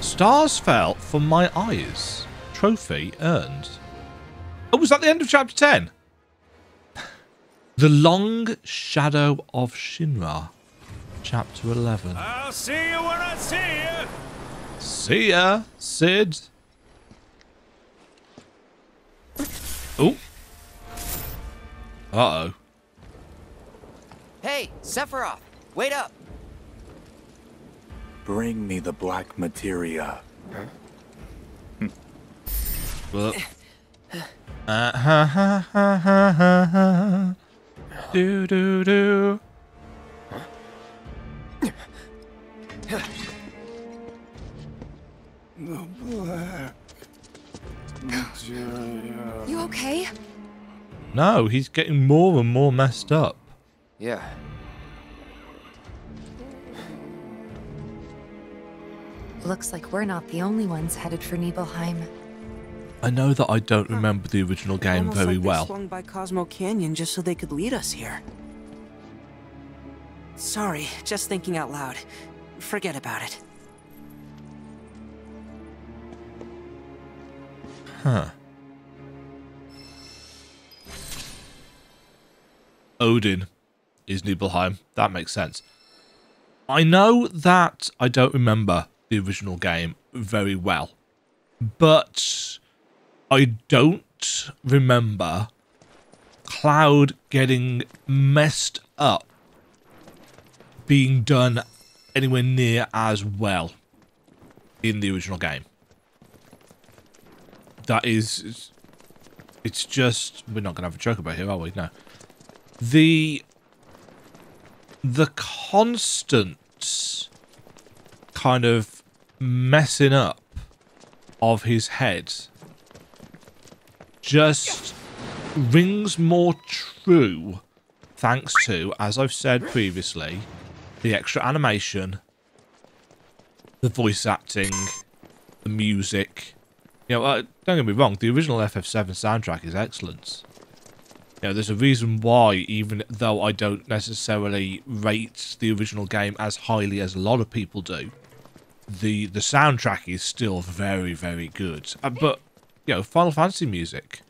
Stars fell from my eyes. Trophy earned. Oh, was that the end of chapter 10? the Long Shadow of Shinra. Chapter 11. I'll see you when I see you. See ya, Sid. Oh. Uh-oh. Hey, Sephiroth, wait up. Bring me the black materia. Well. Uh, ha, ha, ha, ha, ha, ha. Do, do, do. You okay? No, he's getting more and more messed up. Yeah. Looks like we're not the only ones headed for Nibelheim. I know that I don't remember the original game Almost very like they well. swung by Cosmo Canyon just so they could lead us here. Sorry, just thinking out loud. Forget about it. Huh. Odin is Nibelheim. That makes sense. I know that I don't remember the original game very well, but I don't remember Cloud getting messed up being done anywhere near as well in the original game. That is, it's just we're not gonna have a joke about here, are we? No. The the constant kind of messing up of his head just rings more true thanks to, as I've said previously, the extra animation, the voice acting, the music. You know, uh, don't get me wrong, the original FF7 soundtrack is excellent. You know, there's a reason why, even though I don't necessarily rate the original game as highly as a lot of people do, the the soundtrack is still very, very good. Uh, but, you know, Final Fantasy music.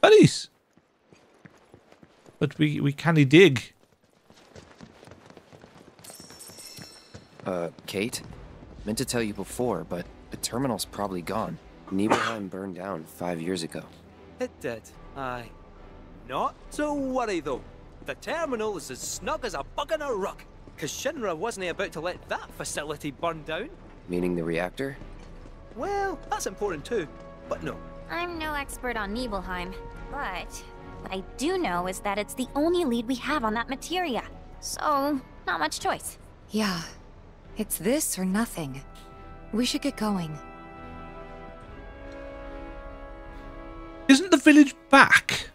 Buddies! But we, we canny dig. Uh, Cait? Meant to tell you before, but the terminal's probably gone. Nibelheim burned down five years ago. It did, aye. Not to worry though. The terminal is as snug as a bug in a rug. Cause Shinra wasn't about to let that facility burn down. Meaning the reactor? Well, that's important too. But no. I'm no expert on Nibelheim, but what I do know is that it's the only lead we have on that materia. So, not much choice. Yeah. It's this or nothing. We should get going. Isn't the village back?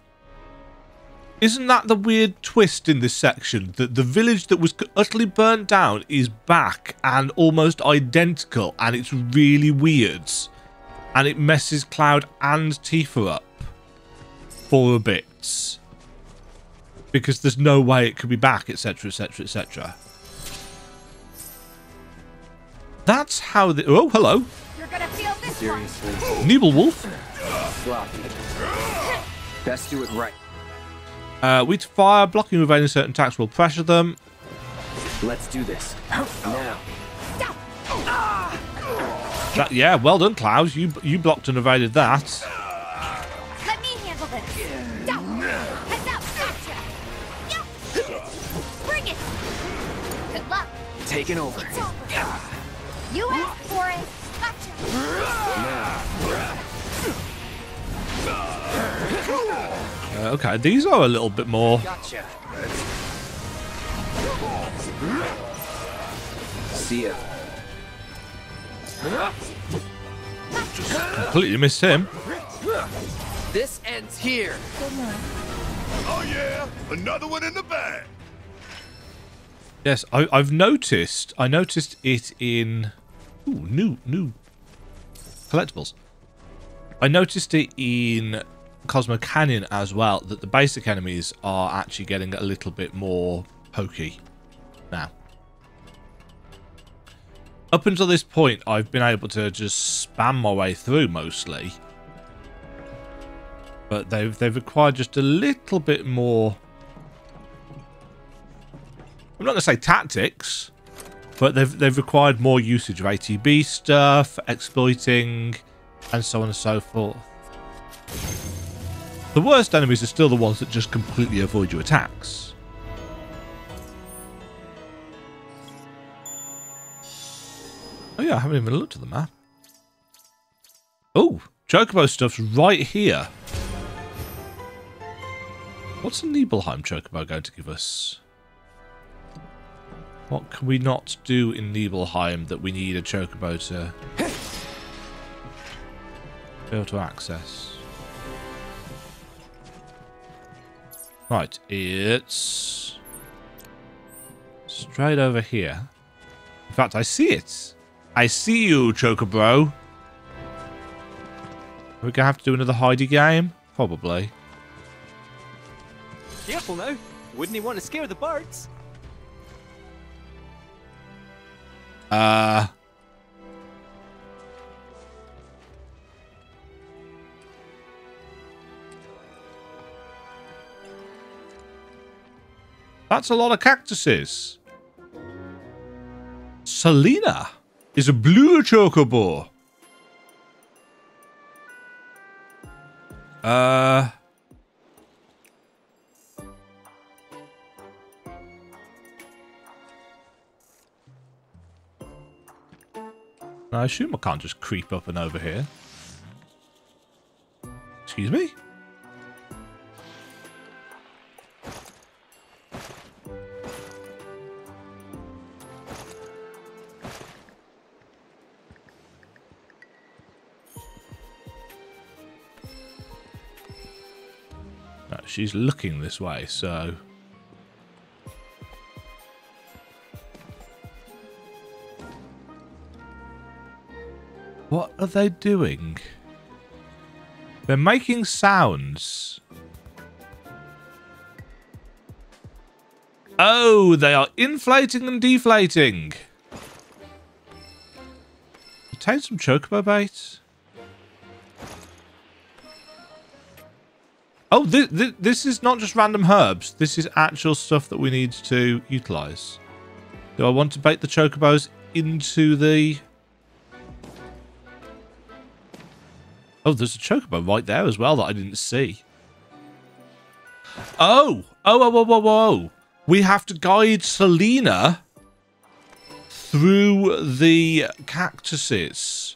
Isn't that the weird twist in this section? That the village that was utterly burnt down is back and almost identical, and it's really weird. And it messes Cloud and Tifa up for a bit. Because there's no way it could be back, etc., etc., etc. That's how the. Oh, hello. You're gonna feel this one. Seriously. Nibelwolf. Sloppy. Best do it right. Uh, we fire, blocking with any certain attacks will pressure them. Let's do this. Now. That, yeah, well done, Cloud. You you blocked and evaded that. Let me handle this. Down. Heads up. Gotcha. Yeah. Bring it. Good luck. Taking over. It's over. You asked for it. Gotcha. Uh, okay, these are a little bit more. Gotcha. See ya. Completely missed him. This ends here. Oh yeah, another one in the bag. Yes, I, I've noticed. I noticed it in ooh, new new collectibles. I noticed it in Cosmo Canyon as well that the basic enemies are actually getting a little bit more pokey now. Up until this point, I've been able to just spam my way through mostly. But they've they've required just a little bit more I'm not going to say tactics, but they've they've required more usage of ATB stuff, exploiting, and so on and so forth. The worst enemies are still the ones that just completely avoid your attacks. Oh yeah, I haven't even looked at the map. Oh, Chocobo stuff's right here. What's a Nibelheim Chocobo going to give us? What can we not do in Nibelheim that we need a Chocobo to to access? Right, it's straight over here. In fact, I see it. I see you, Chocobro. Are we going to have to do another Heidi game? Probably. Careful now. Wouldn't he want to scare the birds? Uh... That's a lot of cactuses. Selena is a blue chocobo. Uh... I assume I can't just creep up and over here. Excuse me? She's looking this way, so... What are they doing? They're making sounds. Oh, they are inflating and deflating. Take some chocobo bait. Oh, this, this, this is not just random herbs. This is actual stuff that we need to utilize. Do I want to bait the chocobos into the Oh, there's a chocobo right there as well that I didn't see. Oh! Oh, oh, oh, oh, oh! We have to guide Selena through the cactuses.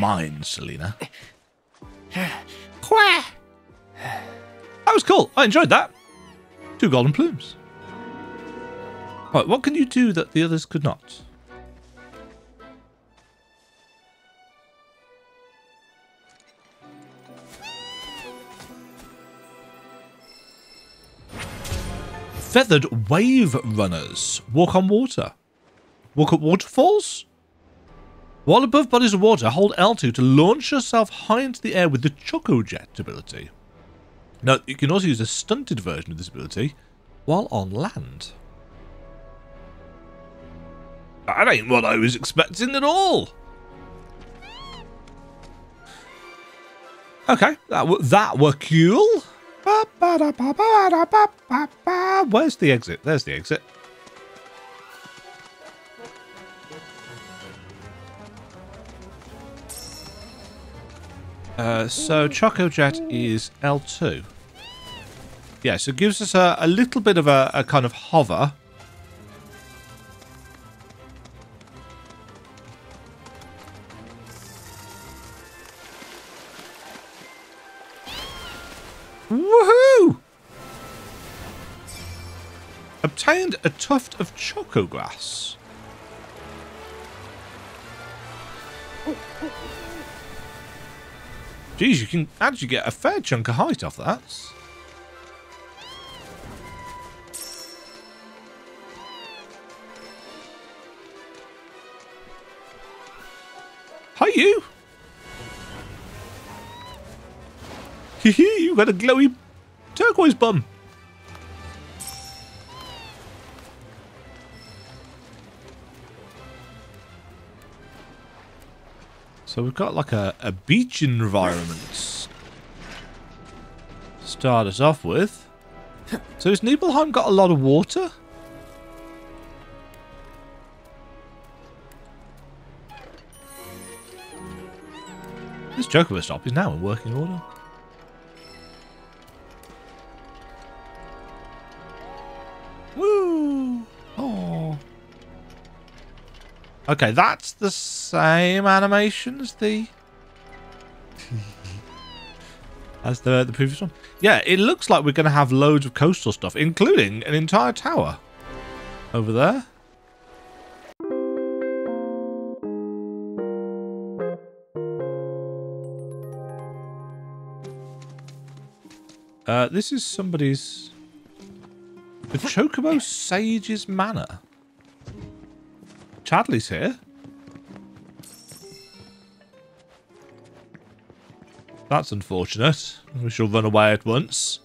mine, Selena. That was cool. I enjoyed that. Two golden plumes. Right, what can you do that the others could not? Feathered wave runners. Walk on water. Walk up waterfalls? While above bodies of water, hold L2 to launch yourself high into the air with the Choco Jet ability. Now, you can also use a stunted version of this ability while on land. That ain't what I was expecting at all. Okay, that were, that were cool. Where's the exit? There's the exit. Uh, so Choco Jet is L2. Yeah, so it gives us a, a little bit of a, a kind of hover. Woohoo! Obtained a tuft of choco grass. Geez, you can actually get a fair chunk of height off that. Hi, you. Hee hee, you got a glowy turquoise bum. So we've got like a, a beach environment. Start us off with. So has Nibelheim got a lot of water? This Chocobo stop is now in working order. Okay, that's the same animation as the as the the previous one. Yeah, it looks like we're going to have loads of coastal stuff, including an entire tower over there. Uh, this is somebody's the Chocobo Sage's Manor. Chadley's here. That's unfortunate. We shall run away at once.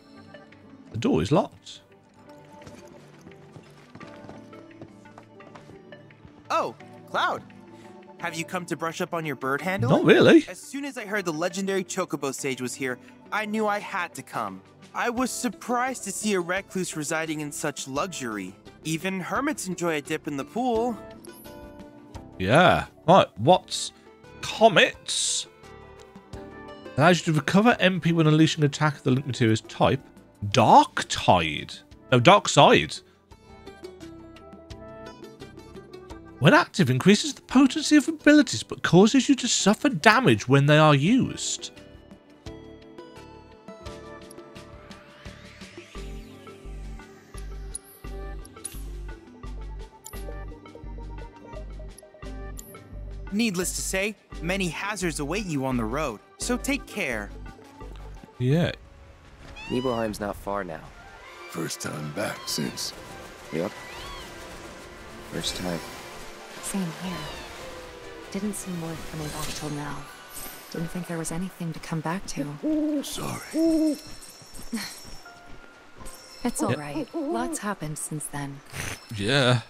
The door is locked. Oh, Cloud. Have you come to brush up on your bird handling? Not really. As soon as I heard the legendary Chocobo Sage was here, I knew I had to come. I was surprised to see a recluse residing in such luxury. Even hermits enjoy a dip in the pool. Yeah. Right, what's Comets? Allows you to recover MP when unleashing an attack of the link materia's type. Dark Tide. No, Dark Side. When active, increases the potency of abilities but causes you to suffer damage when they are used. Needless to say, many hazards await you on the road, so take care. Yeah. Nibelheim's not far now. First time back since. Yep. First time. Same here. Didn't seem worth coming back till now. Didn't think there was anything to come back to. Sorry. It's alright. Lots happened since then. Yeah.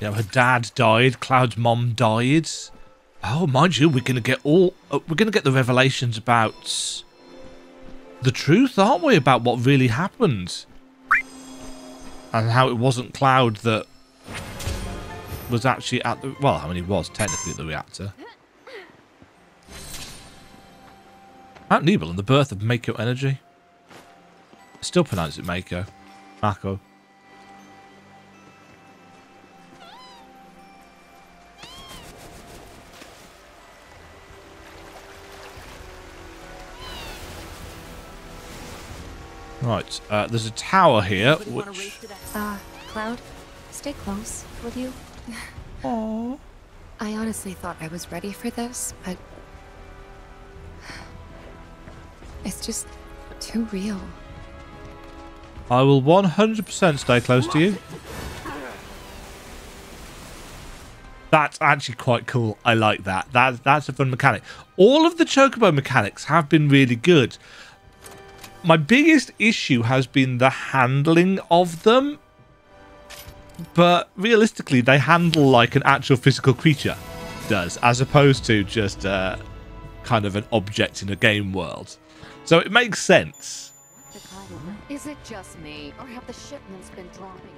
Yeah, her dad died. Cloud's mom died. Oh, mind you, we're gonna get all. Uh, we're gonna get the revelations about the truth, aren't we? About what really happened and how it wasn't Cloud that was actually at the. Well, I mean, he was technically at the reactor. Mount Nibel and the birth of Mako energy. I still pronounce it Mako. Mako. Right, uh, there's a tower here, which... race Uh, Cloud, stay close, will you? Aww. I honestly thought I was ready for this, but. It's just too real. I will 100% stay close to you. That's actually quite cool. I like that. That That's a fun mechanic. All of the Chocobo mechanics have been really good. My biggest issue has been the handling of them. But realistically, they handle like an actual physical creature does, as opposed to just uh, kind of an object in a game world. So it makes sense. Is it just me, or have the shipments been dropping?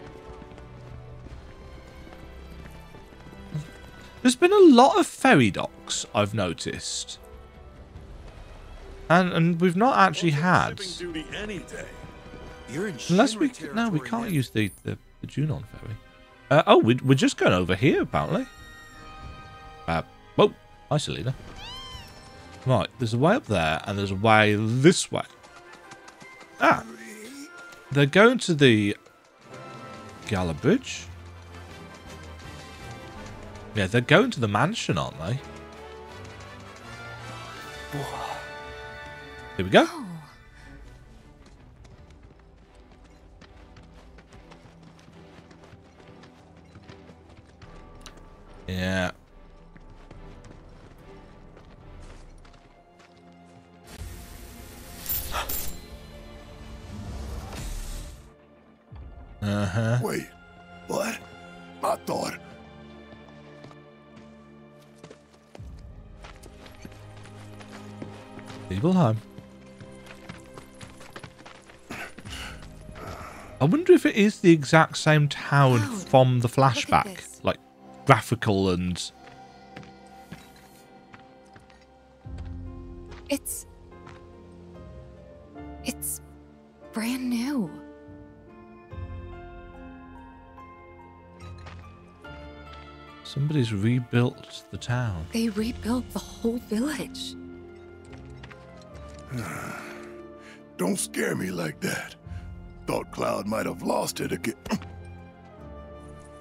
There's been a lot of ferry docks, I've noticed. And and we've not actually had any day. You're in unless we Shinra no we can't now. use the the, the Junon ferry. Uh, oh, we, we're just going over here apparently. Uh, whoa, hi Selena. Right, there's a way up there and there's a way this way. Ah, they're going to the Gala Bridge. Yeah, they're going to the mansion, aren't they? Here we go. Oh, Yeah. Uh huh. Wait, what? I thought. Nibelheim. I wonder if it is the exact same town Cloud, from the flashback, like graphical and it's. It's brand new. somebody's rebuilt the town. They rebuilt the whole village. Don't scare me like that. Thought Cloud might have lost it again.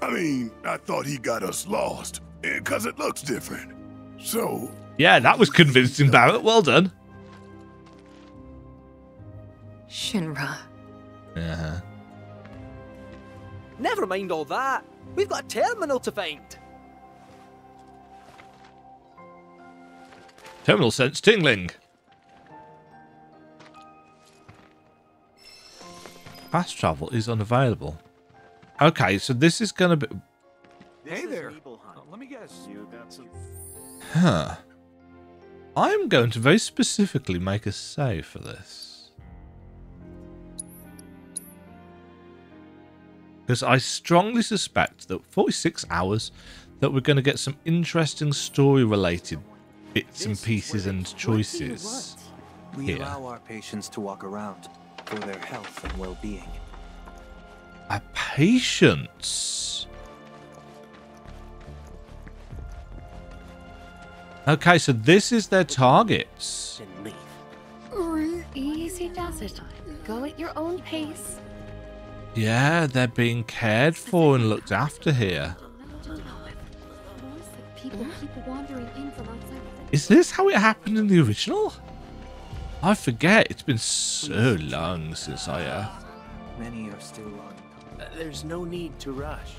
I mean, I thought he got us lost, because it looks different. So, Yeah, that was convincing, Barret. Well done. Shinra. Uh-huh. Never mind all that. We've got a terminal to find. Terminal sense tingling. Fast travel is unavailable. Okay, so this is gonna be. Hey there. let me guess. You got some. Huh. I'm going to very specifically make a save for this. Because I strongly suspect that 46 hours that we're going to get some interesting story related bits and pieces and choices. We here. allow our patients to walk around for their health and well-being. A patience. Okay, so this is their targets. Easy does it. Go at your own pace. Yeah, they're being cared for and looked after here. People keep wandering in from outside. Is this how it happened in the original? I forget. It's been so long since I. Uh... Many are still on. There's no need to rush.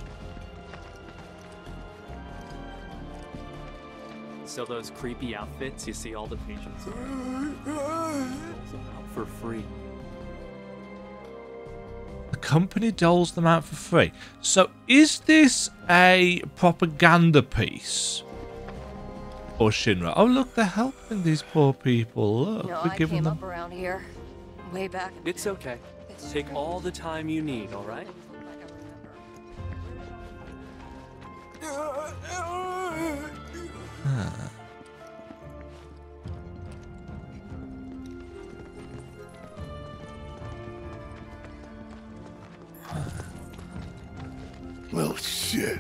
So those creepy outfits you see all the patients out for free. The company doles them out for free. So is this a propaganda piece? Or Shinra? Oh, look, they're helping these poor people. Look, No, we're I giving came them. up around here. Way back. It's okay. Take all the time you need, all right? Huh. well, shit.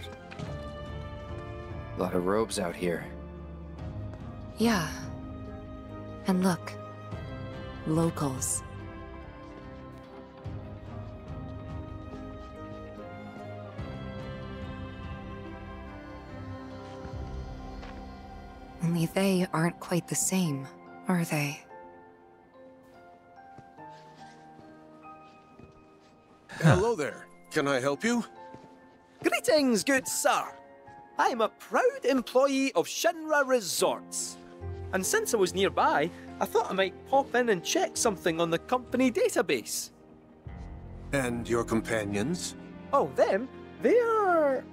A lot of robes out here. Yeah. And look. Locals. Only they aren't quite the same, are they? Hello there. Can I help you? Greetings, good sir. I am a proud employee of Shinra Resorts. And since I was nearby, I thought I might pop in and check something on the company database. And your companions? Oh, them? They are.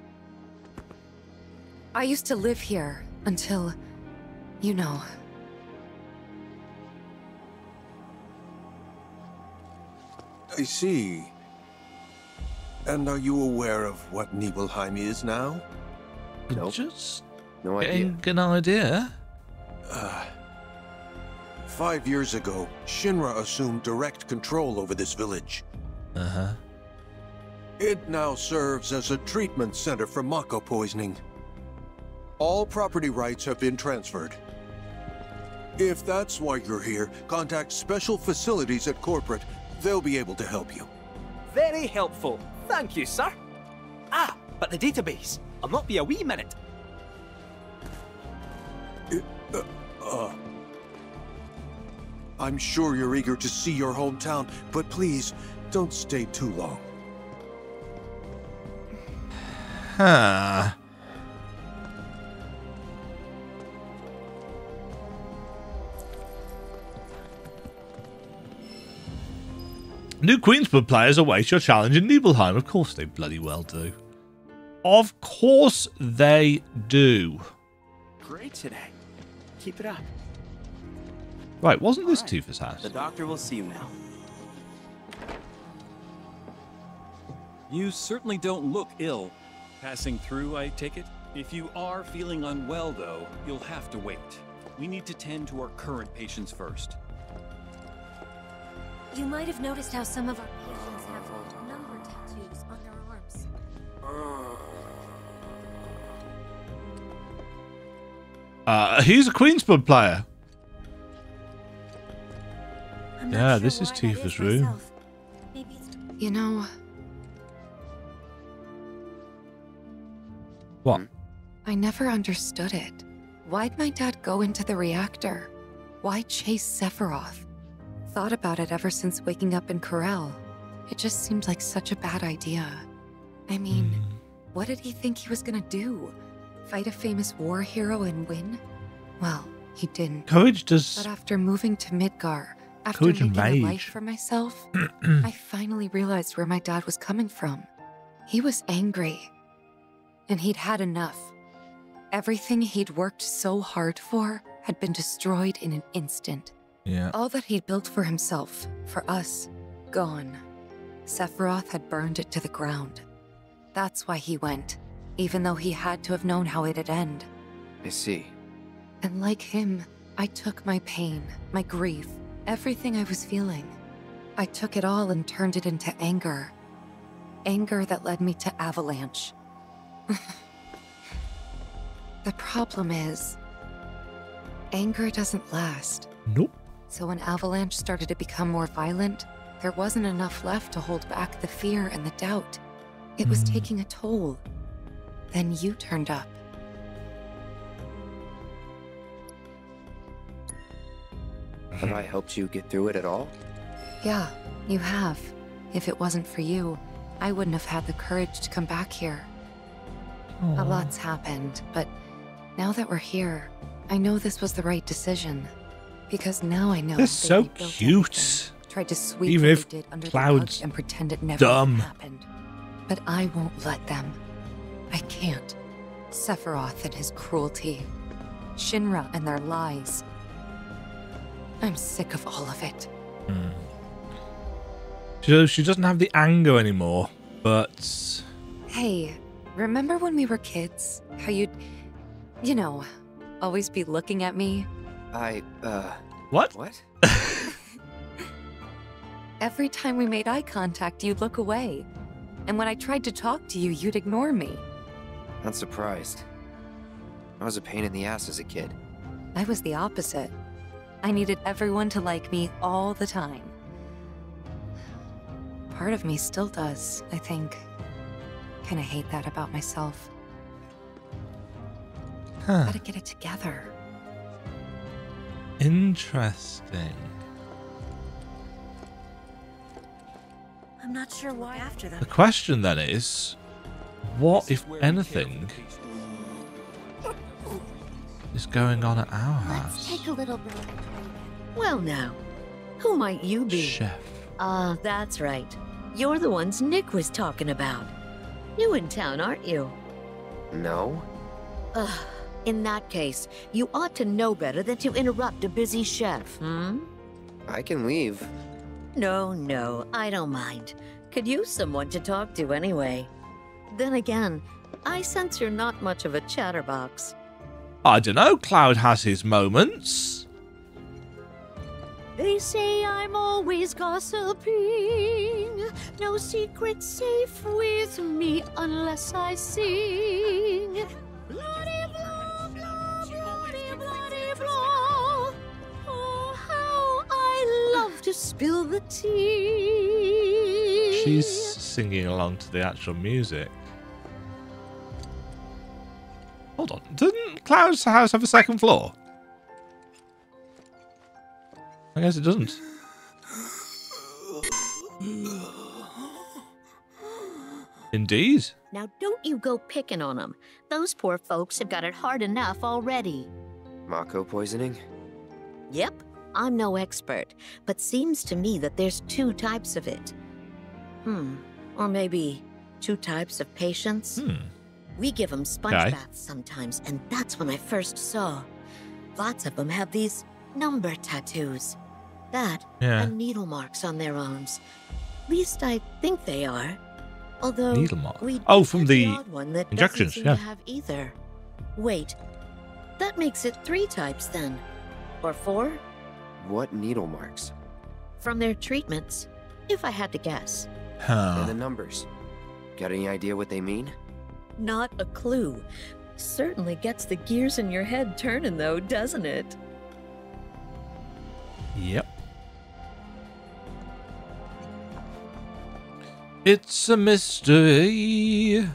I used to live here until, you know, I see. And are you aware of what Nibelheim is now? Nope. Just No idea. getting an idea. Uh, Five years ago, Shinra assumed direct control over this village. Uh huh. It now serves as a treatment center for Mako poisoning. All property rights have been transferred. If that's why you're here, contact Special Facilities at Corporate. They'll be able to help you. Very helpful. Thank you, sir. Ah, but the database. I'll not be a wee minute. Uh, uh, Uh, I'm sure you're eager to see your hometown, but please, don't stay too long. Huh. New Queensblood players await your challenge in Nibelheim. Of course they bloody well do. Of course they do. Great today. Keep it up. Right, wasn't this Tifa's house? The doctor will see you now. You certainly don't look ill. Passing through, I take it? If you are feeling unwell, though, you'll have to wait. We need to tend to our current patients first. You might have noticed how some of our patients have number tattoos on their arms. Ah. Uh, he's a Queensblood player. Yeah, sure this is why that Tifa's room. Maybe You know, What? I never understood it. Why'd my dad go into the reactor? Why chase Sephiroth? Thought about it ever since waking up in Corel. It just seemed like such a bad idea. I mean, what did he think he was gonna do? Fight a famous war hero and win? Well, he didn't. Courage does- But after moving to Midgar, after Courage making a life for myself, I finally realized where my dad was coming from. He was angry. And he'd had enough. Everything he'd worked so hard for had been destroyed in an instant. Yeah. All that he'd built for himself, for us, gone. Sephiroth had burned it to the ground. That's why he went, even though he had to have known how it'd end. I see. And like him, I took my pain, my grief, everything I was feeling. I took it all and turned it into anger. Anger that led me to Avalanche. the problem is, anger doesn't last. Nope. So when Avalanche started to become more violent, there wasn't enough left to hold back the fear and the doubt. It was hmm. taking a toll. Then you turned up. Have I helped you get through it at all? Yeah, you have. If it wasn't for you, I wouldn't have had the courage to come back here. A lot's happened, but now that we're here, I know this was the right decision. Because now I know They're they so rebuilt cute. tried to sweep Even what if they did under Cloud's rug and pretend it never dumb. happened. But I won't let them. I can't. Sephiroth and his cruelty. Shinra and their lies. I'm sick of all of it. She, she doesn't have the anger anymore, but Hey, remember when we were kids? How you'd, you know, always be looking at me? I, uh. What? What? Every time we made eye contact, you'd look away. And when I tried to talk to you, you'd ignore me. Not surprised. I was a pain in the ass as a kid. I was the opposite. I needed everyone to like me all the time. Part of me still does, I think. Kinda hate that about myself. Huh. Gotta get it together. interesting. I'm not sure why after that. The question then is, what, if anything, is going on at our house? Take a little break. Well, now, who might you be? Chef. Ah, that's right. You're the ones Nick was talking about. New in town, aren't you? No? Ugh. In that case, you ought to know better than to interrupt a busy chef, hmm? I can leave. No, no, I don't mind. Could use someone to talk to anyway. Then again, I sense you're not much of a chatterbox. I don't know. Cloud has his moments. They say I'm always gossiping. No secret safe with me unless I sing. Bloody blah, blah, bloody, bloody blah. Oh, how I love to spill the tea. She's singing along to the actual music. Hold on. Didn't Cloud's house have a second floor? I guess it doesn't. Indeed. Now, don't you go picking on them. Those poor folks have got it hard enough already. Mako poisoning? Yep, I'm no expert, but seems to me that there's two types of it. Hmm, or maybe two types of patients? Hmm. We give them sponge Okay. baths sometimes, and that's when I first saw. Lots of them have these number tattoos. That Yeah. and needle marks on their arms. At Least I think they are. Although Needle mark. we Oh, from have the one that injections, seem yeah. to have either. Wait, that makes it three types then, or four What needle marks? from their treatments, if I had to guess. Huh. And the numbers. Got any idea what they mean? Not a clue. Certainly gets the gears in your head turning, though, doesn't it? Yep. It's a mystery.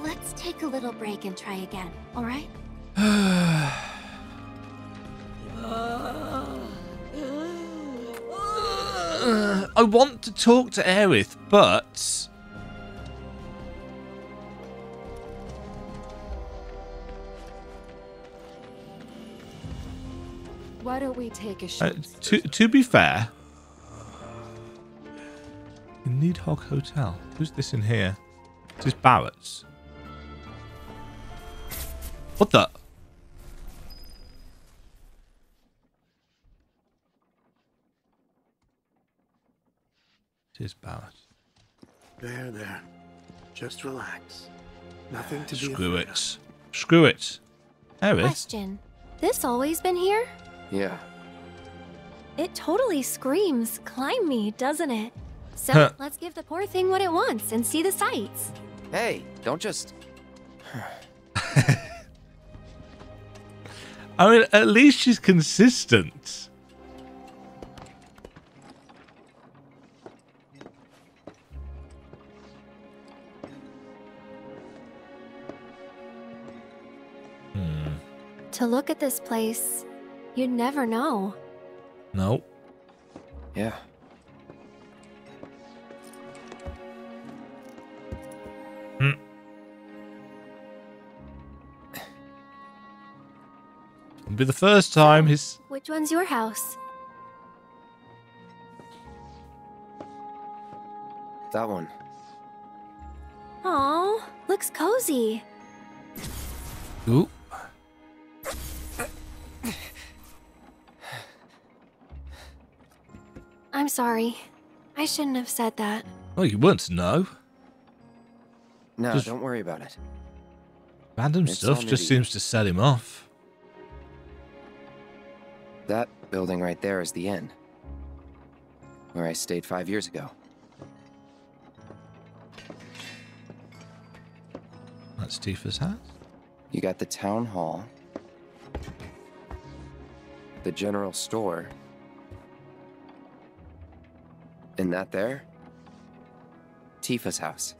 Let's take a little break and try again, alright? Uh, I want to talk to Aerith, but Why don't we take a uh, to to be fair, Needhog Hotel. Who's this in here? This is Barret's. What the? It is Barrett. There, there. Just relax. Nothing to be Screw afraid it. Screw it. Aerith. Question. This always been here? Yeah. It totally screams climb me, doesn't it? So Huh. let's give the poor thing what it wants and see the sights. Hey, don't just. I mean, at least she's consistent. Hmm. To look at this place, you'd never know. No. Yeah. Hmm. It'll be the first time he's. Which one's your house? That one. Oh, looks cozy. Ooh. I'm sorry. I shouldn't have said that. Well, you weren't to know. No, Just- don't worry about it. Random It's stuff just seems to set him off. That building right there is the inn. Where I stayed five years ago. That's Tifa's house. You got the town hall, the general store, and that there, Tifa's house.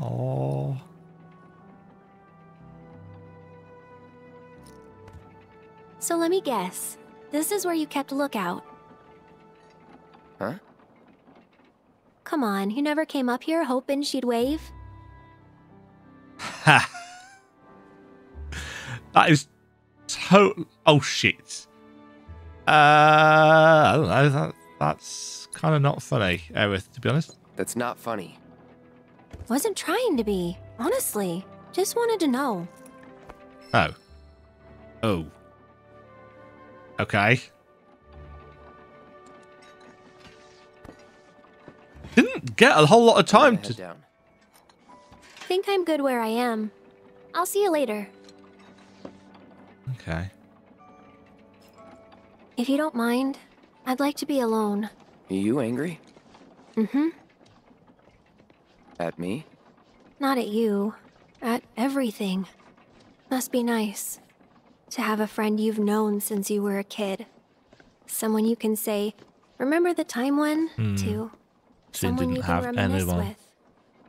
Oh. So let me guess. This is where you kept lookout. Huh? Come on, you never came up here hoping she'd wave? Ha! That is total. Oh shit. Uh, I don't know. That, that's kind of not funny, Aerith, to be honest. That's not funny. Wasn't trying to be, honestly. Just wanted to know. Oh. Oh. Okay. Didn't get a whole lot of time to. down. Think I'm good where I am. I'll see you later. Okay. If you don't mind, I'd like to be alone. Are you angry? Mm-hmm. At me? Not at you. At everything. Must be nice. To have a friend you've known since you were a kid. Someone you can say, remember the time when? Hmm. To. She Someone didn't you have can reminisce anyone. with.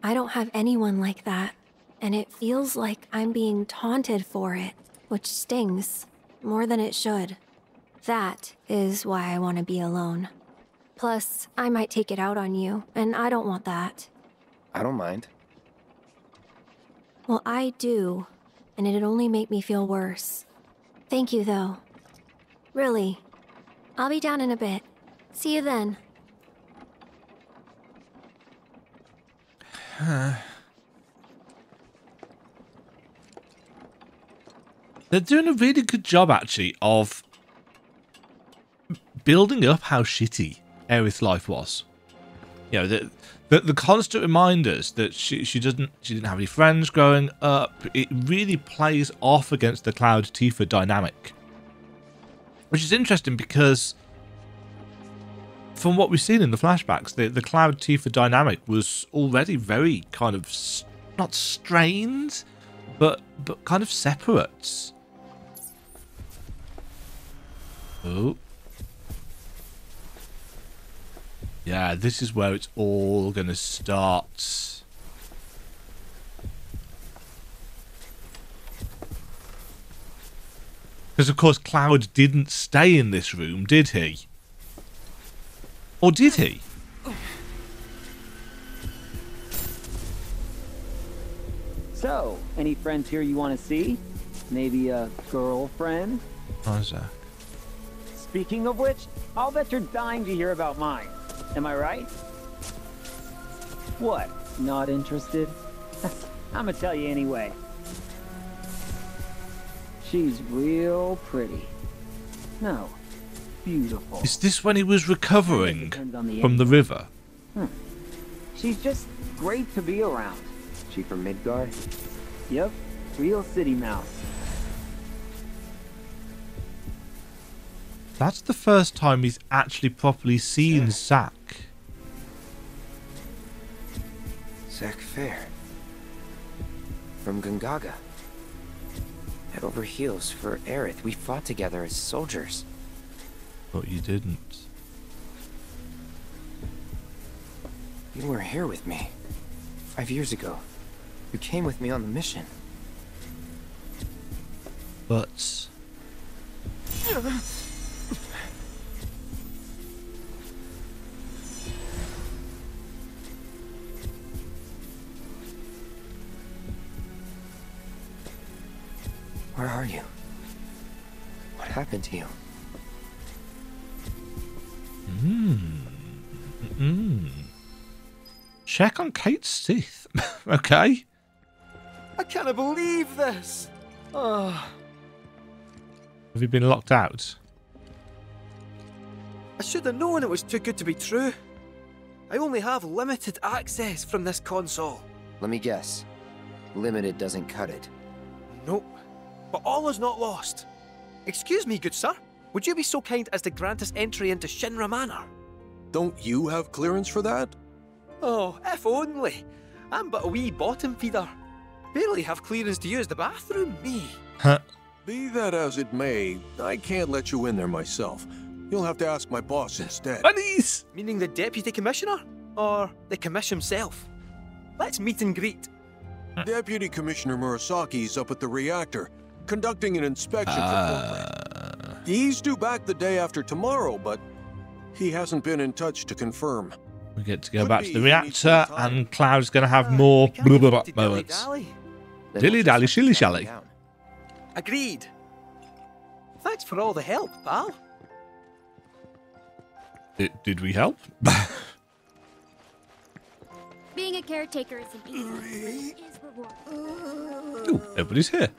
I don't have anyone like that. And it feels like I'm being taunted for it, which stings more than it should. That is why I want to be alone. Plus, I might take it out on you, and I don't want that. I don't mind. Well, I do, and it'd only make me feel worse. Thank you, though. Really. I'll be down in a bit. See you then. They're doing a really good job, actually, of building up how shitty Aerith's life was. You know, the, the the constant reminders that she she doesn't she didn't have any friends growing up. It really plays off against the Cloud Tifa dynamic, which is interesting because from what we've seen in the flashbacks, the the Cloud Tifa dynamic was already very kind of not strained, but but kind of separate. Oh. Yeah, this is where it's all going to start. Because, of course, Cloud didn't stay in this room, did he? Or did he? So, any friends here you want to see? Maybe a girlfriend? Isaac. Speaking of which, I'll bet you're dying to hear about mine. Am I right? What? Not interested? I'm gonna tell you anyway. She's real pretty. No, beautiful. Is this when he was recovering the from the river? Hmm. She's just great to be around. She from Midgar? Yep, real city mouse. That's the first time he's actually properly seen Zack. Zack Fair. From Gongaga. Head over heels for Aerith. We fought together as soldiers. But you didn't. You were here with me. Five years ago. You came with me on the mission. But Where are you? What happened to you? Mm. Mm. Check on Cait Sith. okay. I can't believe this. Oh, Have you been locked out? I should have known it was too good to be true. I only have limited access from this console. Let me guess. Limited doesn't cut it. Nope. But all is not lost. Excuse me, good sir. Would you be so kind as to grant us entry into Shinra Manor? Don't you have clearance for that? Oh, if only. I'm but a wee bottom feeder. Barely have clearance to use the bathroom, me. Huh. Be that as it may, I can't let you in there myself. You'll have to ask my boss instead. Bunnies! Meaning the deputy commissioner? Or the commission himself? Let's meet and greet. Deputy Commissioner Murasaki's up at the reactor, conducting an inspection for Corporate. Ah. He's due back the day after tomorrow, but he hasn't been in touch to confirm. We get to go back to the reactor, and Cloud's going ah, to have more blah blah blah moments. Dilly-dally. Dilly shilly shally. Agreed. Thanks for all the help, pal. Did, did we help? Being a caretaker isn't easy, but it is rewarding. Ooh, everybody's here.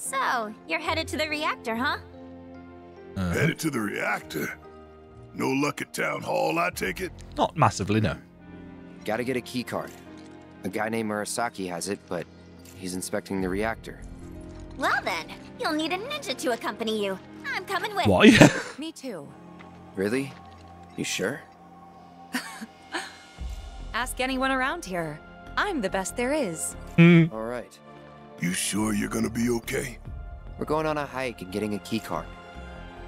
So, you're headed to the reactor, huh? Uh, Headed to the reactor. No luck at town hall, I take it. not massively, no. Gotta get a key card. A guy named Murasaki has it, but he's inspecting the reactor. Well then, you'll need a ninja to accompany you. I'm coming with. Why? Me too. Really? You sure? Ask anyone around here. I'm the best there is. All right. You sure you're gonna be okay? We're going on a hike and getting a key card.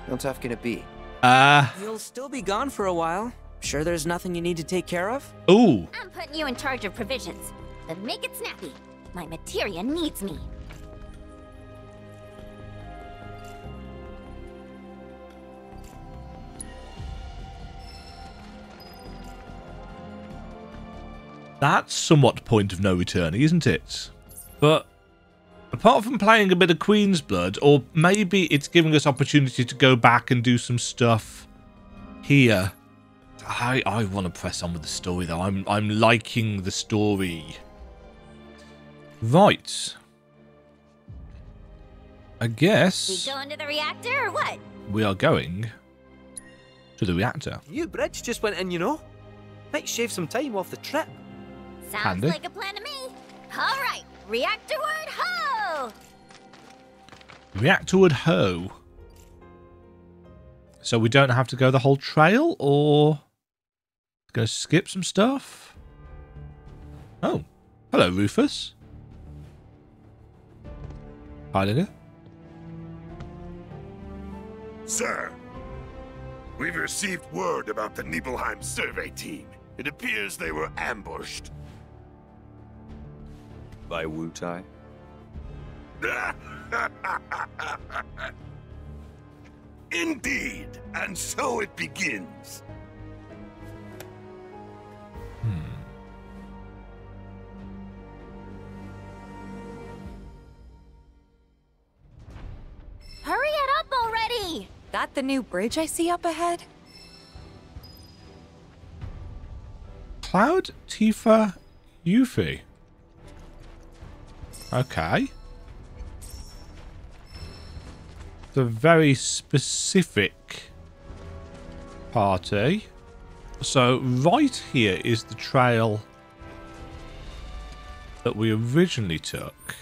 How tough can it be? Uh. You'll still be gone for a while. Sure there's nothing you need to take care of? Ooh. I'm putting you in charge of provisions. But make it snappy. My materia needs me. That's somewhat point of no return, isn't it? But apart from playing a bit of Queen's Blood, or maybe it's giving us opportunity to go back and do some stuff here. I I want to press on with the story though. I'm I'm liking the story. Right. I guess... We guess go into the reactor or what? we are going to the reactor. New bridge just went in, you know. Might shave some time off the trip. Sounds Handy. like a plan to me. All right, reactor word ho! Reactor would hoe. So we don't have to go the whole trail, or gonna skip some stuff? Oh, hello, Rufus. Hi, Lydia. Sir, we've received word about the Nibelheim survey team. It appears they were ambushed. By Wutai? Indeed, and so it begins. Hmm. Hurry it up already! That the new bridge I see up ahead? Cloud, Tifa, Yuffie. Okay. A very specific party. So right here is the trail that we originally took.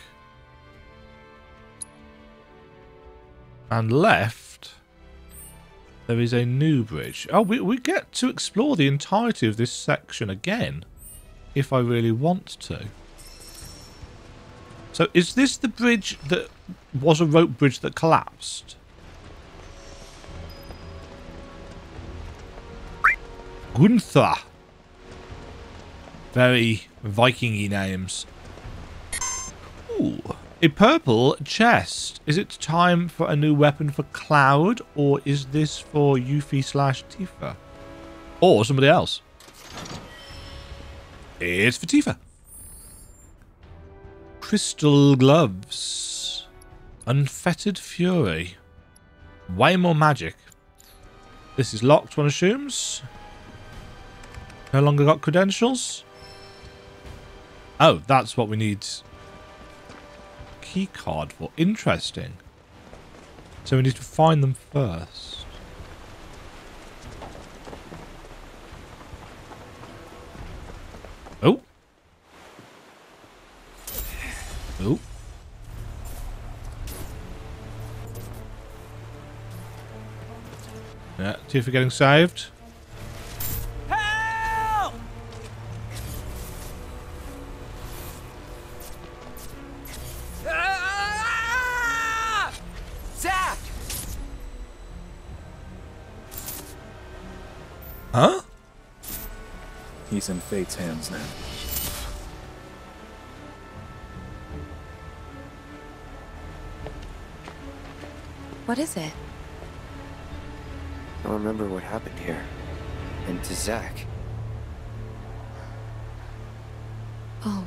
And left, there is a new bridge. Oh, we, we get to explore the entirety of this section again, if I really want to. So is this the bridge that was a rope bridge that collapsed? Gunther. Very Viking-y names. Ooh. A purple chest. Is it time for a new weapon for Cloud, or is this for Yuffie slash Tifa? Or somebody else? It's for Tifa. Crystal gloves. Unfettered fury. Way more magic. This is locked, one assumes. No longer got credentials. Oh, that's what we need key card for. Interesting. So we need to find them first. Yeah, Tifa getting saved. Help! Ah! Zack! Huh? He's in Fate's hands now. What is it? I remember what happened here. And to Zack. Oh,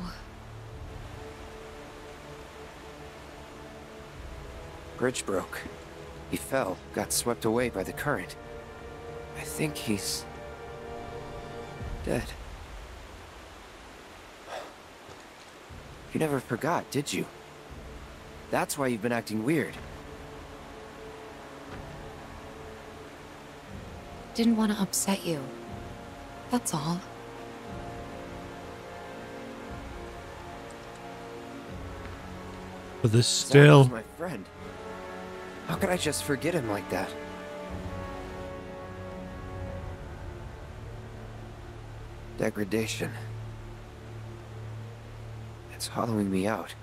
Bridge broke. He fell, got swept away by the current. I think he's... dead. You never forgot, did you? That's why you've been acting weird. Didn't want to upset you. That's all. But this still my friend. How could I just forget him like that? Degradation. It's hollowing me out,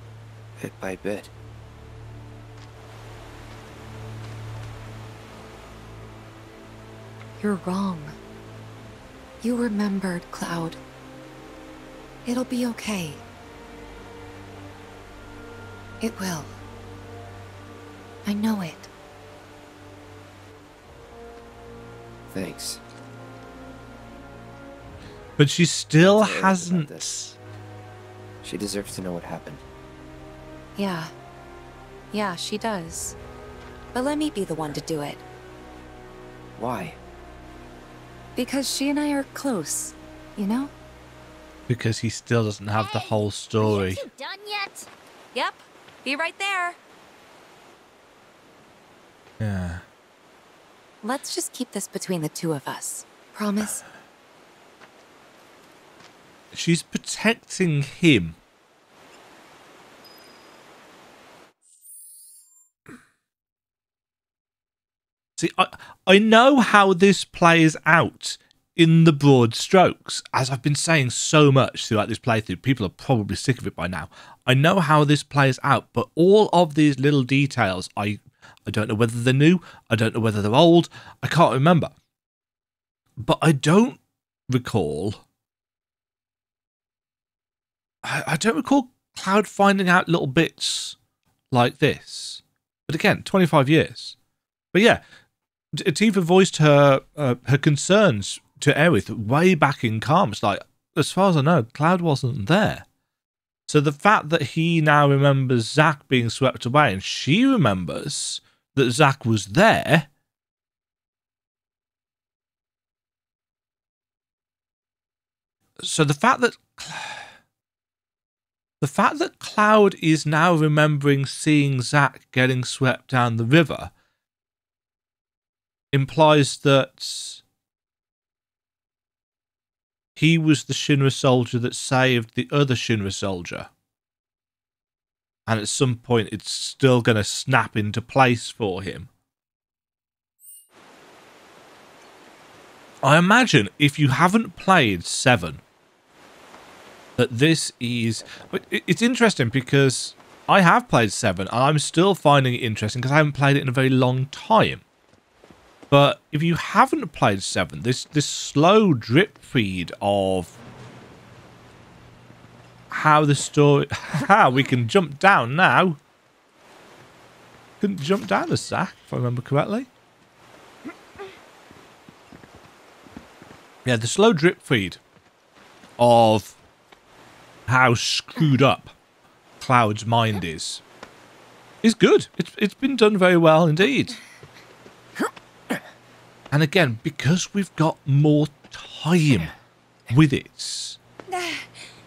bit by bit. You're wrong. You remembered, Cloud. It'll be okay. It will. I know it. Thanks. But she still Tell Aerith about hasn't. this. She deserves to know what happened. Yeah. Yeah, she does. But let me be the one to do it. Why? Because she and I are close, you know? Because he still doesn't have the whole story. Done yet? Yep. Be right there. Yeah. Let's just keep this between the two of us. Promise? She's protecting him. See, I, I know how this plays out in the broad strokes. As I've been saying so much throughout this playthrough, people are probably sick of it by now. I know how this plays out, but all of these little details, I, I don't know whether they're new, I don't know whether they're old, I can't remember. But I don't recall I, I don't recall Cloud finding out little bits like this. But again, 25 years. But yeah, Tifa voiced her uh, her concerns to Aerith way back in Kalm. It's like, as far as I know, Cloud wasn't there. So the fact that he now remembers Zack being swept away and she remembers that Zack was there. So the fact that the fact that Cloud is now remembering seeing Zack getting swept down the river implies that he was the Shinra soldier that saved the other Shinra soldier. And at some point, it's still going to snap into place for him. I imagine if you haven't played 7, that this is. It's interesting because I have played 7 and I'm still finding it interesting because I haven't played it in a very long time. But if you haven't played 7, this, this slow drip feed of how the story. How we can jump down now. Couldn't jump down the sack, if I remember correctly. Yeah, the slow drip feed of how screwed up Cloud's mind is is good. It's it's been done very well indeed. And again, because we've got more time with it,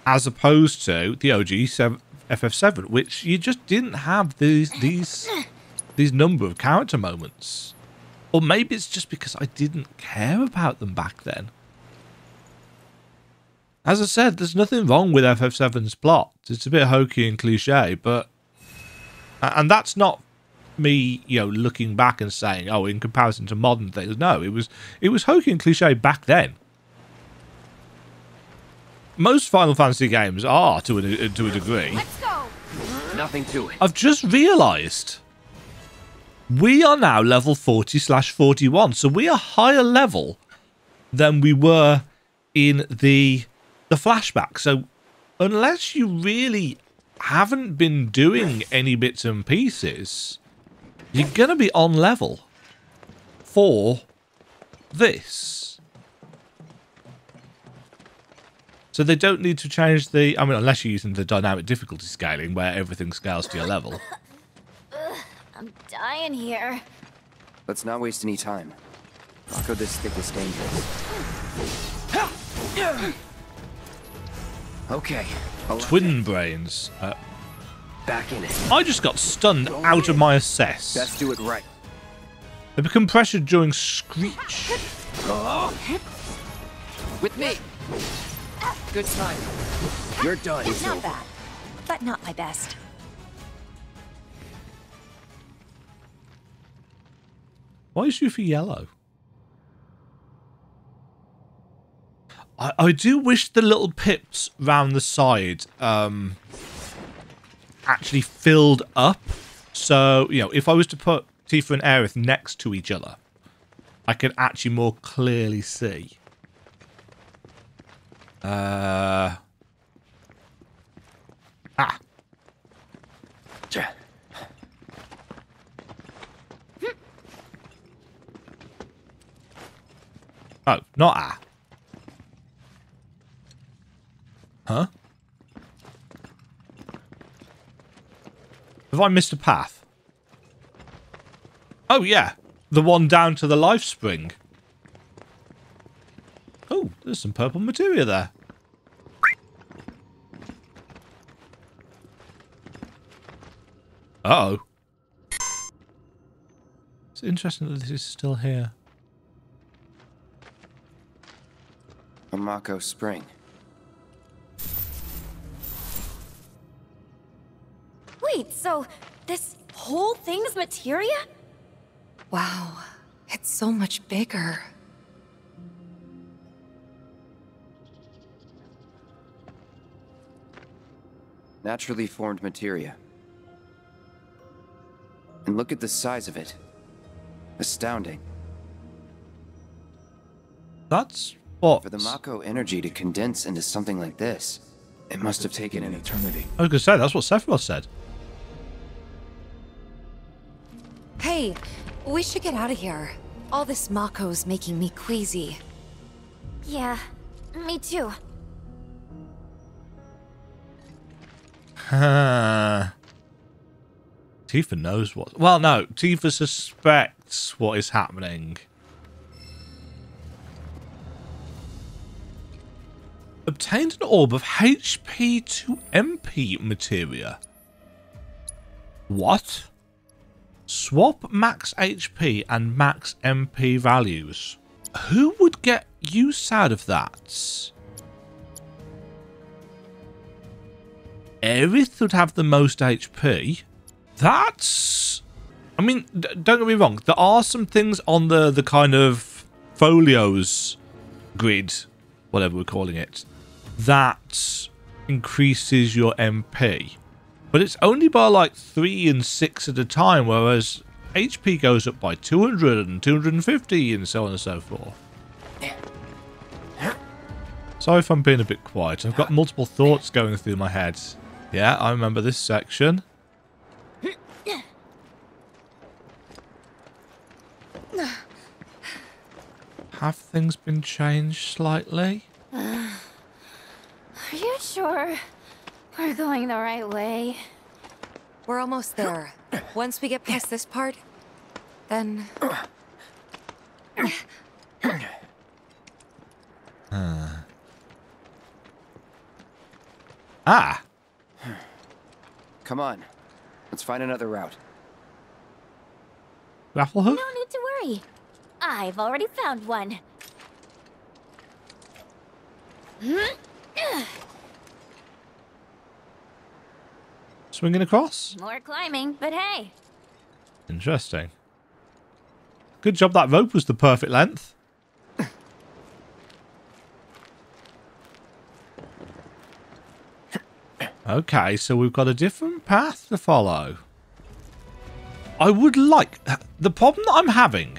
as opposed to the OG 7, FF7, which you just didn't have these these these number of character moments. Or maybe it's just because I didn't care about them back then. As I said, there's nothing wrong with FF7's plot. It's a bit hokey and cliche, but and that's not me, you know, looking back and saying, "Oh, in comparison to modern things." No, it was it was hokey and cliche back then. Most Final Fantasy games are to a to a degree. Let's go. Nothing to it. I've just realised we are now level 40 slash 41, so we are higher level than we were in the the flashback. So unless you really haven't been doing any bits and pieces, you're gonna be on level for this. So they don't need to change the. I mean, unless you're using the dynamic difficulty scaling, where everything scales to your level. Ugh, I'm dying here. Let's not waste any time. Rocco this stick is dangerous. Okay. Twin brains. Uh, back in it. I just got stunned Don't out of my assess. Let's do it right. They become pressured during Screech. Oh. With me. Good time. You're done. It's not bad, but not my best. Why is you for yellow? I, I do wish the little pips round the side um, actually filled up. So, you know, if I was to put Tifa and Aerith next to each other, I could actually more clearly see. Uh... Ah. Oh, not ah. Huh? Have I missed a path? Oh, yeah. The one down to the life spring. Oh, there's some purple materia there. Uh oh It's interesting that this is still here. A Mako Spring. Wait, so this whole thing's materia? Wow, it's so much bigger. Naturally formed materia. And look at the size of it. Astounding. That's what? For the Mako energy to condense into something like this, it must have taken an eternity. I was going to say, that's what Sephiroth said. Hey, we should get out of here. All this Mako's making me queasy. Yeah, me too. Tifa knows what... Well, no. Tifa suspects what is happening. Obtained an orb of HP to MP materia. What? Swap max HP and max MP values. Who would get use out of that? Aerith would have the most HP. That's... I mean, don't get me wrong. There are some things on the, the kind of folios grid, whatever we're calling it, that increases your MP. But it's only by like 3 and 6 at a time, whereas HP goes up by 200 and 250 and so on and so forth. Sorry if I'm being a bit quiet. I've got multiple thoughts going through my head. Yeah, I remember this section. Have things been changed slightly? Uh, are you sure we're going the right way? We're almost there. Once we get past this part, then... Uh. Ah! Come on. Let's find another route. Raffle hook? No need to worry. I've already found one. Swinging across? More climbing, but hey. Interesting. Good job that rope was the perfect length. Okay, so we've got a different path to follow. I would like... The problem that I'm having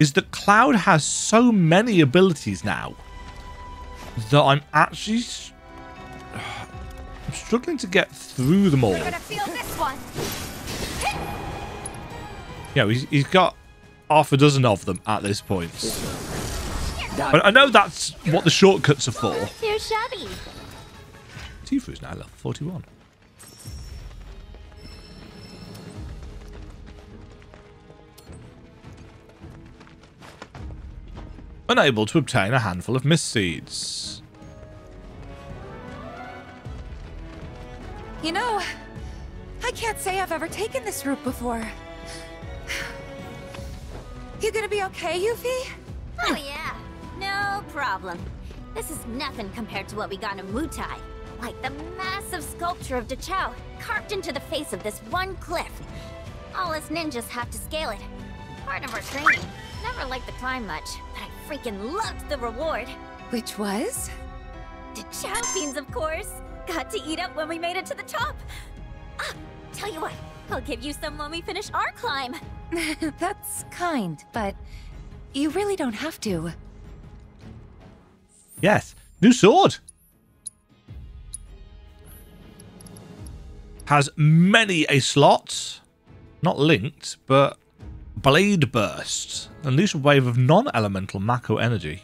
is that Cloud has so many abilities now that I'm actually... I'm struggling to get through them all. Yeah, he's, he's got half a dozen of them at this point. I, I know that's what the shortcuts are for. Too shabby. Tifa is now level 41. Unable to obtain a handful of mist seeds. You know, I can't say I've ever taken this route before. You gonna be okay, Yuffie? Oh yeah, no problem. This is nothing compared to what we got in Wutai. Like the massive sculpture of Da-chao carved into the face of this one cliff. All us ninjas have to scale it. Part of our training. Never liked the climb much, but I freaking loved the reward. Which was? The chow beans, of course. Got to eat up when we made it to the top. Ah, tell you what, I'll give you some when we finish our climb. That's kind, but you really don't have to. Yes. New sword. Has many a slot. Not linked, but Blade Burst. Unleash a wave of non-elemental Mako energy.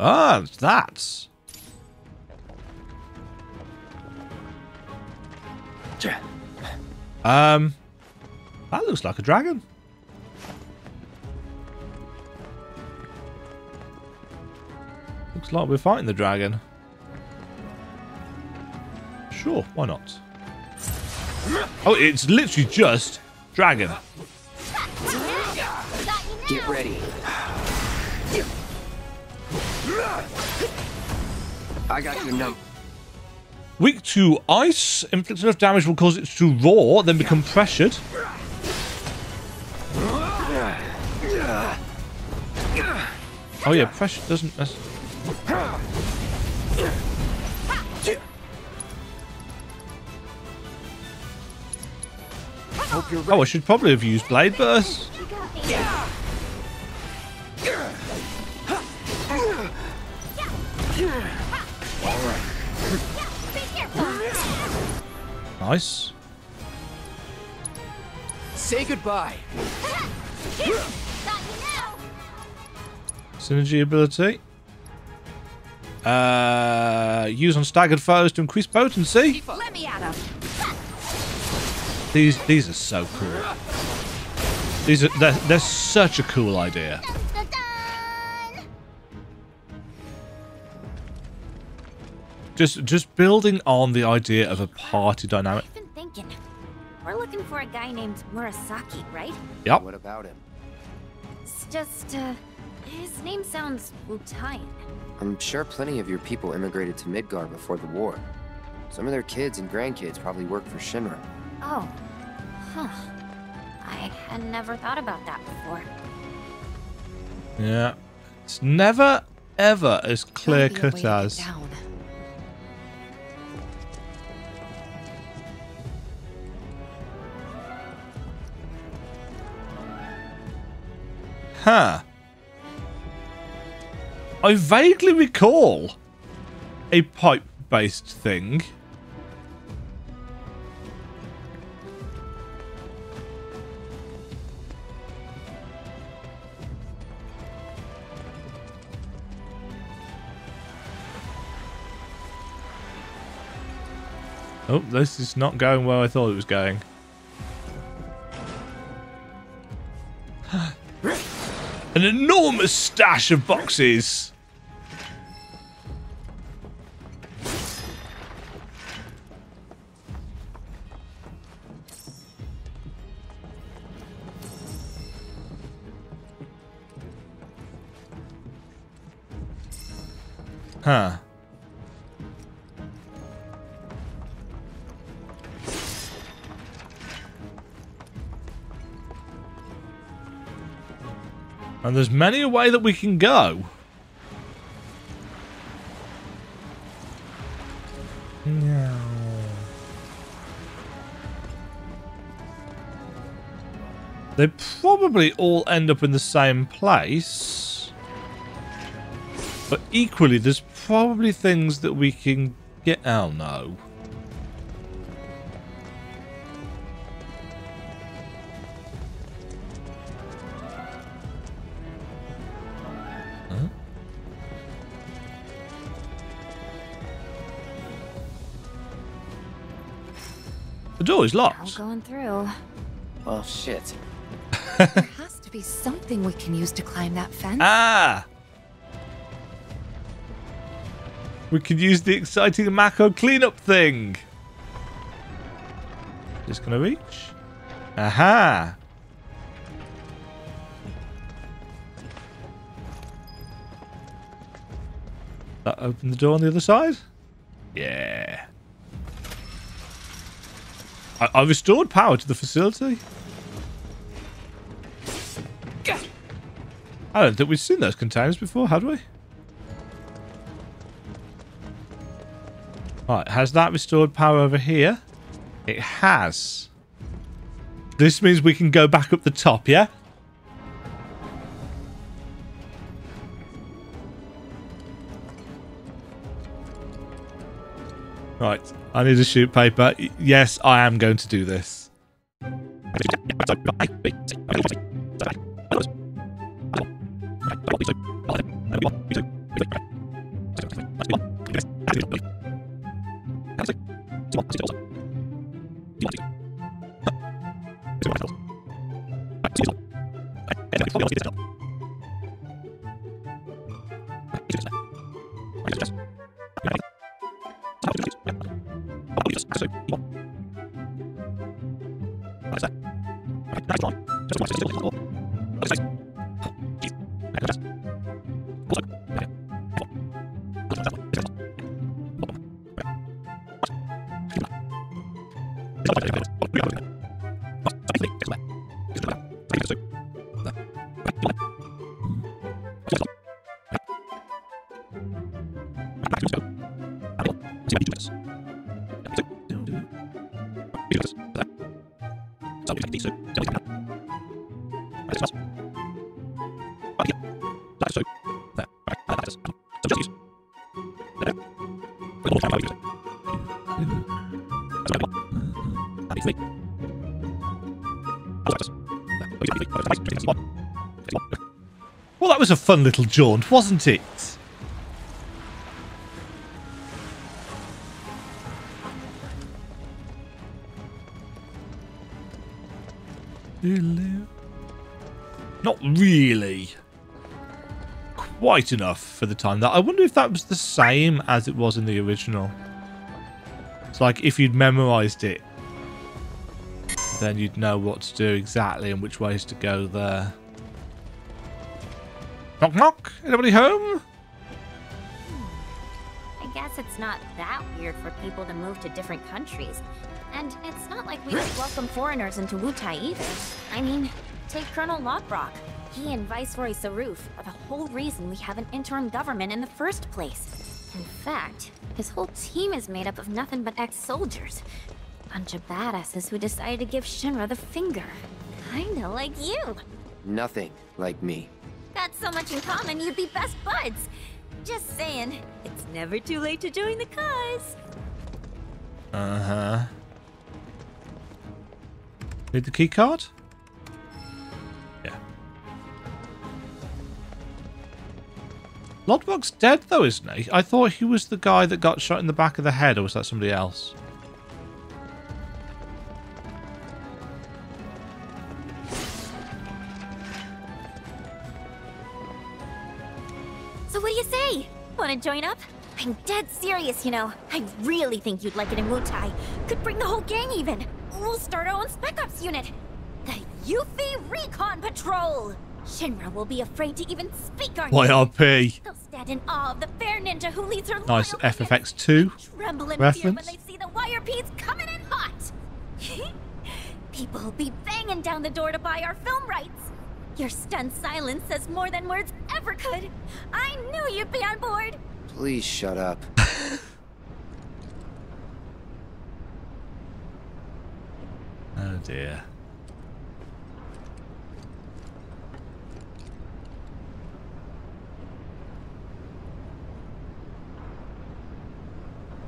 Ah, it's Um, that looks like a dragon. Looks like we're fighting the dragon. Sure, why not? Oh, it's literally just dragon. Get ready. I got your number. Weak to ice. Inflict enough damage will cause it to roar, then become pressured. Oh yeah, pressure doesn't... Oh, I should probably have used Blade Burst. Nice. Say goodbye. Synergy ability. Uh, use on staggered foes to increase potency. Let me at him. These these are so cool. These are they're, they're such a cool idea. Just just building on the idea of a party dynamic. I've been thinking. We're looking for a guy named Murasaki, right? Yep. What about him? It's just, uh, his name sounds Wutaian. I'm sure plenty of your people immigrated to Midgar before the war. Some of their kids and grandkids probably work for Shinra. Oh. Huh. I had never thought about that before. Yeah. It's never ever as clear Gotta be a way cut as. down. Huh. I vaguely recall a pipe based thing. Oh, this is not going where I thought it was going. An enormous stash of boxes. Huh. And there's many a way that we can go. They probably all end up in the same place. But equally, there's probably things that we can get... Oh, no. The door is All locked. going through. Oh shit. There has to be something we can use to climb that fence. Ah! We could use the exciting Mako cleanup thing. Just gonna reach. Aha! That open the door on the other side? Yeah. I, I restored power to the facility. I don't think we've seen those containers before, had we? Right, has that restored power over here? It has. This means we can go back up the top, yeah? Right, I need to shoot paper. Yes, I am going to do this. was a fun little jaunt, wasn't it? Not really. Quite enough for the time. That I wonder if that was the same as it was in the original. It's like if you'd memorized it, then you'd know what to do exactly and which ways to go there. Knock knock. Anybody home? I guess it's not that weird for people to move to different countries. And it's not like we would welcome foreigners into Wutai either. I mean, take Colonel Lodbrok. He and Viceroy Saruf are the whole reason we have an interim government in the first place. In fact, his whole team is made up of nothing but ex-soldiers. Bunch of badasses who decided to give Shinra the finger. Kinda like you. Nothing like me. Got so much in common, you'd be best buds. Just saying, it's never too late to join the cause. Uh-huh. Need the key card? Yeah. Lodbrok's dead though, isn't he? I thought he was the guy that got shot in the back of the head, or was that somebody else? So what do you say? Wanna join up? I'm dead serious, you know. I really think you'd like it in Wutai. Could bring the whole gang even. We'll start our own Spec Ops unit. The Yuffie Recon Patrol! Shinra will be afraid to even speak our name. YRP. They'll stand in awe of the fair ninja who leads her Nice loyal FFX2 tremble in fear when reference. they see the YRPs coming in hot. People will be banging down the door to buy our film rights. Your stunned silence says more than words ever could. I knew you'd be on board. Please shut up. Oh dear.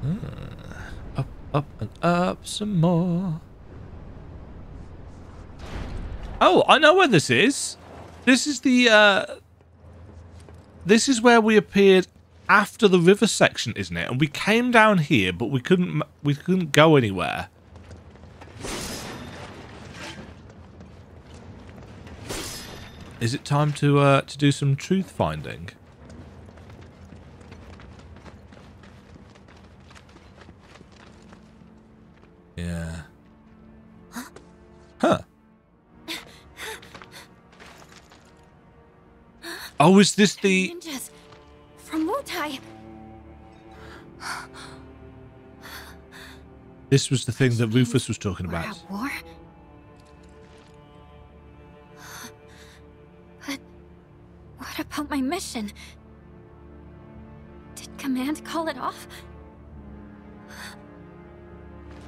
Hmm. Up, up, and up some more. Oh, I know where this is. This is the, uh... This is where we appeared after the river section, isn't it? And we came down here, but we couldn't, we couldn't go anywhere. Is it time to uh, to do some truth finding? Yeah. Huh. Oh, is this the... Ninjas from Wutai. This was the thing that Rufus was talking about. War? But what about my mission. Did Command call it off?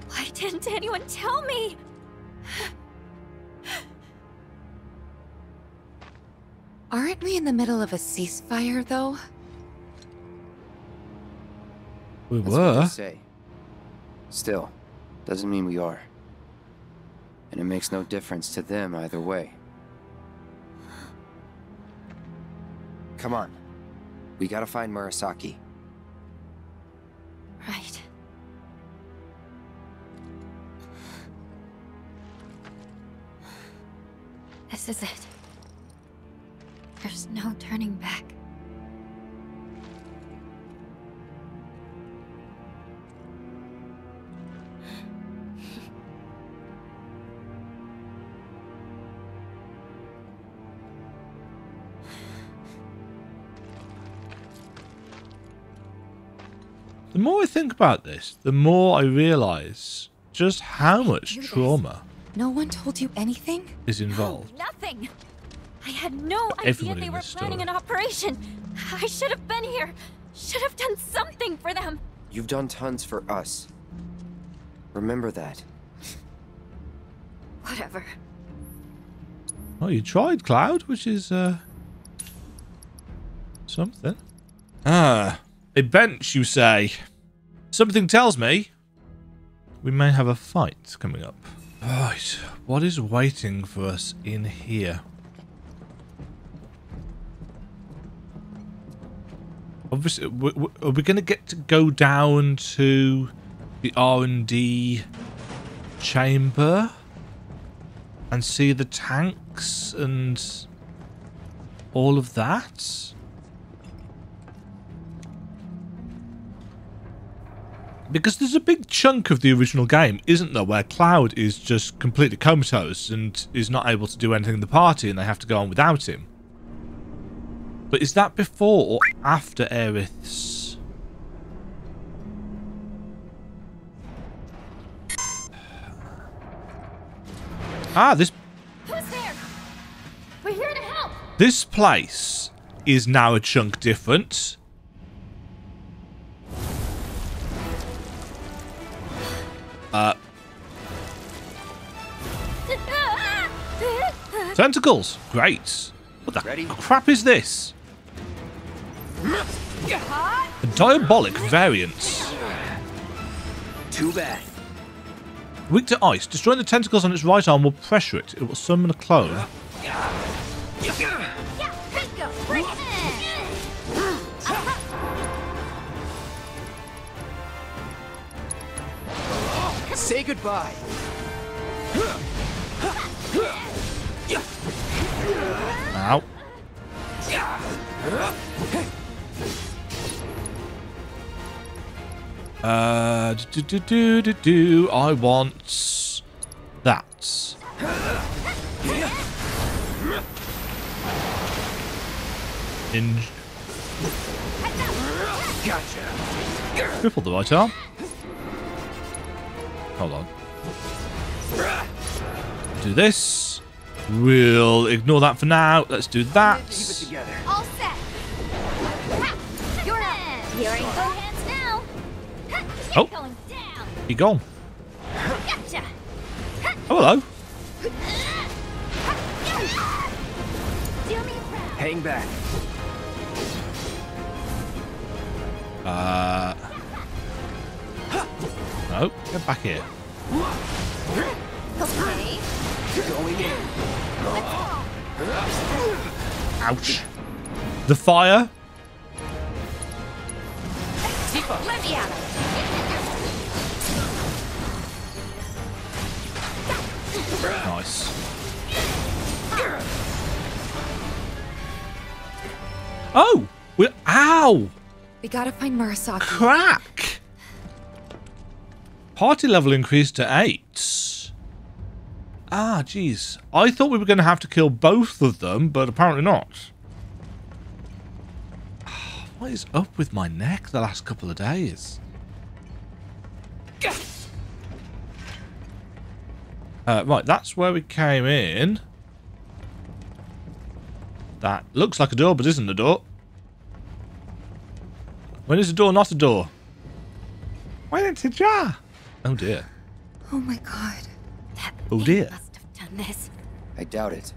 Why didn't anyone tell me? Aren't we in the middle of a ceasefire, though? We That's what were. say. Still, doesn't mean we are. And it makes no difference to them either way. Come on. We gotta find Murasaki. Right. This is it. There's no turning back. The more I think about this, the more I realise just how much hear this. trauma No one told you anything? is involved. Nothing! I had no idea they were planning story. an operation. I should have been here. Should have done something for them. You've done tons for us. Remember that. Whatever. Well, you tried, Cloud, which is uh, something. Ah, a bench, you say? Something tells me we may have a fight coming up. Right, what is waiting for us in here? Obviously, are we going to get to go down to the R&D chamber and see the tanks and all of that? Because there's a big chunk of the original game, isn't there, where Cloud is just completely comatose and is not able to do anything in the party and they have to go on without him. But is that before or after Aerith's? Ah, this Who's there? We're here to help. this place is now a chunk different. Uh, tentacles, great. What the crap is this? A diabolic variance. Too bad. Weak to ice. Destroying the tentacles on its right arm will pressure it. It will summon a clone. Say goodbye. Ow. Uh, do, do, do, do, do. I want that. In Gotcha. triple the right arm. Hold on. Do this. We'll ignore that for now. Let's do that. All set. You're in. You're in good hands now. Oh. Going down. Gone. Gotcha. Oh, hello. Do me proud. Hang back. Uh. No, get back here. Okay. Going in. Ouch. The fire. Let me. Nice. Oh! We ow! We gotta find Murasaki. Crack! Party level increased to 8. Ah, jeez. I thought we were going to have to kill both of them, but apparently not. What is up with my neck the last couple of days? Uh, right, that's where we came in. That looks like a door, but isn't a door. When is a door not a door? When it's a jar. Oh dear. Oh my god. That Oh dear. Done this. I doubt it.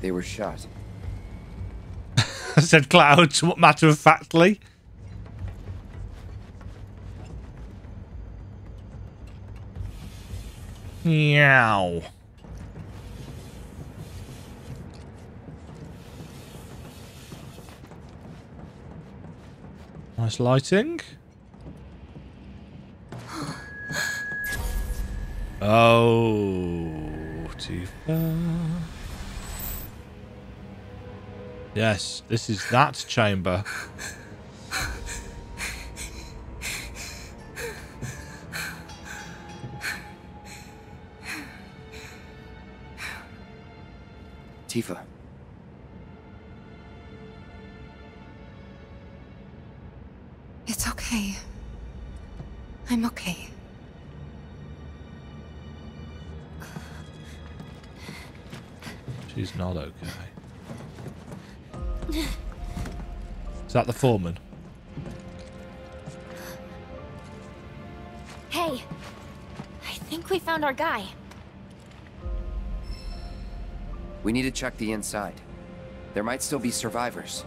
They were shot. said Cloud, somewhat matter of factly. Meow. Nice lighting. Oh, too far. Yes, this is that chamber. Tifa. It's okay. I'm okay. She's not okay. Is that the foreman? Hey, I think we found our guy. We need to check the inside. There might still be survivors.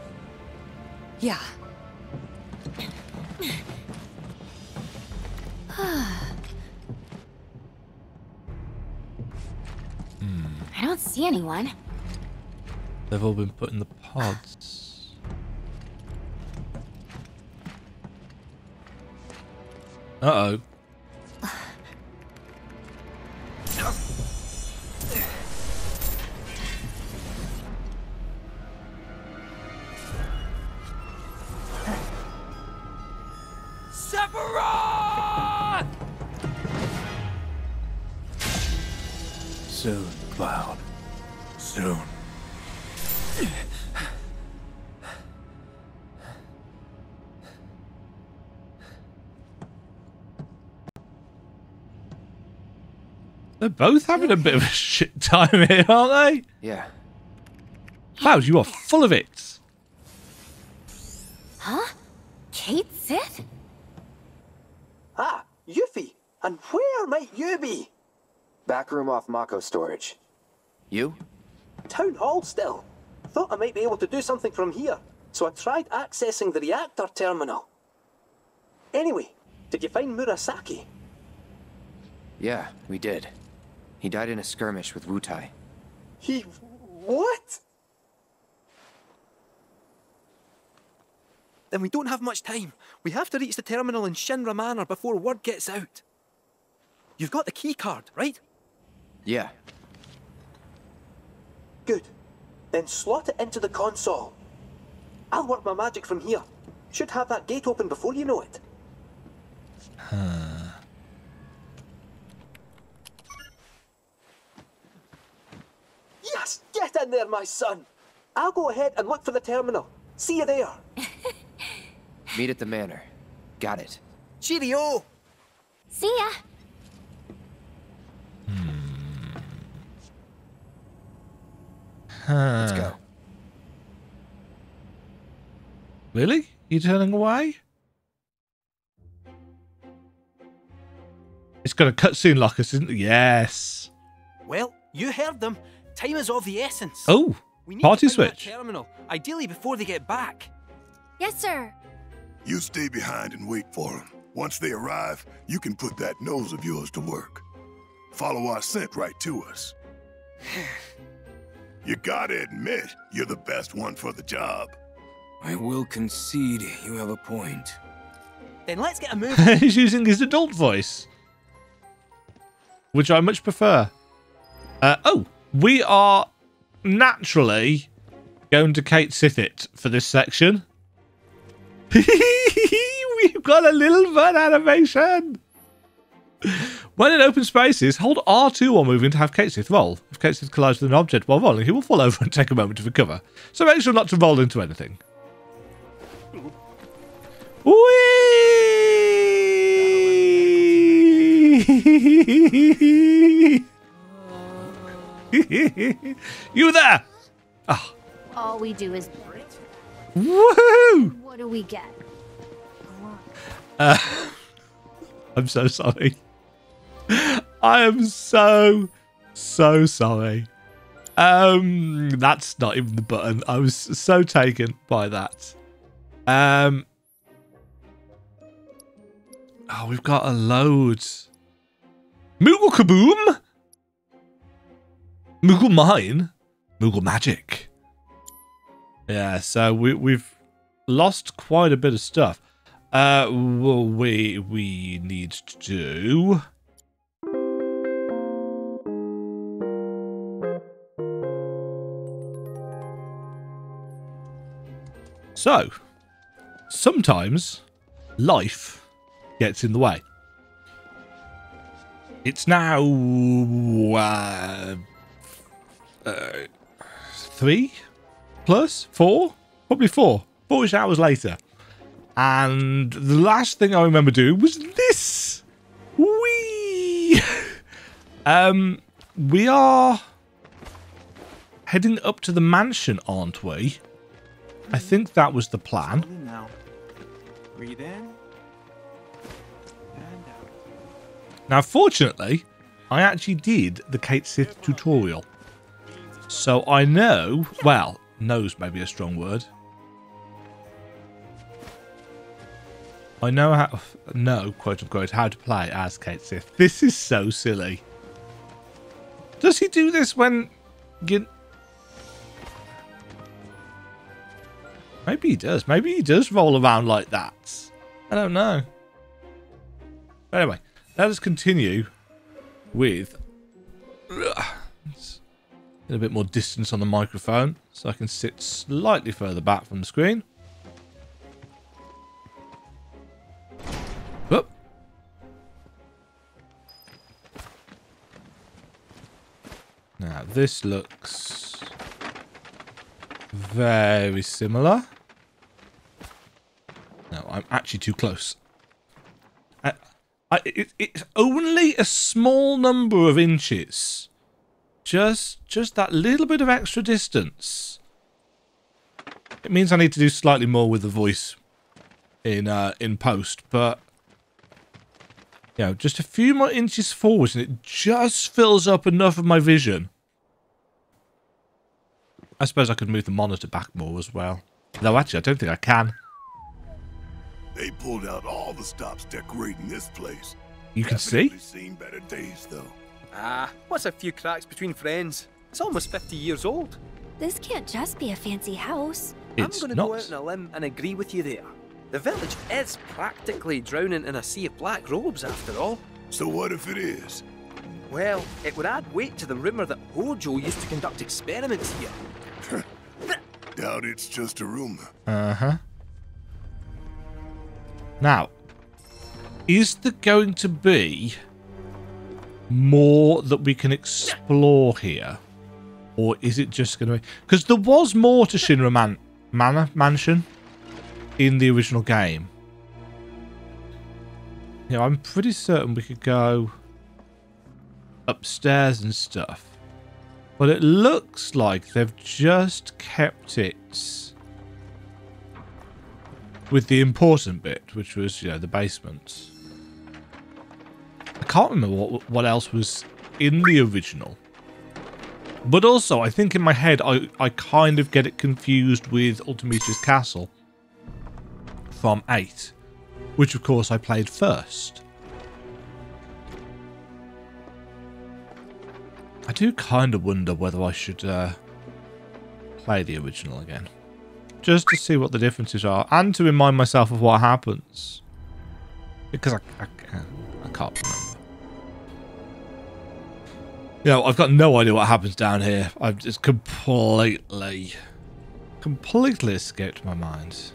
Yeah. Hmm. I don't see anyone. They've all been put in the pods. Uh-oh. Both having a bit of a shit time here, aren't they? Yeah. Cloud, you are full of it. Huh? Cait Sith? Ah, Yuffie. And where might you be? Back room off Mako storage. You? Town hall still. Thought I might be able to do something from here, so I tried accessing the reactor terminal. Anyway, did you find Murasaki? Yeah, we did. He died in a skirmish with Wutai. He... what? Then we don't have much time. We have to reach the terminal in Shinra Manor before word gets out. You've got the key card, right? Yeah. Good. Then slot it into the console. I'll work my magic from here. Should have that gate open before you know it. Yes! Get in there, my son! I'll go ahead and look for the terminal. See you there. Meet at the manor. Got it. Cheerio! See ya. Hmm. Let's go. Really? You turning away? It's got a cutscene lock us, isn't it? Yes. Well, you heard them. Time is of the essence. Oh, we need party to find that switch. terminal, ideally before they get back. Yes, sir. You stay behind and wait for them. Once they arrive, you can put that nose of yours to work. Follow our scent right to us. you gotta admit, you're the best one for the job. I will concede you have a point. Then let's get a move. He's using his adult voice, which I much prefer. Uh, oh, we are naturally going to Kate Sithit for this section. We've got a little fun animation. When in open spaces, hold R2 while moving to have Cait Sith roll. If Cait Sith collides with an object while rolling, he will fall over and take a moment to recover. So make sure not to roll into anything. Whee! you there! Ah, All we do is. Woohoo! What do we get? Uh, I'm so sorry. I am so, so sorry. Um, that's not even the button. I was so taken by that. Um, oh, we've got a load. Moogle Kaboom! Moogle Mine? Moogle Magic. Yeah, so we, we've lost quite a bit of stuff. Uh, well, we we need to do. So, sometimes life gets in the way. It's now uh, uh, three plus four, probably four, four-ish hours later. And the last thing I remember doing was this. Wee. um, we are heading up to the mansion, aren't we? I think that was the plan. Now, breathe in. Now, fortunately, I actually did the Cait Sith tutorial. So I know, well, knows maybe a strong word. I know how, know, quote unquote, how to play as Cait Sith. This is so silly. Does he do this when you... Maybe he does. Maybe he does roll around like that. I don't know. Anyway, let us continue with... Get a bit more distance on the microphone so I can sit slightly further back from the screen. Whoop. Now this looks very similar. No, I'm actually too close. I, it, it's only a small number of inches. Just, just that little bit of extra distance. It means I need to do slightly more with the voice in uh, in post, but you know, just a few more inches forward, and it just fills up enough of my vision. I suppose I could move the monitor back more as well. Though actually, I don't think I can. They pulled out all the stops decorating this place. You can see? Seen better days, though. Ah, what's a few cracks between friends? It's almost 50 years old. This can't just be a fancy house. It's I'm going to not. go out on a limb and agree with you there. The village is practically drowning in a sea of black robes, after all. So what if it is? Well, it would add weight to the rumour that Hojo used to conduct experiments here. Doubt it's just a rumor. Uh huh. Now, is there going to be more that we can explore here? Or is it just going to be... Because there was more to Shinra Man Manor Mansion in the original game. Know, I'm pretty certain we could go upstairs and stuff. But it looks like they've just kept it with the important bit, which was, you know, the basement. I can't remember what, what else was in the original. But also, I think in my head, I, I kind of get it confused with Ultimecia's Castle from 8, which of course I played first. I do kind of wonder whether I should uh, play the original again. Just to see what the differences are and to remind myself of what happens. Because I, I, I can't remember. You know, I've got no idea what happens down here. I've just completely, completely escaped my mind.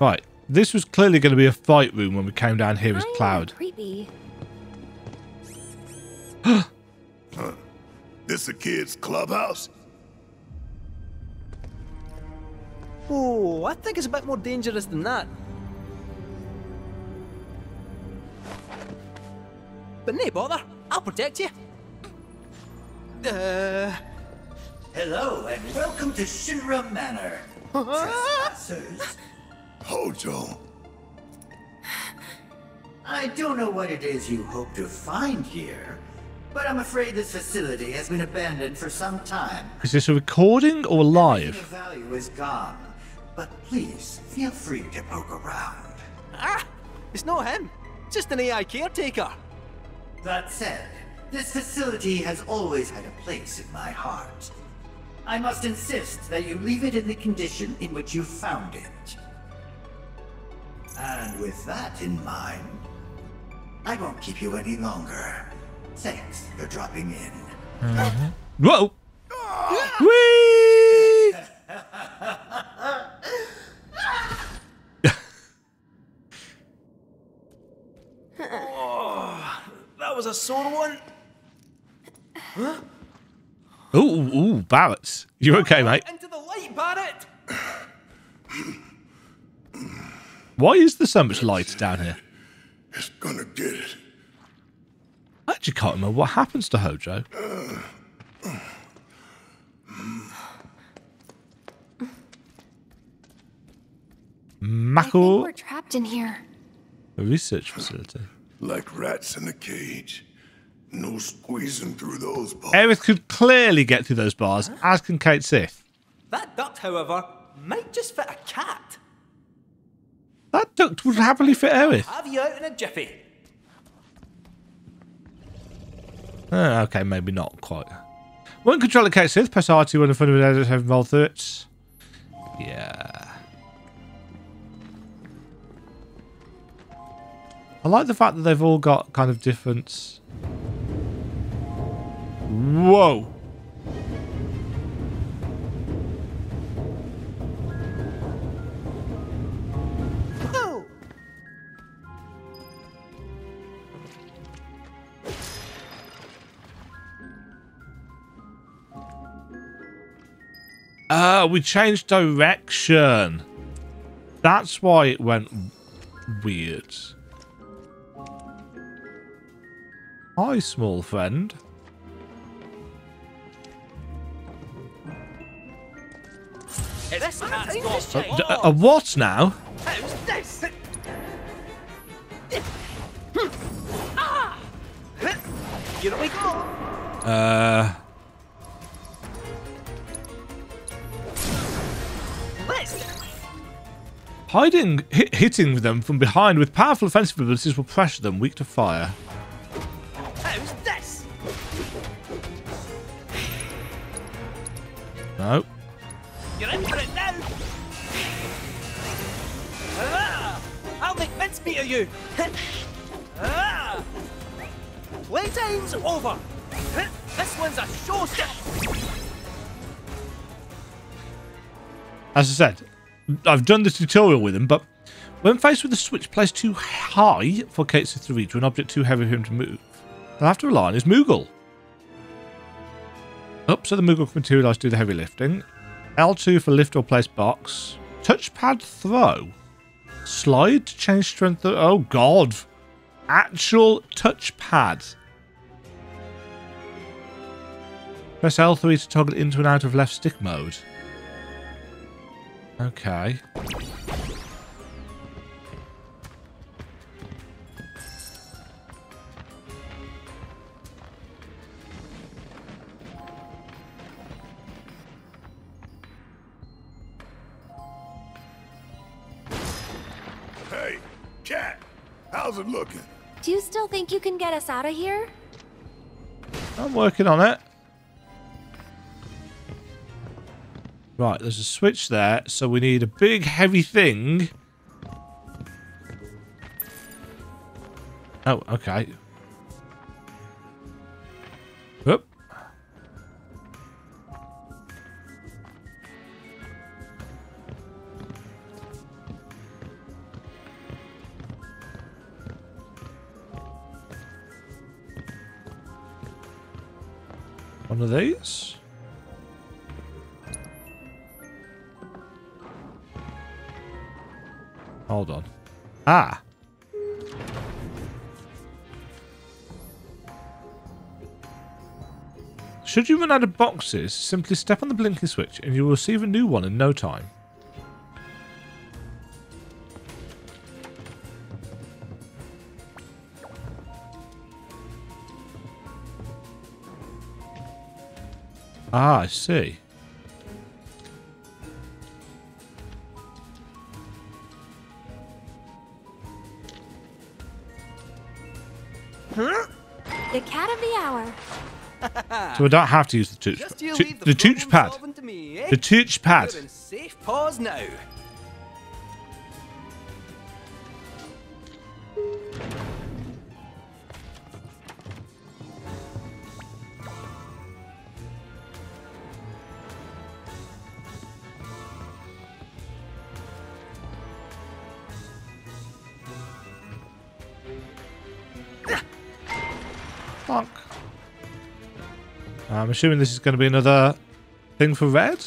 Right, this was clearly going to be a fight room when we came down here as Cloud. Creepy. huh. This a kid's clubhouse? Oh, I think it's a bit more dangerous than that. But nay bother, I'll protect you. Uh. Hello, and welcome to Shinra Manor. Trespassers. Hojo. I don't know what it is you hope to find here, but I'm afraid this facility has been abandoned for some time. Is this a recording or The live? value is gone, but please feel free to poke around. Ah! It's not him. Just an AI caretaker. That said, this facility has always had a place in my heart. I must insist that you leave it in the condition in which you found it. And with that in mind, I won't keep you any longer. Thanks for dropping in. Mhm. Whoa! Whee! Oh, that was a sore one. Huh? Ooh, ooh, ooh, Barret. You okay, mate? Into the light, Barret! Why is there so much light down here? It's gonna get it. I actually can't remember what happens to Hojo. I think Mako we're trapped in here. A research facility. Like rats in a cage. No squeezing through those bars. Aerith could clearly get through those bars, as can Cait Sith. That duct, however, might just fit a cat. That duct would happily fit Aerith. Have you out in a jiffy? Uh, okay, maybe not quite. One controller Cait Sith, press R2 when in front of an edit have roll through it. Yeah. I like the fact that they've all got kind of different. Whoa. Oh! Uh, we changed direction. That's why it went weird. Hi, small friend. This cat's got A, d- a what now? How's this? Ah! Here we go. Uh, hiding, hit, hitting them from behind with powerful offensive abilities will pressure them, weak to fire. You. Ah! Playtime's over. This one's a showstopper. As I said, I've done the tutorial with him, but when faced with a switch placed too high for Cait Sith to reach or an object too heavy for him to move, they'll have to rely on his Moogle. Up so the Moogle can materialise to do the heavy lifting. L2 for lift or place box. Touchpad throw. Slide to change strength. Oh god. Actual touchpad. Press L3 to toggle into and out of left stick mode. Okay. How's it looking? Do you still think you can get us out of here? I'm working on it. Right, there's a switch there, so we need a big heavy thing. Oh, okay. One of these. Hold on. Ah. Should you run out of boxes, simply step on the blinking switch and you will receive a new one in no time. Ah, I see. The cat of the hour. So I don't have to use the touch, Just you leave the the touch pad. me, eh? The touch pad. Safe paws now. I'm assuming this is going to be another thing for red.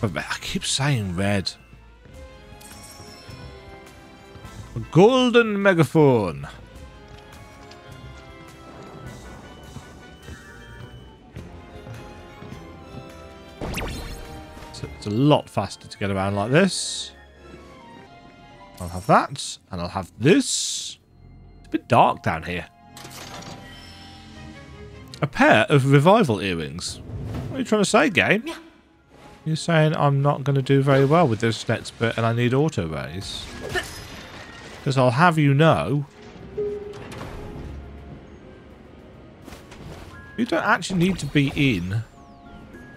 For red. I keep saying red. A golden megaphone. It's a lot faster to get around like this. I'll have that, and I'll have this. It's a bit dark down here. A pair of revival earrings. What are you trying to say, game? You're saying I'm not going to do very well with this next bit and I need auto raise? Because I'll have you know... You don't actually need to be in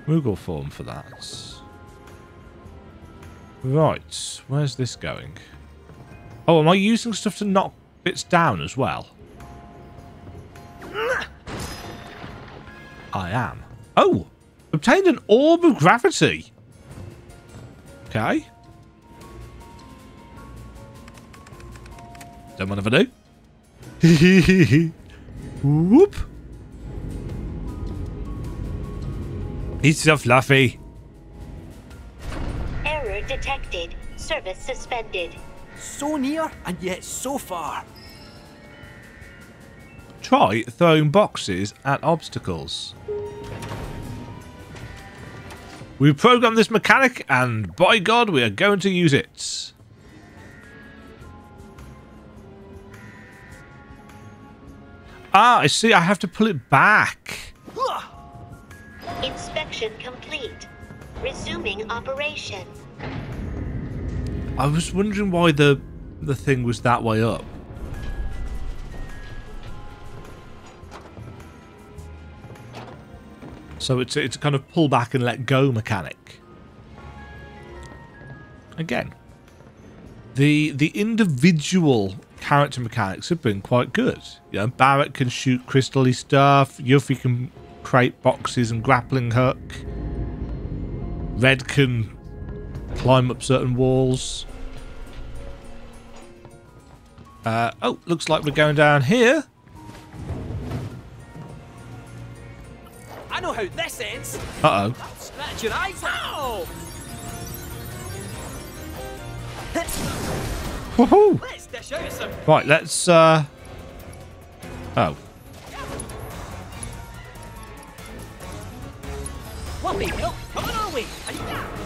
Moogle form for that. Right, where's this going? Oh, am I using stuff to knock bits down as well? Mm. I am. Oh! Obtained an orb of gravity. Okay. Don't mind if I do. Whoop. He's so fluffy. Error detected. Service suspended. So near and yet so far. Try throwing boxes at obstacles. We programmed this mechanic, and by God, we are going to use it. Ah, I see. I have to pull it back. Inspection complete. Resuming operation. I was wondering why the the thing was that way up. So it's it's a kind of pull back and let go mechanic. Again, the the individual character mechanics have been quite good. You know, Barret can shoot crystally stuff. Yuffie can create boxes and grappling hook. Red can climb up certain walls. Uh, oh, looks like we're going down here. I know how this ends. Uh-oh. Scratch your eyes out. Woohoo! Let's dish out some. Right, let's, uh... Oh. Whoopee coming our way.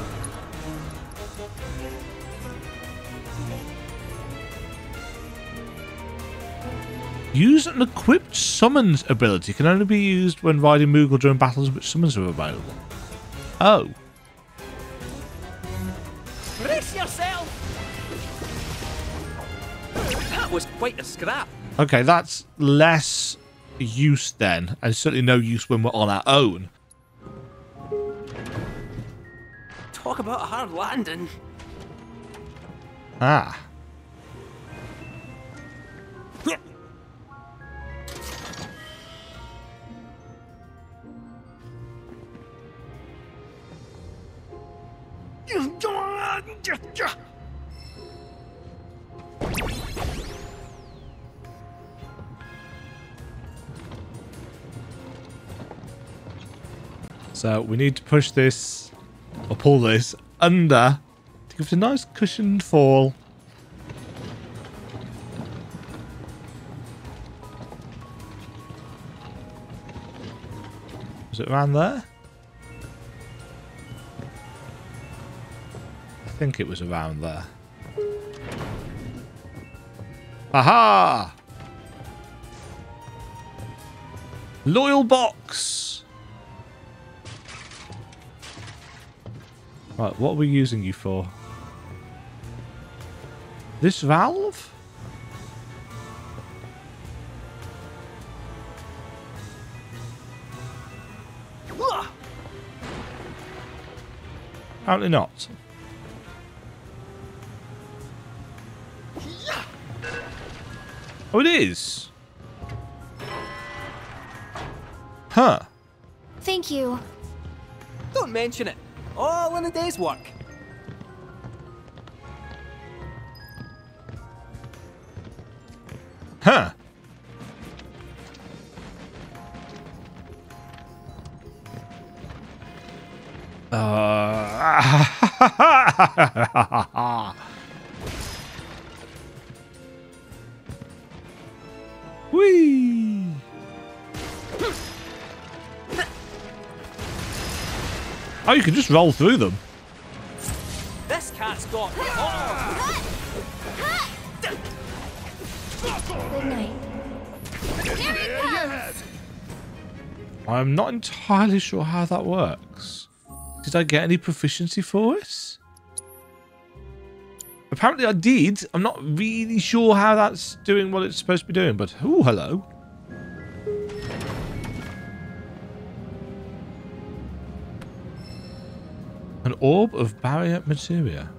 Use an equipped summons ability. Can only be used when riding Moogle during battles in which summons are available. Oh. Brace yourself. That was quite a scrap. Okay, that's less use then, and certainly no use when we're on our own. Talk about a hard landing. Ah. So we need to push this, or pull this, under to give it a nice cushioned fall. Was it around there? Think it was around there. Aha! Loyal box! Right, what are we using you for? This valve? Apparently not. Oh, it is. Huh. Thank you. Don't mention it. All in a day's work. Huh. Uh, Whee! Oh, you can just roll through them. This cat's got. Good night. I'm not entirely sure how that works. Did I get any proficiency for it? Apparently I did. I'm not really sure how that's doing what it's supposed to be doing, but oh, hello. An orb of barrier materia.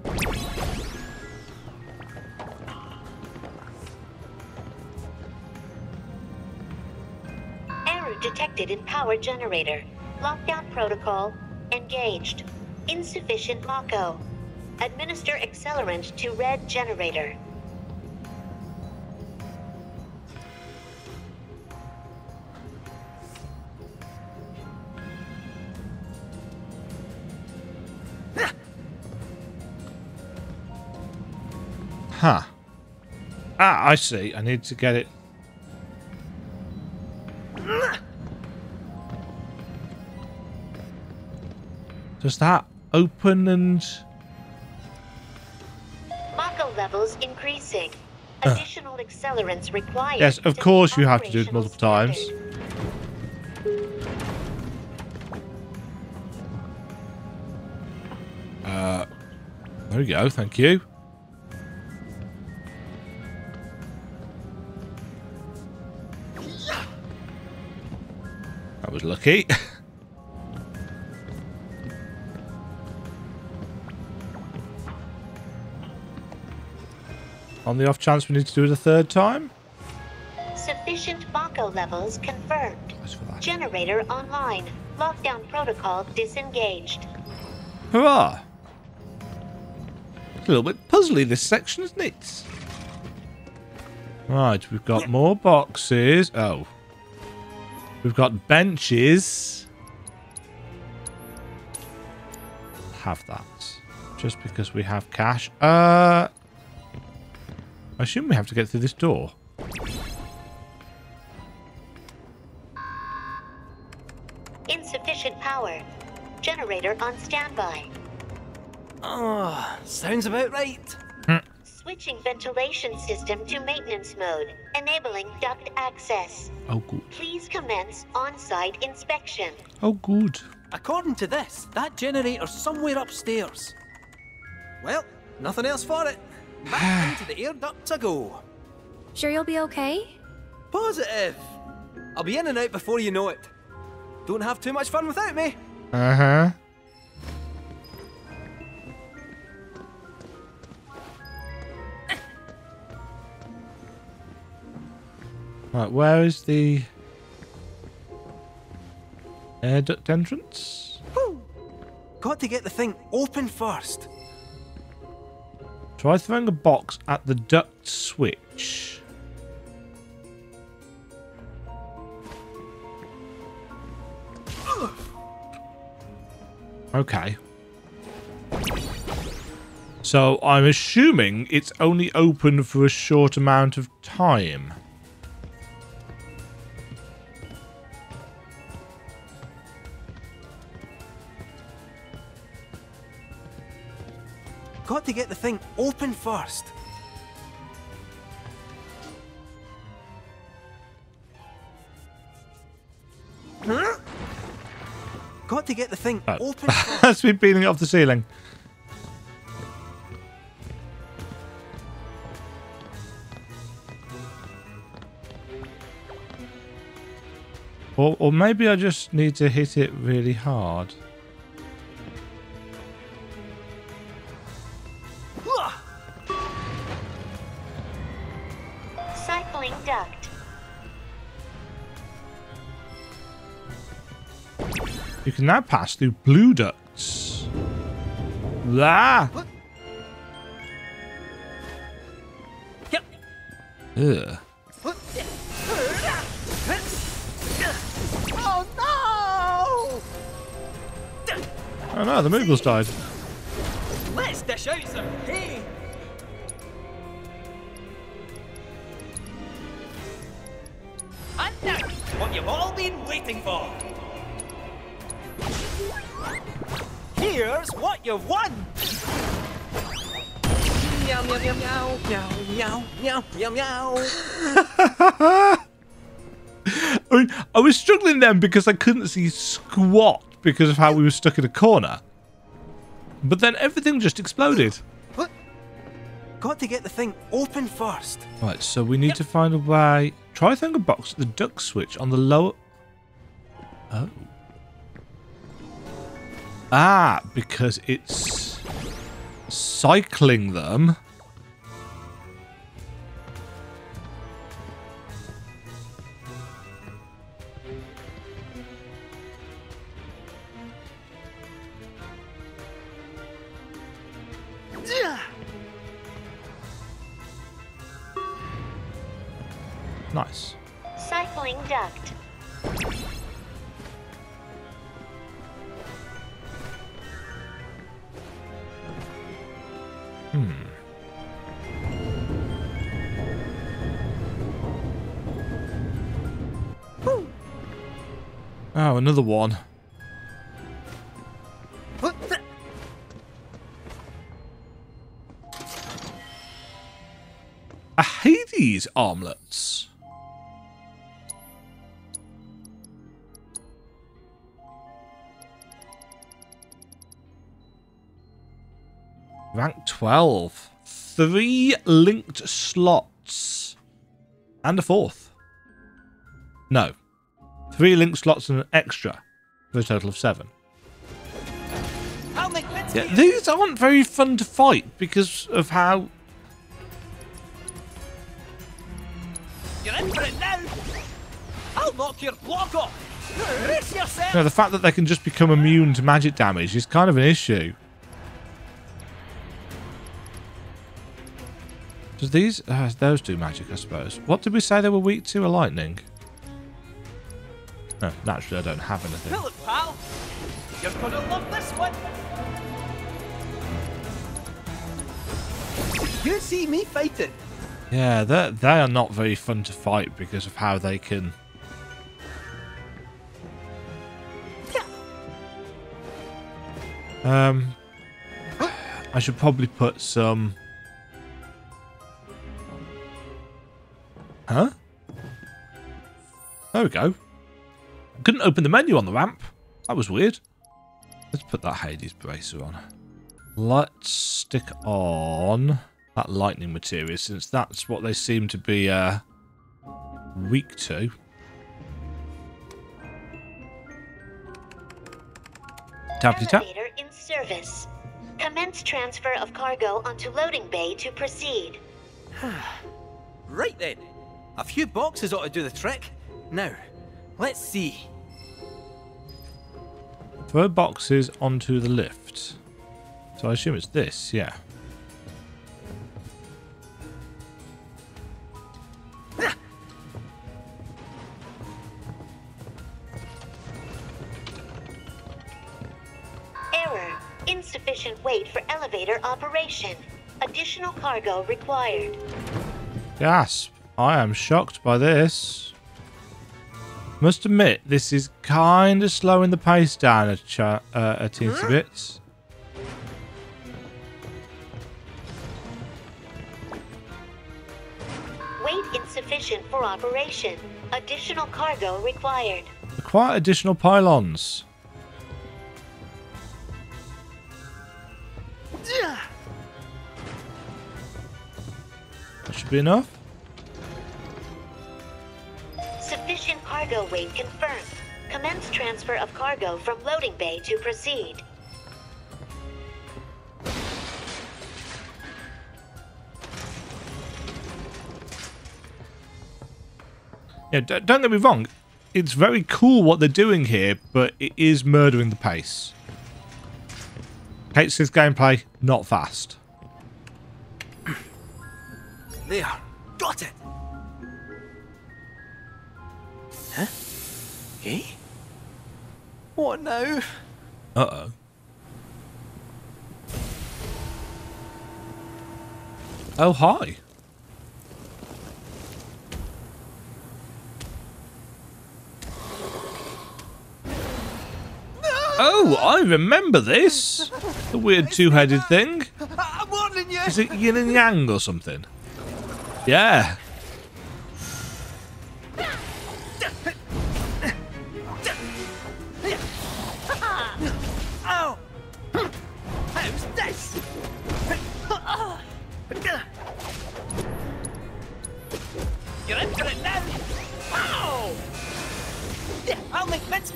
Error detected in power generator. Lockdown protocol engaged. Insufficient Mako. Administer accelerant to red generator. Huh. Ah, I see. I need to get it. Does that open and... Mako levels increasing. Ugh. Additional accelerants required. Yes, of course you have to do it operational multiple times. Uh, there we go. Thank you. That was lucky. On the off chance we need to do it a third time? Sufficient Mako levels confirmed. Generator online. Lockdown protocol disengaged. Hurrah! It's a little bit puzzly, this section, isn't it? Right, we've got more boxes. Oh. We've got benches. Have that. Just because we have cash. Uh, I assume we have to get through this door. Insufficient power. Generator on standby. Oh, sounds about right. Hmm. Switching ventilation system to maintenance mode, enabling duct access. Oh, good. Please commence on-site inspection. Oh, good. According to this, that generator's somewhere upstairs. Well, nothing else for it. Back into the air duct to go. Sure you'll be okay? Positive. I'll be in and out before you know it. Don't have too much fun without me. Uh huh. Right, where is the air duct entrance? Got to get the thing open first. Try throwing a box at the duct switch. Okay. So I'm assuming it's only open for a short amount of time. To get the thing open first. Huh? Got to get the thing Oh. open. Has been beating it off the ceiling. Or, or maybe I just need to hit it really hard. You can now pass through blue ducts. Ah! Ugh. Oh no! Oh no, the Moogles died. Let's dish out some hay! And now, what you've all been waiting for! Here's what you've won! Meow, meow, meow, meow, meow, meow, meow, meow. I, mean, I was struggling then because I couldn't see squat because of how we were stuck in a corner. But then everything just exploded. What? Got to get the thing open first. Right, so we need yep. to find a way. Try throwing a box at the duck switch on the lower. Oh. Ah, because it's cycling them. Nice. Cycling duct. Oh, another one. A Hades armlets. Rank 12. Three linked slots. And a fourth. No. Three link slots and an extra. For a total of seven. I'll make Linsky Yeah, these aren't very fun to fight because of how. You're in for it now! I'll knock your block off! Know, the fact that they can just become immune to magic damage is kind of an issue. Does these. Uh, those do magic, I suppose. What did we say they were weak to? A lightning? No, naturally, I don't have anything. It, pal! You're gonna love this one! You see me fighting? Yeah, they they are not very fun to fight because of how they can. Um, I should probably put some. Huh? There we go. Couldn't open the menu on the ramp. That was weird. Let's put that Hades bracer on. Let's stick on that lightning materia since that's what they seem to be uh, weak to. Tappity tap. Elevator in service. Commence transfer of cargo onto loading bay to proceed. Right then. A few boxes ought to do the trick. Now, let's see. Throw boxes onto the lift. So I assume it's this, yeah. Error. Insufficient weight for elevator operation. Additional cargo required. Gasp. I am shocked by this. Must admit, this is kind of slowing the pace down a, ch uh, a mm-hmm. teensy bit. Weight insufficient for operation. Additional cargo required. Require additional pylons. That should be enough. Sufficient cargo weight confirmed. Commence transfer of cargo from loading bay to proceed. Yeah, don't get me wrong. It's very cool what they're doing here, but it is murdering the pace. Hates this gameplay, not fast. There. Got it. Huh? Eh? What now? Uh-oh. Oh, hi. Oh, I remember this. The weird two-headed thing. I'm warning you. Is it yin and yang or something? Yeah.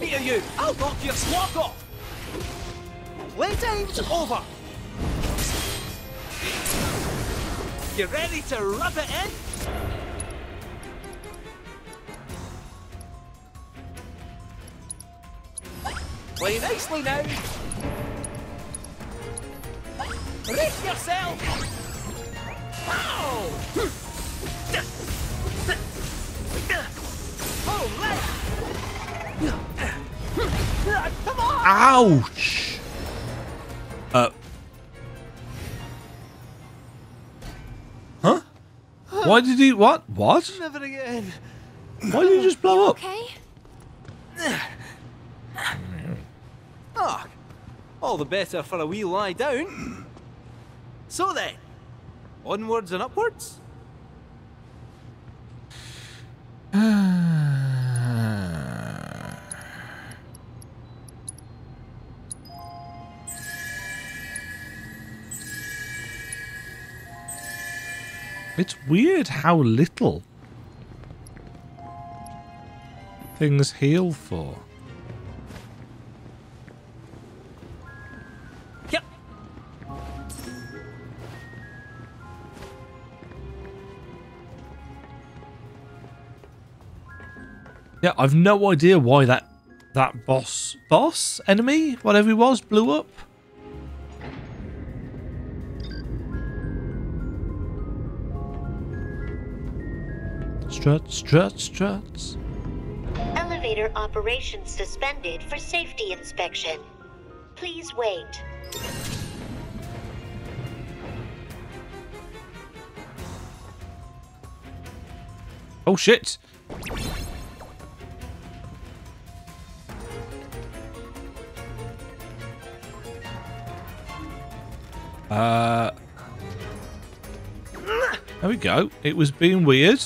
Make you! I'll knock your squawk off! Playtime's over! You ready to rub it in? Play nicely now! Brace yourself! Ow! Oh, right! Come! Ouch! Uh. Huh? Why did he... What? What? Never again. Why did he just blow up? Okay? Ah, all the better for a wee lie down. So then, onwards and upwards? It's weird how little things heal for. Yep. Yeah, I've no idea why that that boss boss enemy whatever he was blew up. Strut, strut, struts. Elevator operations suspended for safety inspection. Please wait. Oh shit! Uh, there we go. It was being weird.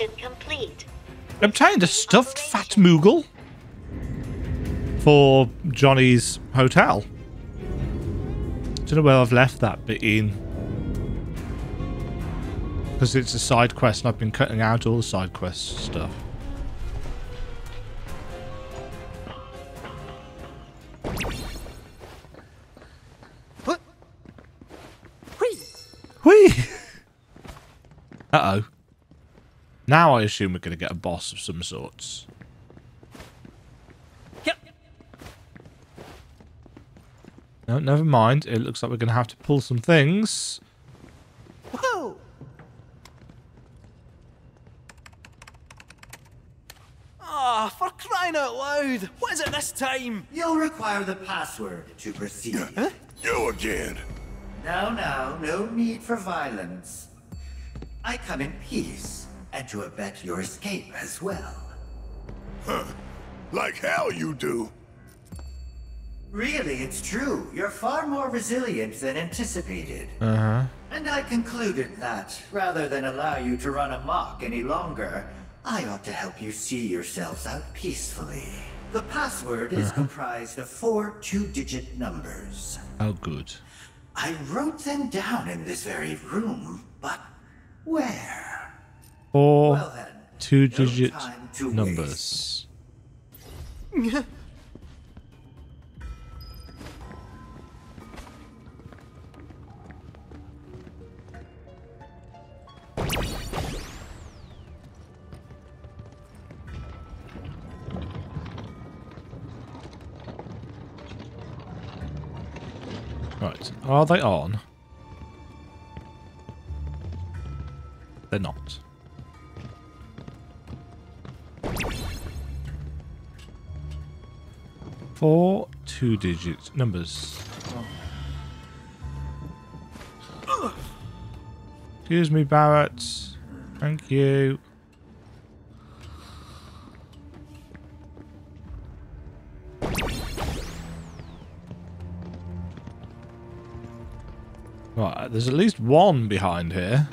Inspection complete. obtained a stuffed fat Moogle for Johnny's hotel. Don't know where I've left that bit in. Because it's a side quest and I've been cutting out all the side quest stuff. Now I assume we're going to get a boss of some sorts. Yep. No, never mind. It looks like we're going to have to pull some things. Whoa! Ah, for crying out loud! What is it this time? You'll require the password to proceed. Huh? You again. Now, now, no need for violence. I come in peace, and to abet your escape as well. Huh. Like hell you do. Really, it's true. You're far more resilient than anticipated. Uh-huh. And I concluded that, rather than allow you to run amok any longer, I ought to help you see yourselves out peacefully. The password is Uh-huh. comprised of four two-digit numbers. Oh, good. I wrote them down in this very room, but where? Four Well then, two-digit time to numbers. Right. Are they on? They're not. Four two-digit numbers. Excuse me, Barret. Thank you. Right, there's at least one behind here.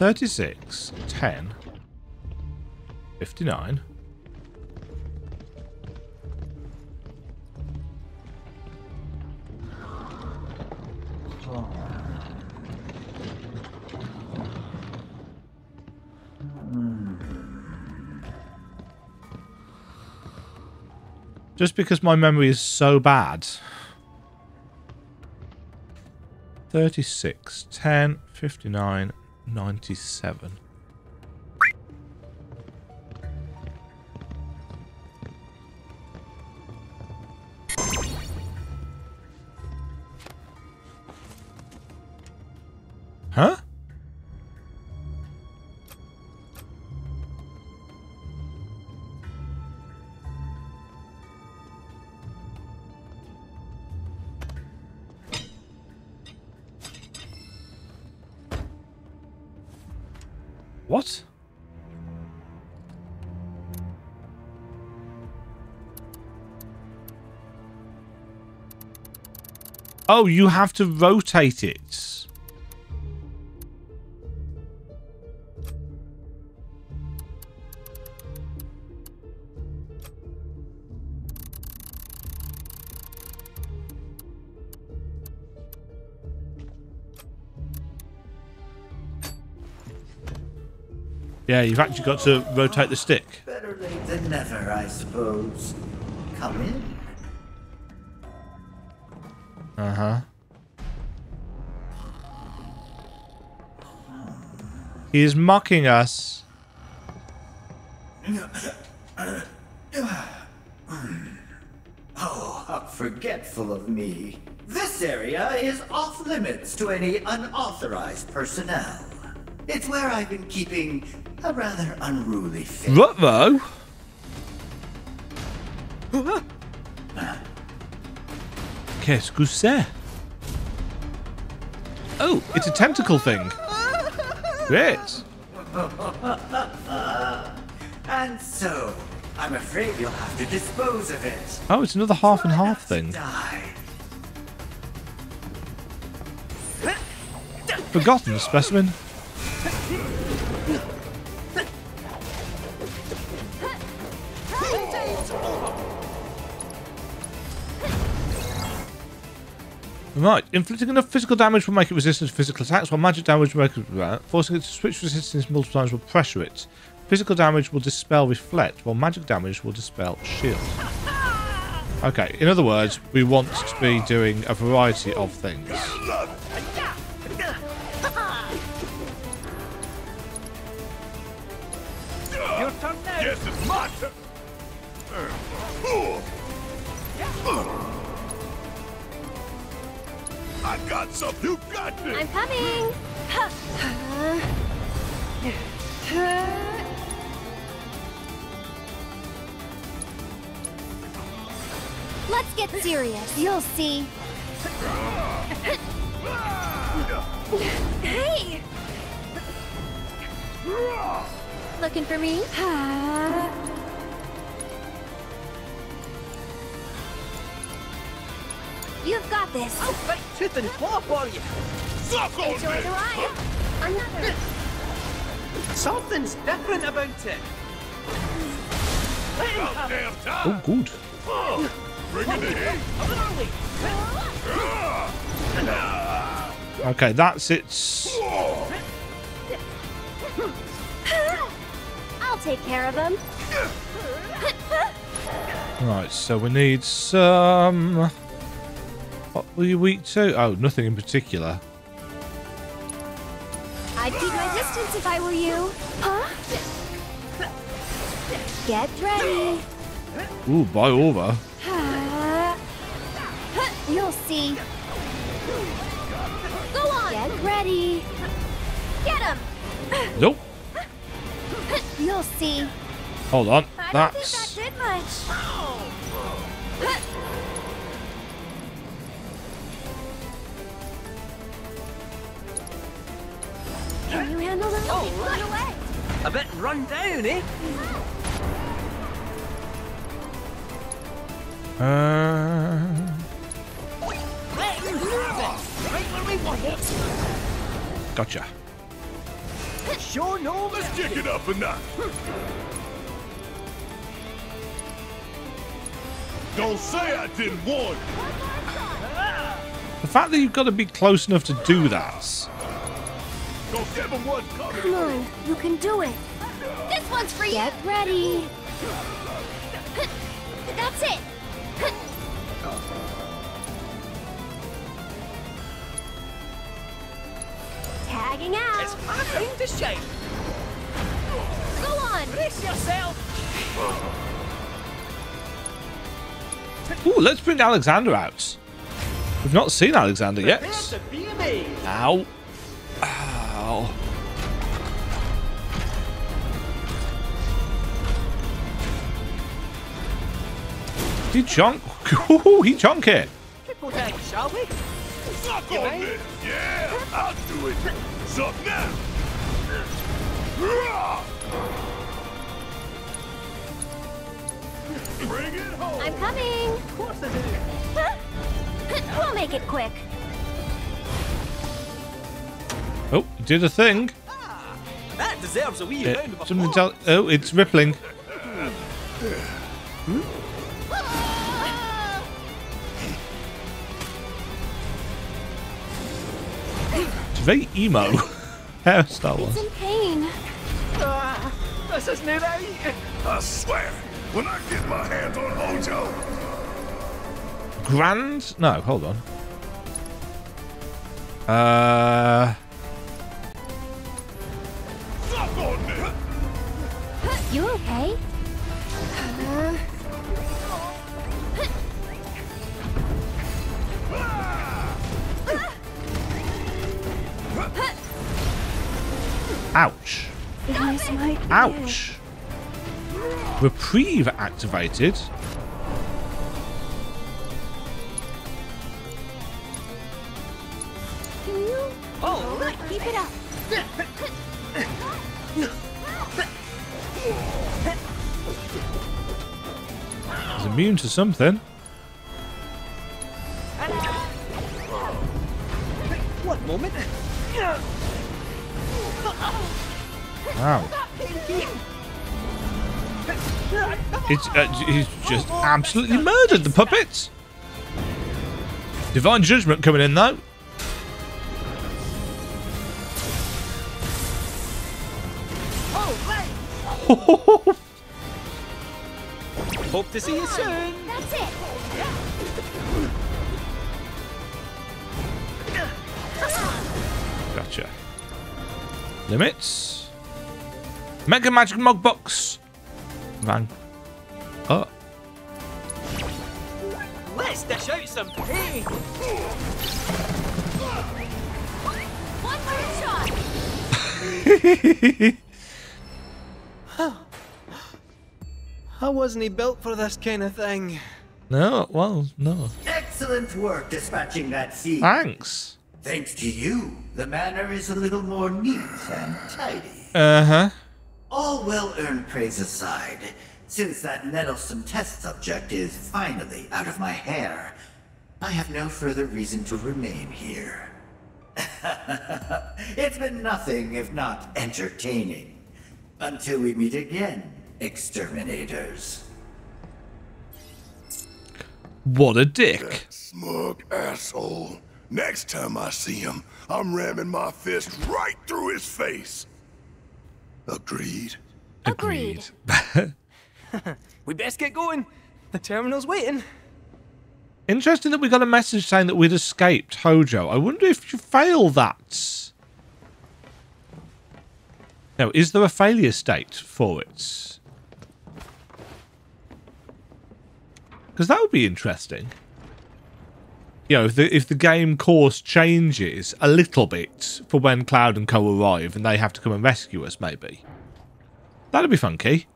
Thirty-six, ten, fifty-nine. Just because my memory is so bad. 36, 10, 59, 97. Oh, you have to rotate it. Yeah, you've actually got to rotate the stick. Better late than never, I suppose. Come in. Uh huh. He's mocking us. Oh, how forgetful of me. This area is off limits to any unauthorized personnel. It's where I've been keeping a rather unruly face. What though? Qu'est-ce que c'est? Oh, it's a tentacle thing. Great. and so, I'm afraid you'll have to dispose of it. Oh, it's another half and half thing. Forgotten specimen. Right, inflicting enough physical damage will make it resistant to physical attacks, while magic damage will make it uh, forcing it to switch resistance multiple times will pressure it. Physical damage will dispel reflect, while magic damage will dispel shield. Okay, in other words, we want to be doing a variety of things. Your turn now. Yes, it's my turn. I got some. You got this. I'm coming. Let's get serious. You'll see. Hey! Looking for me? You've got this. I'll fight tooth and claw for you. Suck on Enjoy me. the ride. Another. Something's different about it. Let him About have it. Oh, time. good. Oh, bring it in. Okay, that's its. I'll take care of him. Right, so we need some. What were you weak to? Oh, nothing in particular. I'd keep my distance if I were you. Huh? Get ready. Ooh, buy over. You'll see. Go on. Get ready. Get him. Nope. You'll see. Hold on. I don't That's. think that did much. Can you handle them? Oh, run away. A bit run down, eh? Uh, Let him have it. Right where we want it. gotcha. Sure no Let's kick it up a notch. Don't say I didn't warn you. The fact that you've got to be close enough to do that. Don't give him what's coming. Come on, you can do it. This one's for you. Get ready. That's it. Tagging out. It's my time to shine. Go on. Brace yourself. Ooh, let's bring Alexander out. We've not seen Alexander yet. Prepare to be amazed. Ow. Ow. He chunk. Ooh, he chunk it. Triple down, shall we? Suck on this. Yeah, I'll do it. Suck now. Bring it home. I'm coming. Of course I do. We'll make it quick. Oh, it did a thing. That deserves a wee It- round of something applause. tell- oh, it's rippling. It's very emo hairstyle. It's in pain. Ah, this is new right. I swear, when I get my hands on Hojo, Grand? No, hold on. Uh, suck on this. You okay? Uh, ouch. This might be Ouch. Reprieve activated. it. Can you? Oh, keep it up. He's immune to something. One moment. Wow. It's uh, he's just absolutely murdered the puppets. Divine Judgment coming in though. Hope to see you soon. That's it. Gotcha. Limits. Mega Magic Mug Box. Van. Oh. Let's dish out some pain. One more shot. I wasn't he built for this kind of thing. No, well, no. Excellent work dispatching that sea. Thanks. Thanks to you, the manor is a little more neat and tidy. Uh huh. All well-earned praise aside, since that nettlesome test subject is finally out of my hair, I have no further reason to remain here. it's been nothing if not entertaining. Until we meet again, exterminators. What a dick. Smug asshole. Next time I see him, I'm ramming my fist right through his face. Agreed. Agreed. we best get going. The terminal's waiting. Interesting that we got a message saying that we'd escaped Hojo. I wonder if you fail that. Now, is there a failure state for it? Because that would be interesting. You know, if the, if the game course changes a little bit for when Cloud and Co arrive and they have to come and rescue us, maybe. That'd be funky.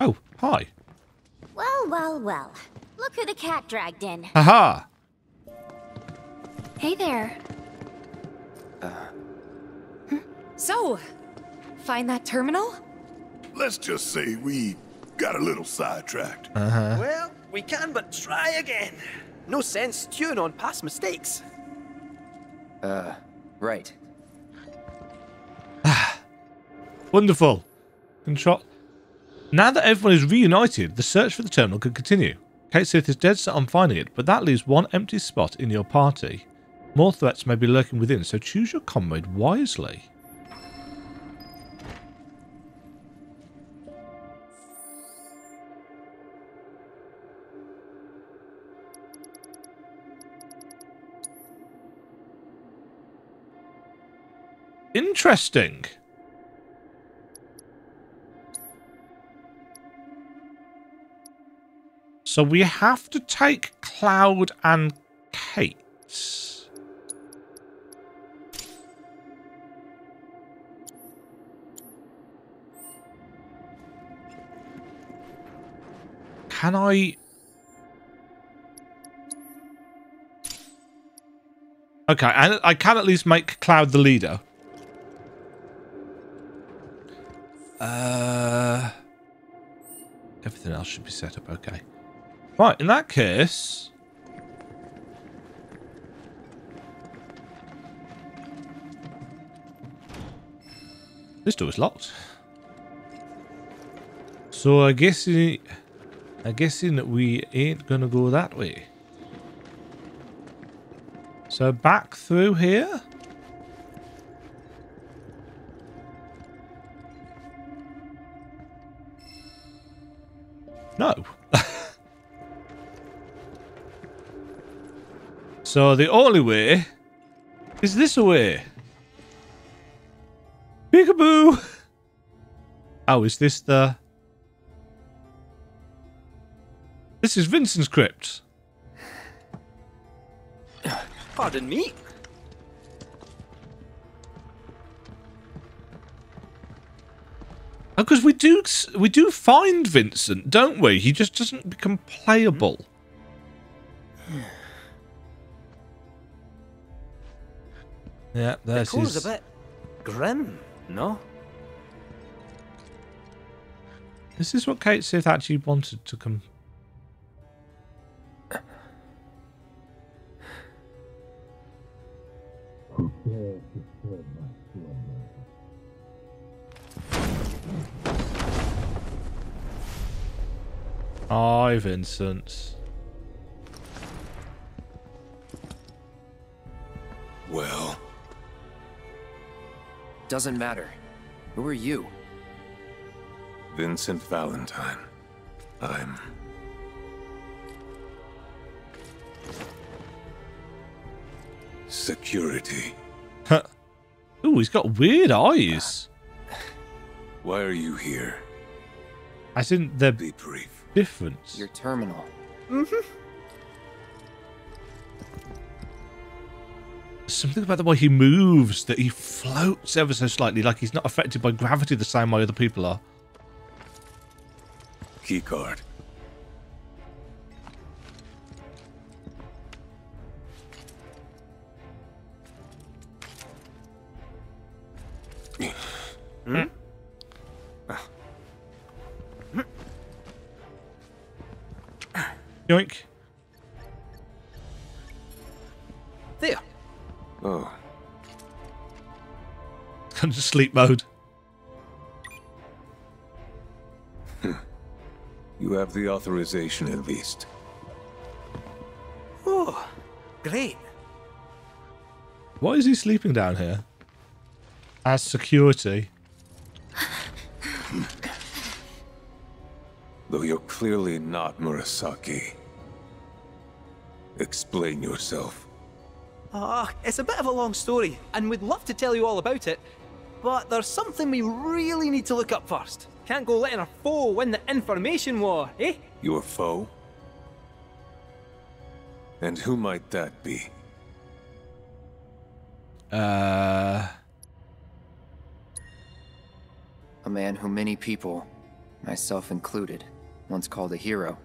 Oh, hi. Well, well, well. Look who the cat dragged in. Haha. Hey there. uh So, find that terminal? Let's just say we got a little sidetracked. Uh-huh. Well, we can but try again. No sense stewing on past mistakes. Uh, right. Wonderful. Control. Now that everyone is reunited, the search for the terminal can continue. Cait Sith is dead set on finding it, but that leaves one empty spot in your party. More threats may be lurking within, so choose your comrade wisely. Interesting. So we have to take Cloud and Cait. Can I... Okay, and I can at least make Cloud the leader. Uh, everything else should be set up okay. Right, in that case... This door is locked. So I guess I guessing that we ain't gonna go that way. So back through here? So the only way is this way. Peekaboo! Oh, is this the... This is Vincent's crypt. Pardon me. Because we do we do find Vincent, don't we? He just doesn't become playable. Hmm. Yeah, that's the core's a bit grim, no? This is what Cait Sith actually wanted to come. Hi, Vincent. Well. Doesn't matter. Who are you? Vincent Valentine. I'm. Security. Huh. Ooh, he's got weird eyes. Why are you here? As in, they're Be brief. different. Your terminal. Mm-hmm. Something about the way he moves, that he floats ever so slightly, like he's not affected by gravity the same way other people are. Keycard. Hmm? Yoink. There. Oh, Kind of sleep mode. you have the authorization at least. Oh, great. Why is he sleeping down here? As security. Though you're clearly not Murasaki. Explain yourself. Ah, it's a bit of a long story, and we'd love to tell you all about it. But there's something we really need to look up first. Can't go letting our foe win the information war, eh? Your foe? And who might that be? Uh. A man who many people, myself included, once called a hero.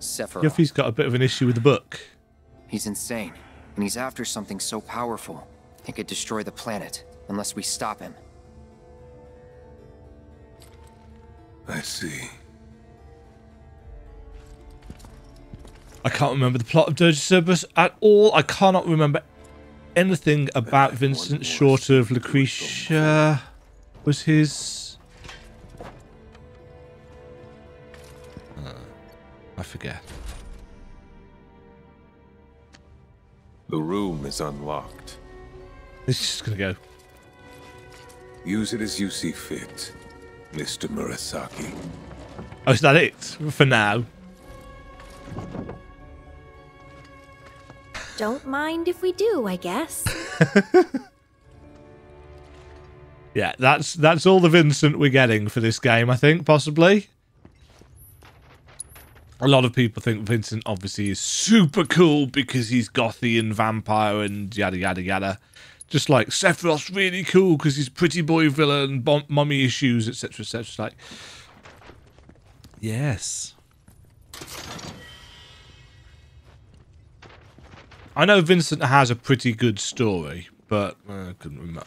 Sephiroth. Yuffie's got a bit of an issue with the book. He's insane, and he's after something so powerful it could destroy the planet unless we stop him. I see. I can't remember the plot of Dirge Cerberus at all. I cannot remember anything about Vincent short of Lucrecia was his. Uh, I forget. The room is unlocked. It's just gonna go. Use it as you see fit, Mr. Murasaki. Oh, is that it for now? Don't mind if we do, I guess. Yeah, that's that's all the Vincent we're getting for this game. I think possibly. A lot of people think Vincent obviously is super cool because he's gothy and vampire and yada yada yada. Just like Sephiroth's really cool because he's pretty boy villain, bom- mommy issues, etc. etc. Like, yes. I know Vincent has a pretty good story, but uh, I couldn't remember.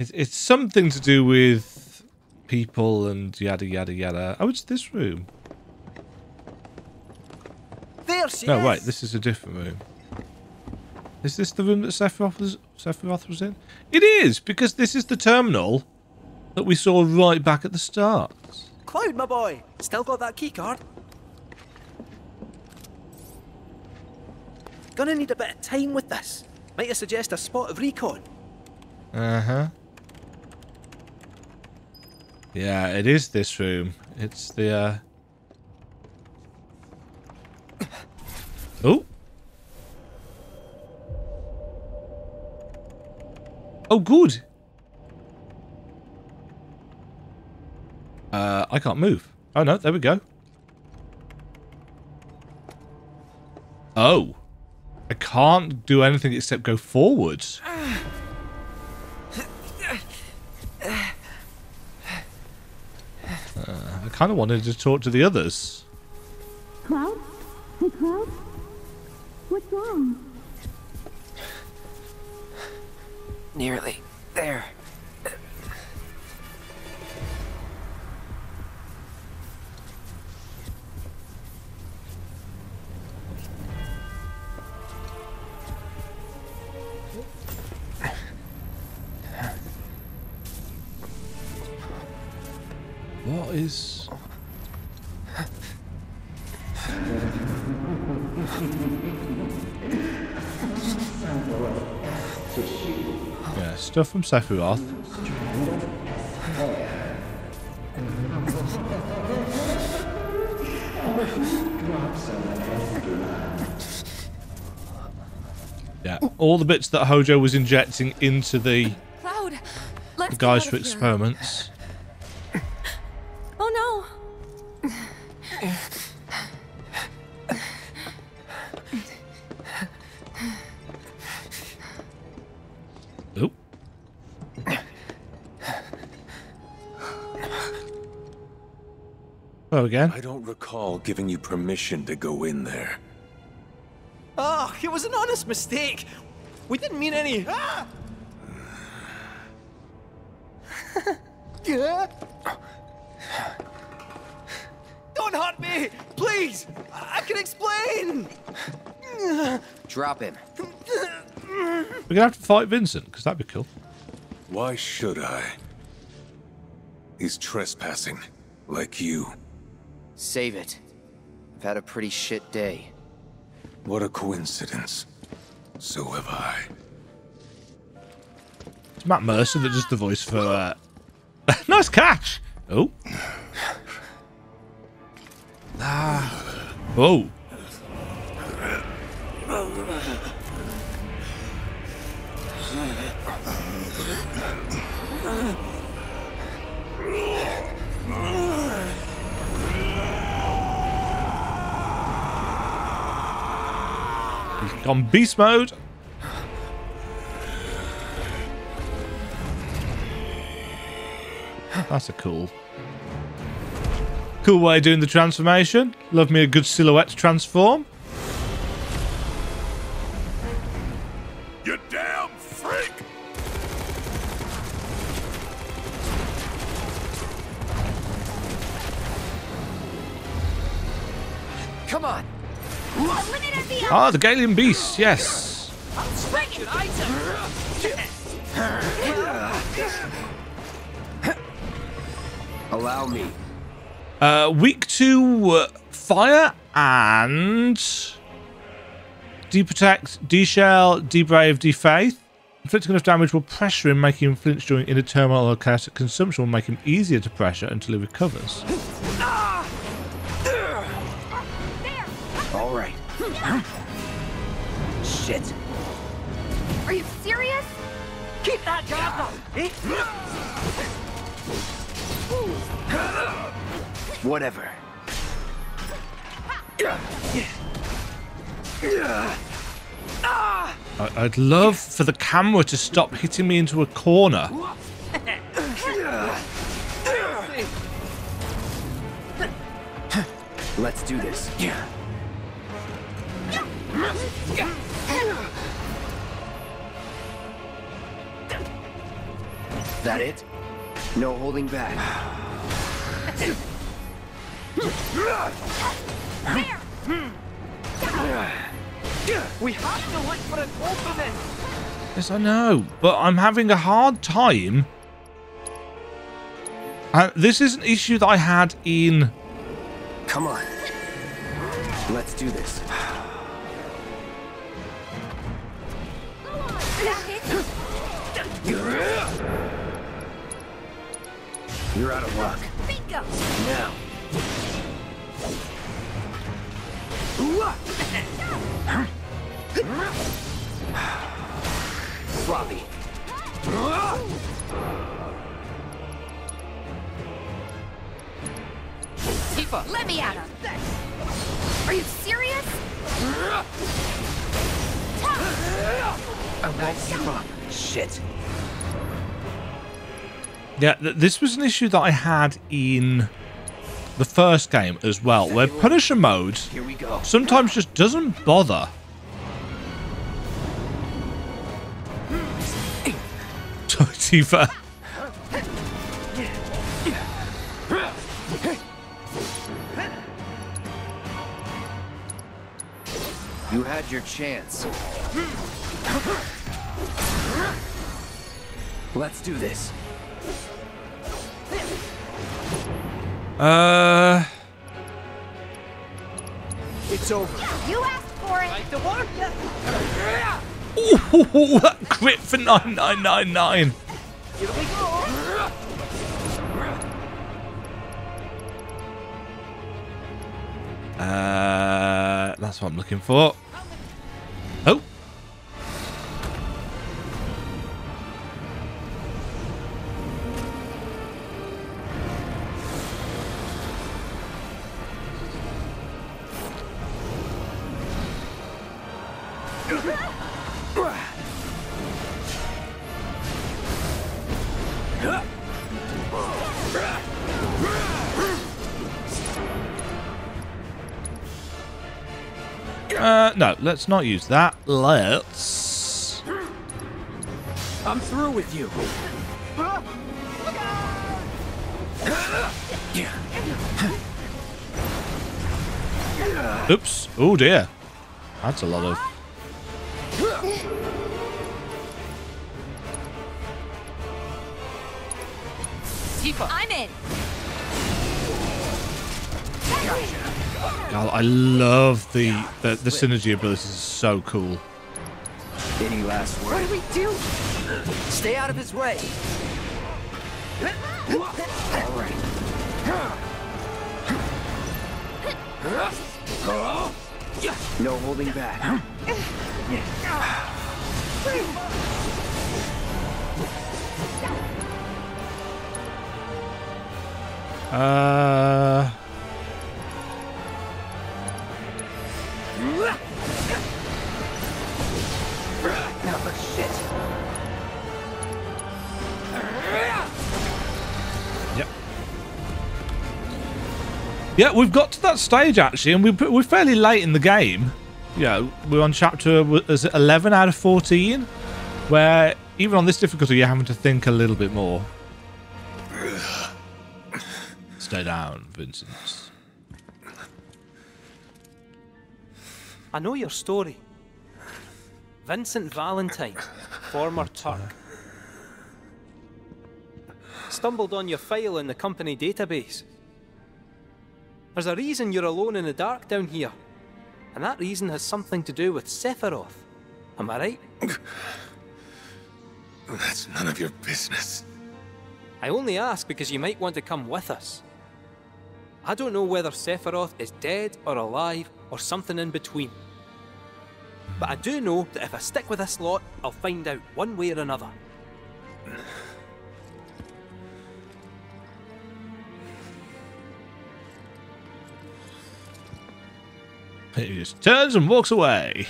It's, it's something to do with people and yada yada yada. Oh, it's this room. There she No, is. wait, this is a different room. Is this the room that Sephiroth was, Sephiroth was in? It is, because this is the terminal that we saw right back at the start. Cloud, my boy. Still got that keycard? Gonna need a bit of time with this. Might I suggest a spot of recon? Uh-huh. Yeah, it is this room. It's the, uh... Oh! Oh, good! Uh, I can't move. Oh, no, there we go. Oh. I can't do anything except go forwards. Uh, I kind of wanted to talk to the others. Cloud? Hey, Cloud? What's wrong? Nearly there. What is... stuff from Sephiroth. Yeah, all the bits that Hojo was injecting into the Cloud, let's guys for experiments. Oh, again? I don't recall giving you permission to go in there. Oh, it was an honest mistake. We didn't mean any. Ah! Yeah? Don't hurt me, please. I can explain. Drop him. We're gonna have to fight Vincent because that'd be cool. Why should I? He's trespassing, like you. Save it. I've had a pretty shit day. What a coincidence. So have I. It's Matt Mercer that does the voice for. Uh... nice catch. Oh. Ah. Oh. He's beast mode. That's a cool. Cool way of doing the transformation. Love me a good silhouette transform. Ah, the Galian Beast, yes. Allow me. Uh, weak to uh, fire and deprotect, deshell, debrave, defaith. Inflicting enough damage will pressure him, making him flinch during inner turmoil or chaotic consumption will make him easier to pressure until he recovers. All Shit. Are you serious? Keep that job Whatever. I- I'd love for the camera to stop hitting me into a corner. Let's do this. That it? No holding back. We have to look for an opening. Yes, I know, but I'm having a hard time. And this is an issue that I had in. Come on. Let's do this. You're out of luck. Bingo! Now. Sloppy. Tifa! Let me at him! Are you serious? I won't give up. Shit. Yeah, th- this was an issue that I had in the first game as well, where Punisher mode we sometimes just doesn't bother. Tifa. You had your chance. Let's do this. Uh, It's over. You asked for it! Like the work. Ooh, that crit for 9999. Here we go. Uh, that's what I'm looking for. Oh. Uh, no, let's not use that. Let's. I'm through with you. Oops. Oh dear. That's a lot of. I'm in. God, I love the, the the synergy abilities. Is so cool. Any last word? What do we do? Stay out of his way. All right. No holding back. Uh. Yeah, we've got to that stage actually, and we're, we're fairly late in the game. Yeah, we're on chapter is it 11 out of 14, where even on this difficulty, you're having to think a little bit more. Stay down, Vincent. I know your story. Vincent Valentine, former Turk. Stumbled on your file in the company database. There's a reason you're alone in the dark down here. And that reason has something to do with Sephiroth. Am I right? That's none of your business. I only ask because you might want to come with us. I don't know whether Sephiroth is dead or alive or something in between. But I do know that if I stick with this lot, I'll find out one way or another. He just turns and walks away.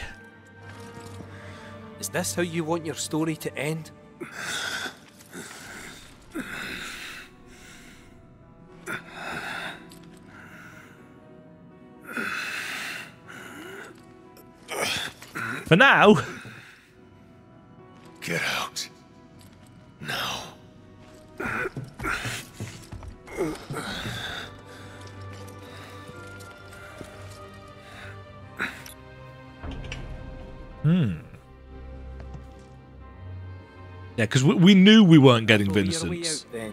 Is this how you want your story to end? For now. Get out. Now. Hmm. Yeah, because we, we knew we weren't getting So you're way out then.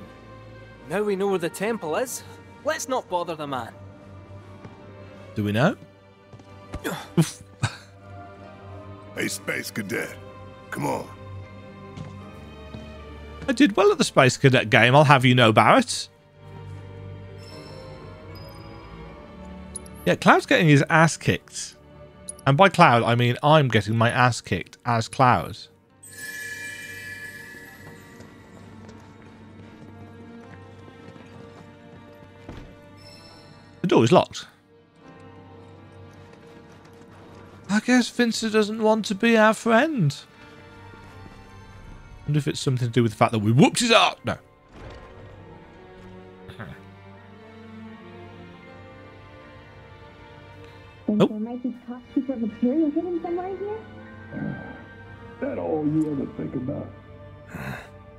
Now we know where the temple is. Let's not bother the man. Do we know? Hey, Space Cadet. Come on. I did well at the Space Cadet game, I'll have you know, Barret. Yeah, Cloud's getting his ass kicked. And by Cloud, I mean I'm getting my ass kicked as Cloud. The door is locked. I guess Vincent doesn't want to be our friend. wonder if it's something to do with the fact that we whooped his ass. No. Think Oh. there might be top secret material hidden somewhere here? That all you ever think about?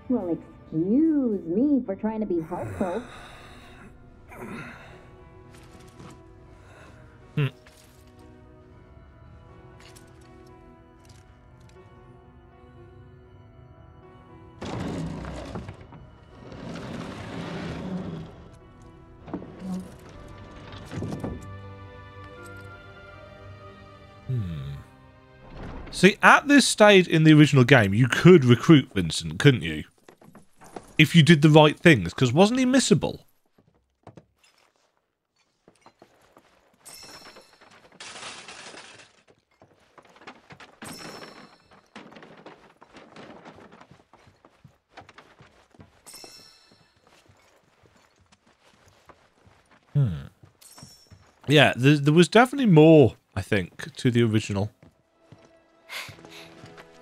Well, excuse me for trying to be helpful. See, at this stage in the original game, you could recruit Vincent, couldn't you? If you did the right things, because wasn't he missable? Hmm. Yeah, there, there was definitely more, I think, to the original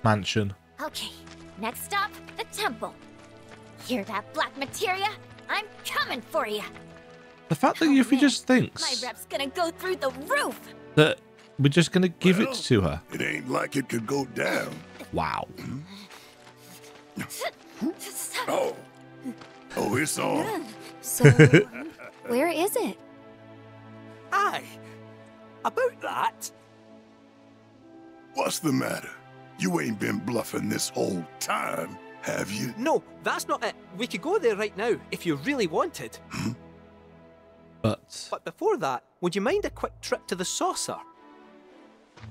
mansion. Okay, next stop, the temple. Hear that black materia? I'm coming for you. The fact that Yuffie just My thinks rep's gonna go through the roof. that we're just going to give it to her. It ain't like it could go down. Wow. Hmm? Oh. Oh, it's on. So, where is it? Aye. About that. What's the matter? You ain't been bluffing this whole time, have you? No, that's not it. We could go there right now if you really wanted. But But before that, would you mind a quick trip to the saucer?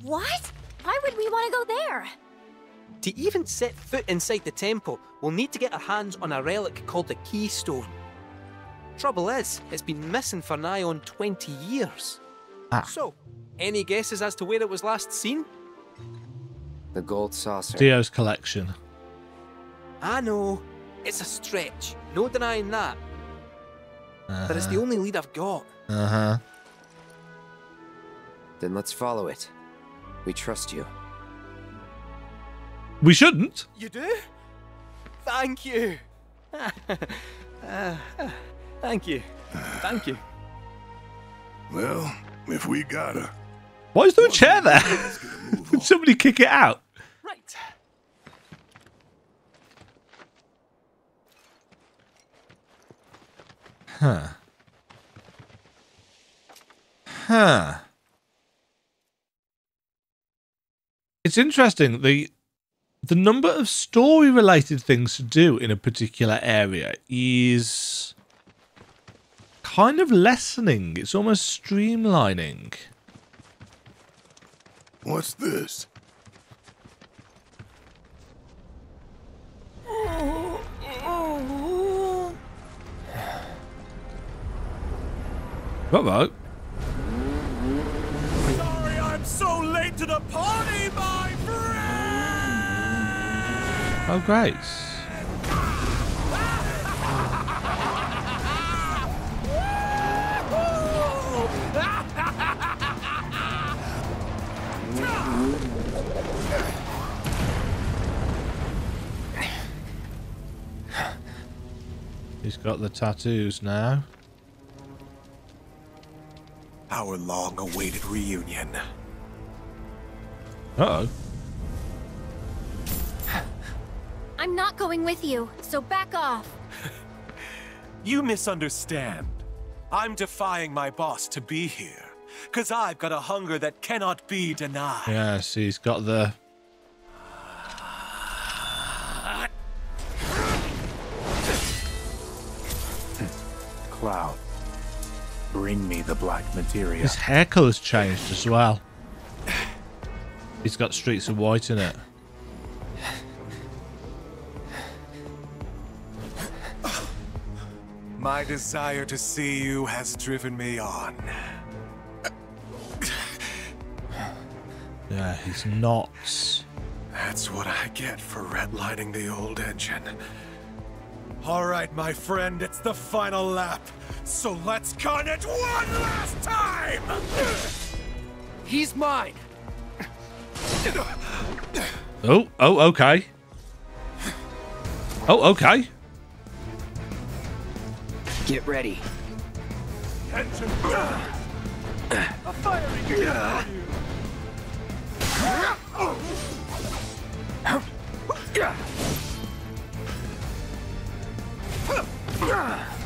What? Why would we want to go there? To even set foot inside the temple, we'll need to get our hands on a relic called the Keystone. Trouble is, it's been missing for nigh on 20 years. Ah. So, any guesses as to where it was last seen? The gold saucer. Dio's collection. I know, it's a stretch, no denying that. But it's the Uh-huh. only lead I've got. Uh huh. Then let's follow it. We trust you. We shouldn't. You do? Thank you. Uh, thank you. Thank you. Well, if we gotta. Why is there a chair there? Did somebody kick it out? Right. Huh. Huh. It's interesting the the number of story related things to do in a particular area is kind of lessening. It's almost streamlining. What's this? Bravo. Sorry I'm so late to the party, my friend! Oh, great. He's got the tattoos now. Our long-awaited reunion. Uh oh. I'm not going with you, so back off. You misunderstand. I'm defying my boss to be here. Cause I've got a hunger that cannot be denied. Yes, he's got the. Cloud, bring me the black materia. His hair colour's changed as well. He's got streaks of white in it. My desire to see you has driven me on. Yeah, he's not. That's what I get for redlining the old engine. All right, my friend, it's the final lap. So let's con it one last time! He's mine. Oh, oh, okay. Oh, okay. Get ready. Attention! A firing gun you!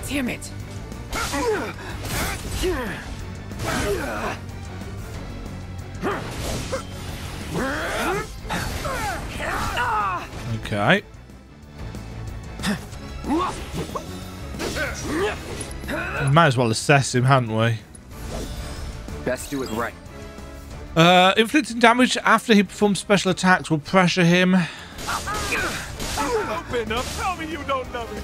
Damn it. Okay. Might as well assess him, hadn't we? Best do it right. Uh, inflicting damage after he performs special attacks will pressure him. Open up. Tell me you don't love it.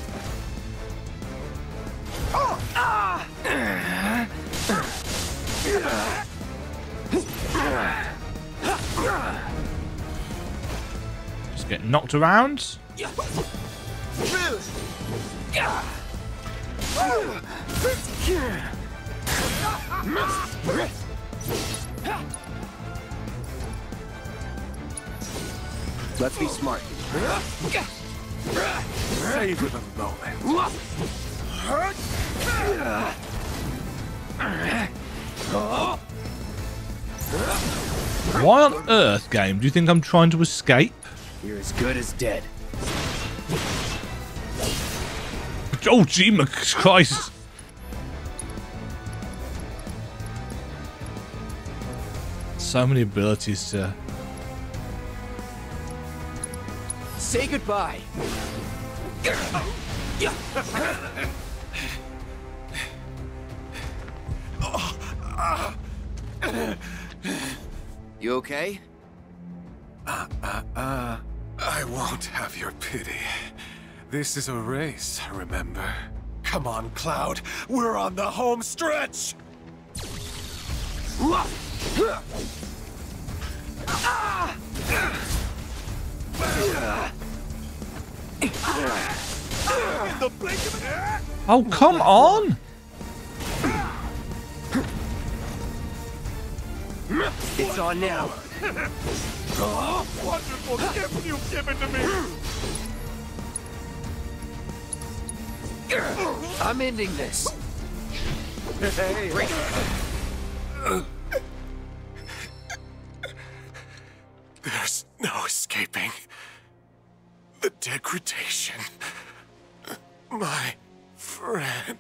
Just get knocked around. Let's be smart. Savor the moment. Why on earth, game, do you think I'm trying to escape? You're as good as dead. Oh, gee, Christ. So many abilities to... Say goodbye. You okay? Uh, uh, uh. I won't have your pity. This is a race, remember? Come on, Cloud. We're on the home stretch. In the blink of an eye. Oh, come on! It's on now. oh, wonderful gift you've given to me. I'm ending this. Hey. There's no escaping the degradation. My friend.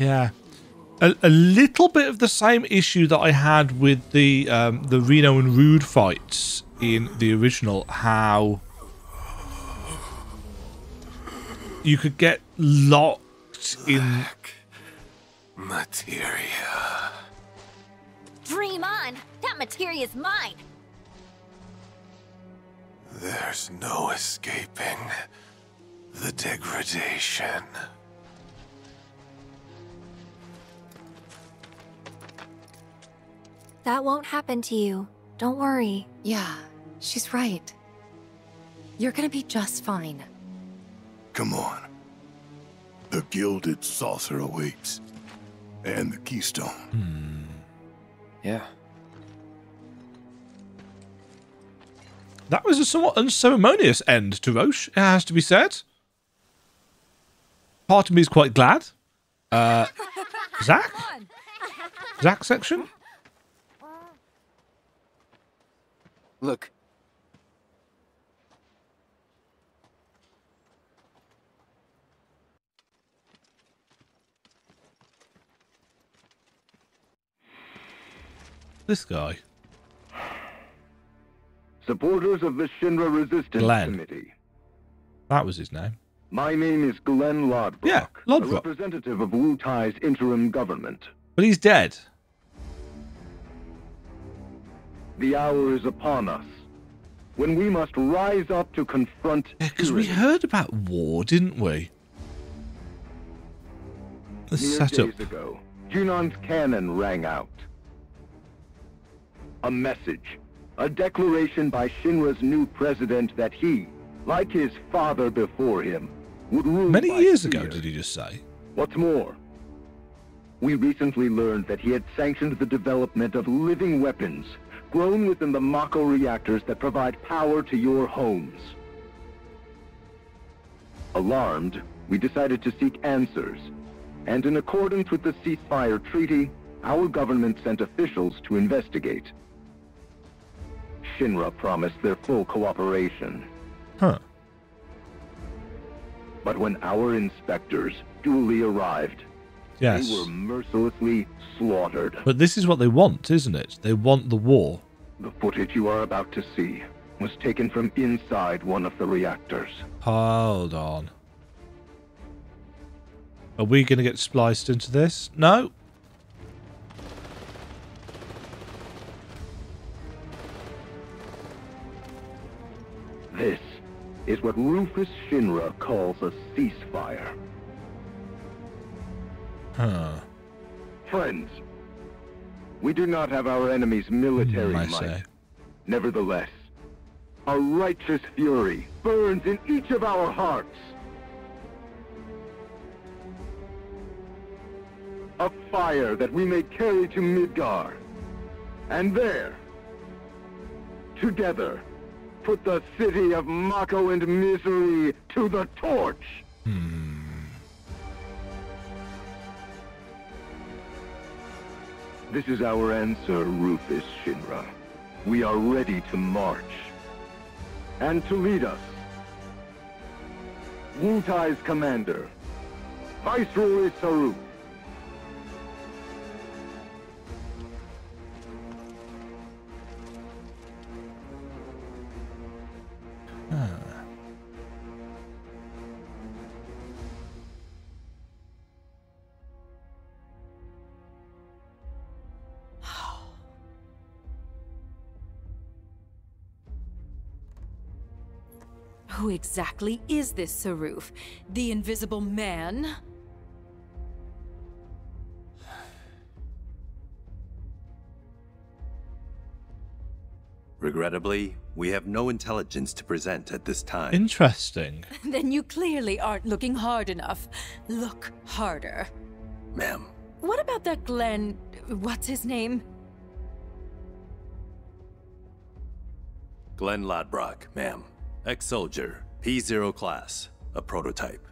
Yeah. A, a little bit of the same issue that I had with the um, the Reno and Rude fights in the original. How you could get locked in. Materia. Dream on! That materia is mine! There's no escaping the degradation. That won't happen to you. Don't worry. Yeah, she's right. You're gonna be just fine. Come on. The gilded saucer awaits. And the keystone. Yeah. That was a somewhat unceremonious end to Roche, it has to be said. Part of me is quite glad. Uh, Zack? Zack section? Look. This guy. Supporters of the Shinra Resistance Glenn. Committee. That was his name. My name is Glenn Lodbrok, Yeah, a Lodbrok. representative of Wutai's interim government. But he's dead. The hour is upon us, when we must rise up to confront Because we heard about war, didn't we? The Mere setup. days ago, Junon's cannon rang out. A message, a declaration by Shinra's new president that he, like his father before him, would rule Many years ago, did he just say? What's more, we recently learned that he had sanctioned the development of living weapons grown within the Mako reactors that provide power to your homes. Alarmed, we decided to seek answers, and in accordance with the ceasefire treaty, our government sent officials to investigate. Shinra promised their full cooperation. Huh. But when our inspectors duly arrived, Yes. they were mercilessly slaughtered. But this is what they want, isn't it? They want the war. The footage you are about to see was taken from inside one of the reactors. Hold on. Are we going to get spliced into this? No. This is what Rufus Shinra calls a ceasefire. Huh. Friends, we do not have our enemy's military Hmm, I might. Nevertheless, a righteous fury burns in each of our hearts. A fire that we may carry to Midgar. And there, together, put the city of Mako and misery to the torch. This is our answer, Rufus Shinra. We are ready to march. And to lead us, Wutai's commander, Viceroy Saru. Hmm. Who exactly is this Saruf? The Invisible Man? Regrettably, we have no intelligence to present at this time. Interesting. Then you clearly aren't looking hard enough. Look harder. Ma'am, What about that Glenn... what's his name? Glenn Lodbrok, ma'am. Ex-soldier, P0 class, a prototype.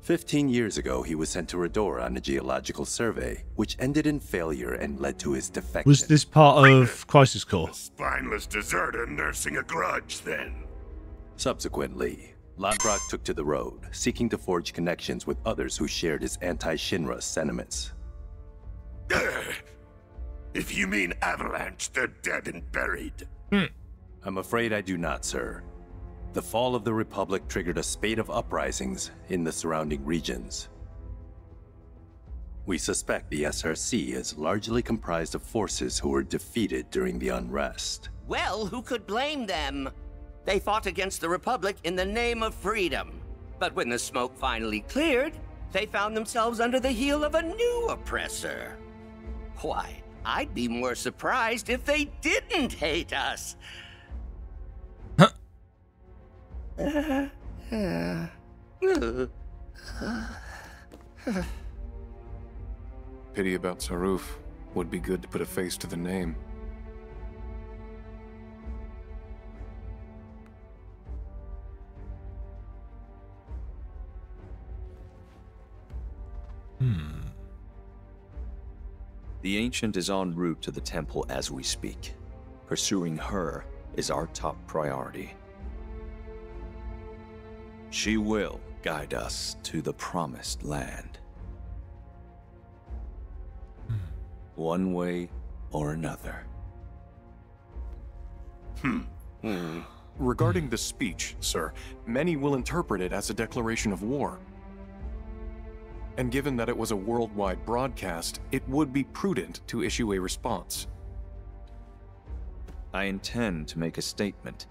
Fifteen years ago, he was sent to Rador on a geological survey, which ended in failure and led to his defection. Was this part of Crisis Core? Spineless deserter nursing a grudge, then. Subsequently, Lodbrok took to the road, seeking to forge connections with others who shared his anti-Shinra sentiments. If you mean Avalanche, they're dead and buried. Hmm. I'm afraid I do not, sir. The fall of the Republic triggered a spate of uprisings in the surrounding regions. We suspect the SRC is largely comprised of forces who were defeated during the unrest. Well, who could blame them? They fought against the Republic in the name of freedom. But when the smoke finally cleared, they found themselves under the heel of a new oppressor. Why, I'd be more surprised if they didn't hate us. Pity about Saruf. Would be good to put a face to the name. Hmm. The Ancient is en route to the temple as we speak. Pursuing her is our top priority. She will guide us to the promised land. One way or another. Hmm. Regarding the speech, sir, many will interpret it as a declaration of war. And given that it was a worldwide broadcast, it would be prudent to issue a response. I intend to make a statement.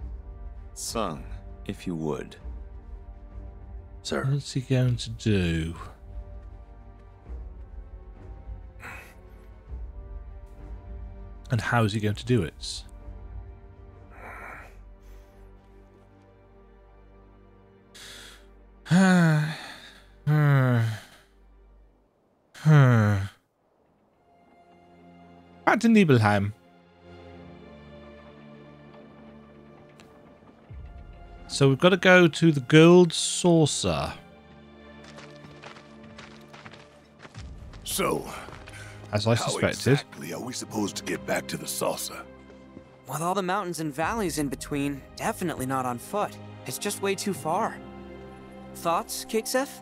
Tseng, if you would. Sir. What's he going to do? And how is he going to do it? Back to Nibelheim. So we've got to go to the gold saucer. So, As I how suspected. exactly are we supposed to get back to the saucer? With all the mountains and valleys in between, definitely not on foot. It's just way too far. Thoughts, Cait Sith?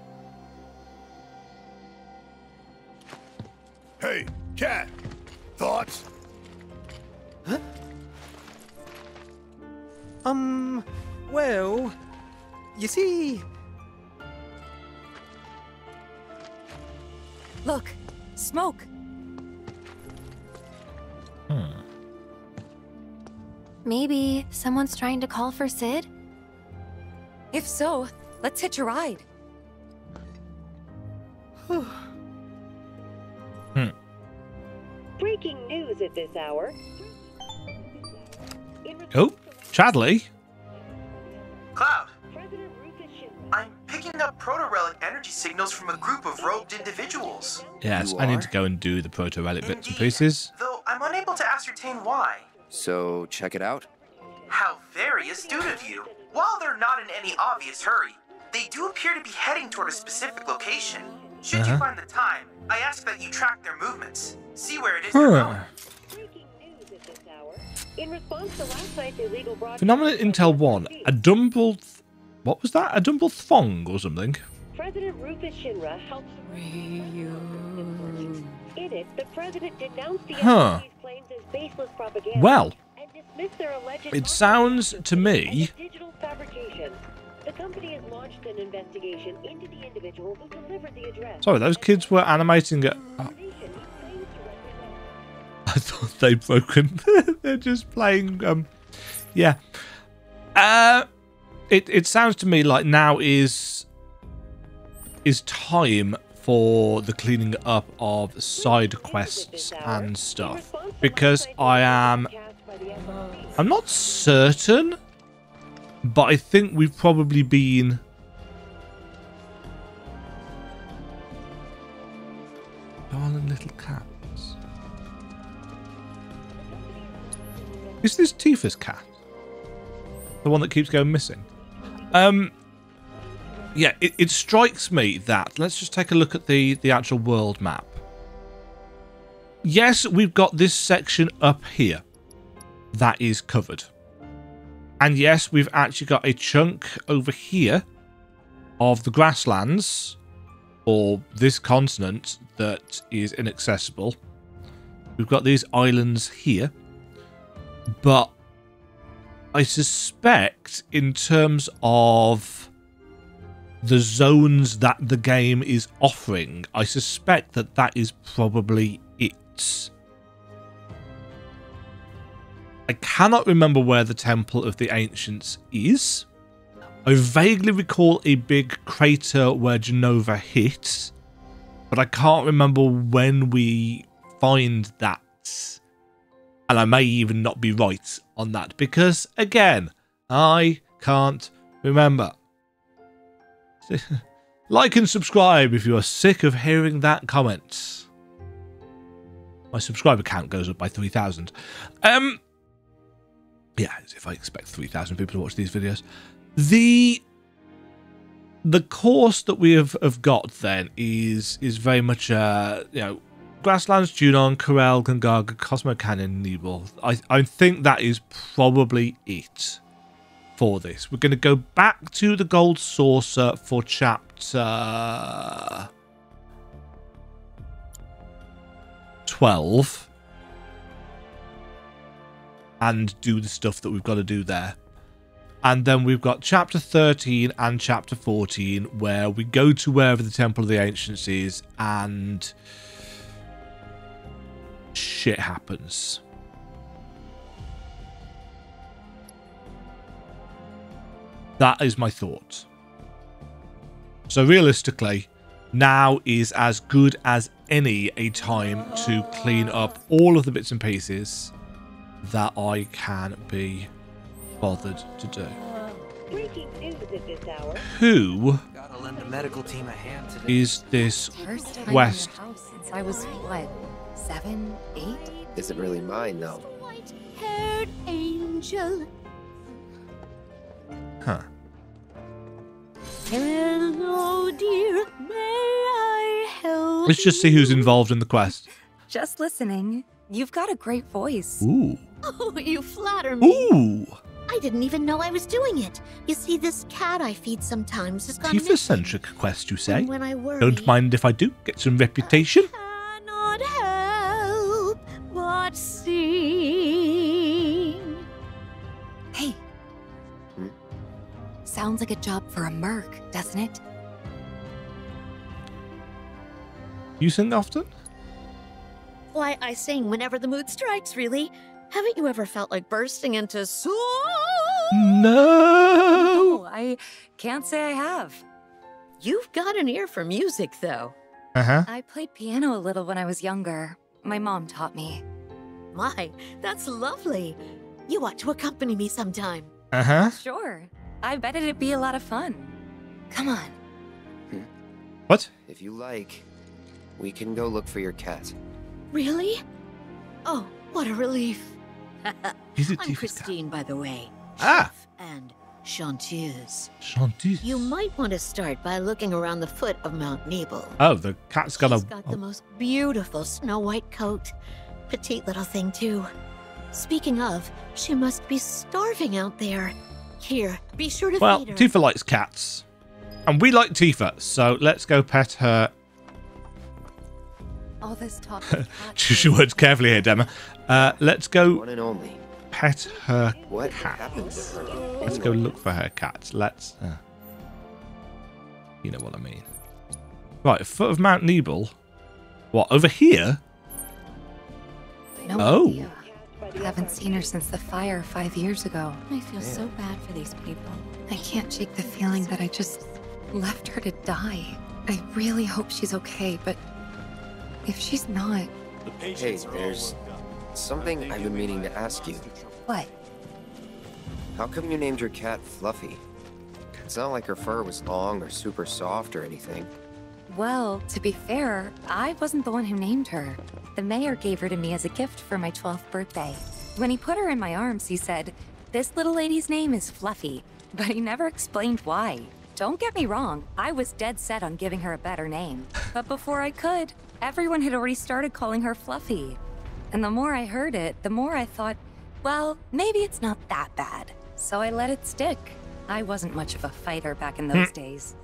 Hey, cat! Thoughts? Huh? Um, well, you see, Look, smoke. Hmm. Maybe someone's trying to call for Cid? If so, let's hitch a ride. Hmm. Breaking news at this hour. Oh, Chadley. Cloud. I'm picking up proto-relic energy signals from a group of robed individuals. Yes, I need to go and do the proto relic bits and pieces. Though I'm unable to ascertain why. So, check it out. How very astute of you. While they're not in any obvious hurry, they do appear to be heading toward a specific location. Should you Uh-huh. find the time, I ask that you track their movements. See where it is they're going. Huh. In response to last night's illegal broadcast, Phenomenal Intel 1. A Dumble. What was that? A Dumble Thong or something? President Rufus Shinra helped. In it, the president denounced the Huh. Claims as baseless propaganda Well, and dismissed their alleged it sounds to me. digital fabrication. The company has launched an investigation into the individual who delivered the address. Sorry, those kids were animating it. Oh. I thought they'd broken. They're just playing. Um, yeah. Uh, it it sounds to me like now is is time for the cleaning up of side quests and stuff because I am. I'm not certain, but I think we've probably been. Darling little cats. Is this Tifa's cat? The one that keeps going missing? Um. Yeah, it, it strikes me that let's just take a look at the the actual world map. Yes, we've got this section up here that is covered. And yes, we've actually got a chunk over here of the grasslands or this continent that is inaccessible. We've got these islands here. But I suspect, in terms of the zones that the game is offering, I suspect that that is probably it. I cannot remember where the Temple of the Ancients is. I vaguely recall a big crater where Jenova hit, but I can't remember when we find that. And I may even not be right on that because, again, I can't remember. like and subscribe if you are sick of hearing that comment. My subscriber count goes up by 3,000. Um, yeah, as if I expect 3,000 people to watch these videos. The the course that we have, have got then is is very much uh you know Grasslands, Junon, Corel, Gongaga, Cosmo Canyon, Nibel. I I think that is probably it for this. We're going to go back to the Gold Saucer for chapter 12 and do the stuff that we've got to do there. And then we've got chapter 13 and chapter 14 where we go to wherever the Temple of the Ancients is and shit happens. That is my thought. So realistically, now is as good as any a time to clean up all of the bits and pieces that I can be bothered to do. Who is this hour. Who Gotta lend the medical team a hand today. is this First time West? in the house since I was what, seven, eight? Isn't really mine, though. White-haired angel. Huh. Hello, dear. May I help? Let's just see who's involved in the quest. Just listening. You've got a great voice. Ooh. Oh, you flatter me. Ooh. I didn't even know I was doing it. You see, this cat I feed sometimes has gone missing. Tifa-centric quest, you say? when I worry- Don't mind if I do. Get some reputation. Cannot help but sing. Hey. Sounds like a job for a merc, doesn't it? You sing often? Why, I sing whenever the mood strikes, really. Haven't you ever felt like bursting into song? No! I can't say I have. You've got an ear for music, though. Uh huh. I played piano a little when I was younger. My mom taught me. My, that's lovely. You ought to accompany me sometime. Uh huh. Sure. I bet it'd be a lot of fun. Come on. What? If you like, we can go look for your cat. Really? Oh, what a relief. Is it I'm Tifa's Christine, by the way. Ah. And chanteuse. Chanteuse. You might want to start by looking around the foot of Mount Nibel. Oh, the cat's got She's a. got oh, the most beautiful snow white coat. Petite little thing, too. Speaking of, she must be starving out there. Here, be sure to well, feed her. Well, Tifa likes cats. And we like Tifa, so let's go pet her. All this talk. of cats Choose your words carefully here, Demma. Uh, let's go One and only. pet her What happened her? Let's go look for her cats. Let's. Uh, you know what I mean. Right, foot of Mount Nibel. What, over here? No Oh. idea. Haven't seen her since the fire five years ago. I feel so bad for these people. I can't shake the feeling that I just left her to die. I really hope she's okay, but if she's not, Hey, there's something I've been meaning to ask you. what? How come you named your cat Fluffy? It's not like her fur was long or super soft or anything. Well, to be fair, I wasn't the one who named her. The mayor gave her to me as a gift for my 12th birthday. When he put her in my arms, he said, This little lady's name is Fluffy, but he never explained why. Don't get me wrong, I was dead set on giving her a better name. But before I could, everyone had already started calling her Fluffy. And the more I heard it, the more I thought, well, maybe it's not that bad. So I let it stick. I wasn't much of a fighter back in those days.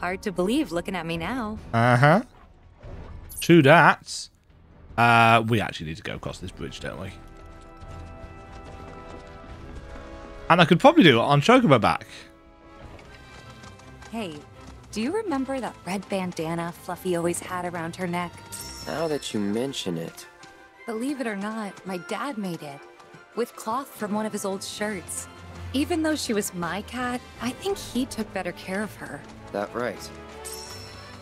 Hard to believe looking at me now. Uh huh. True that. Uh, we actually need to go across this bridge, don't we? And I could probably do it on Chocobo back. Hey, do you remember that red bandana Fluffy always had around her neck? Now that you mention it, Believe it or not, my dad made it. With cloth from one of his old shirts. Even though she was my cat, I think he took better care of her. that right.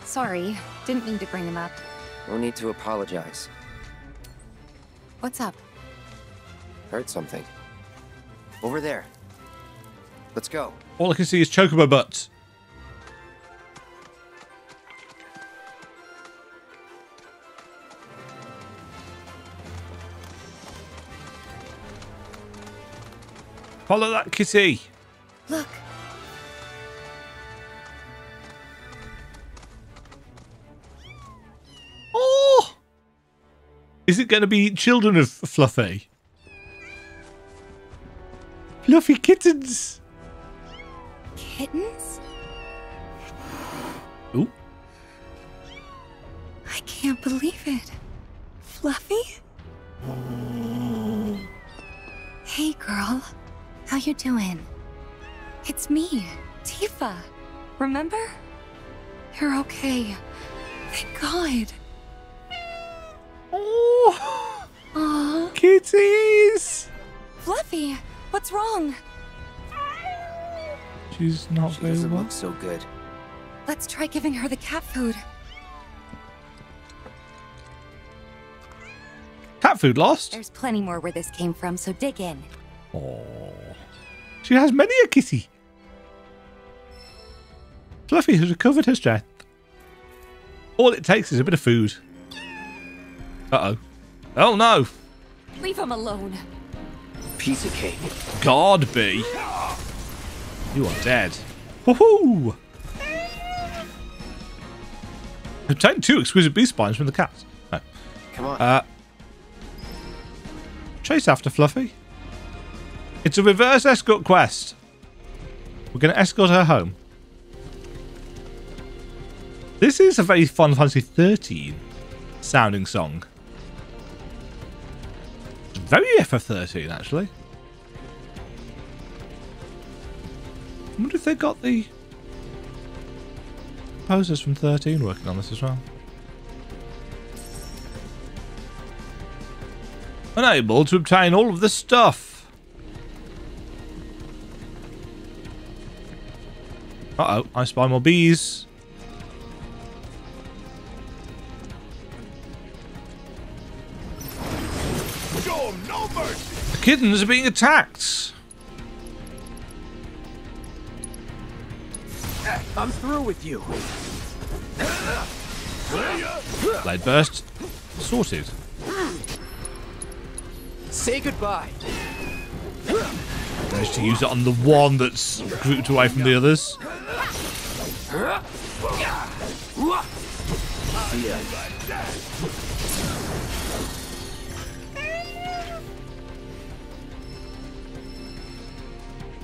Sorry, didn't mean to bring him up. No need to apologize. What's up? Heard something. Over there. Let's go. All I can see is Chocobo butts. Follow that kitty. Look, Oh! Is it going to be children of Fluffy? Fluffy kittens. kittens? Ooh. I can't believe it. Fluffy? Hey, girl. How you doing? It's me, Tifa. Remember? You're okay. Thank God. Kitties. Fluffy, what's wrong? She's not She very doesn't well. look so good. Let's try giving her the cat food. Cat food lost. There's plenty more where this came from, so dig in. Oh. She has many a kitty. Fluffy has recovered her strength. All it takes is a bit of food. Uh oh. Oh no. Leave him alone. Piece of cake. God be. You are dead. Woohoo! Obtain two exquisite beast spines from the cats. No. Come on. Uh, chase after Fluffy. It's a reverse escort quest. We're going to escort her home. This is a very Final Fantasy 13 sounding song very FF-13, actually. I wonder if they got the composers from 13 working on this as well. Unable to obtain all of the stuff. Uh-oh, I spy more bees. Kittens are being attacked. I'm through with you. Blade burst. Sorted. Say goodbye. Managed to use it on the one that's grouped away from the others.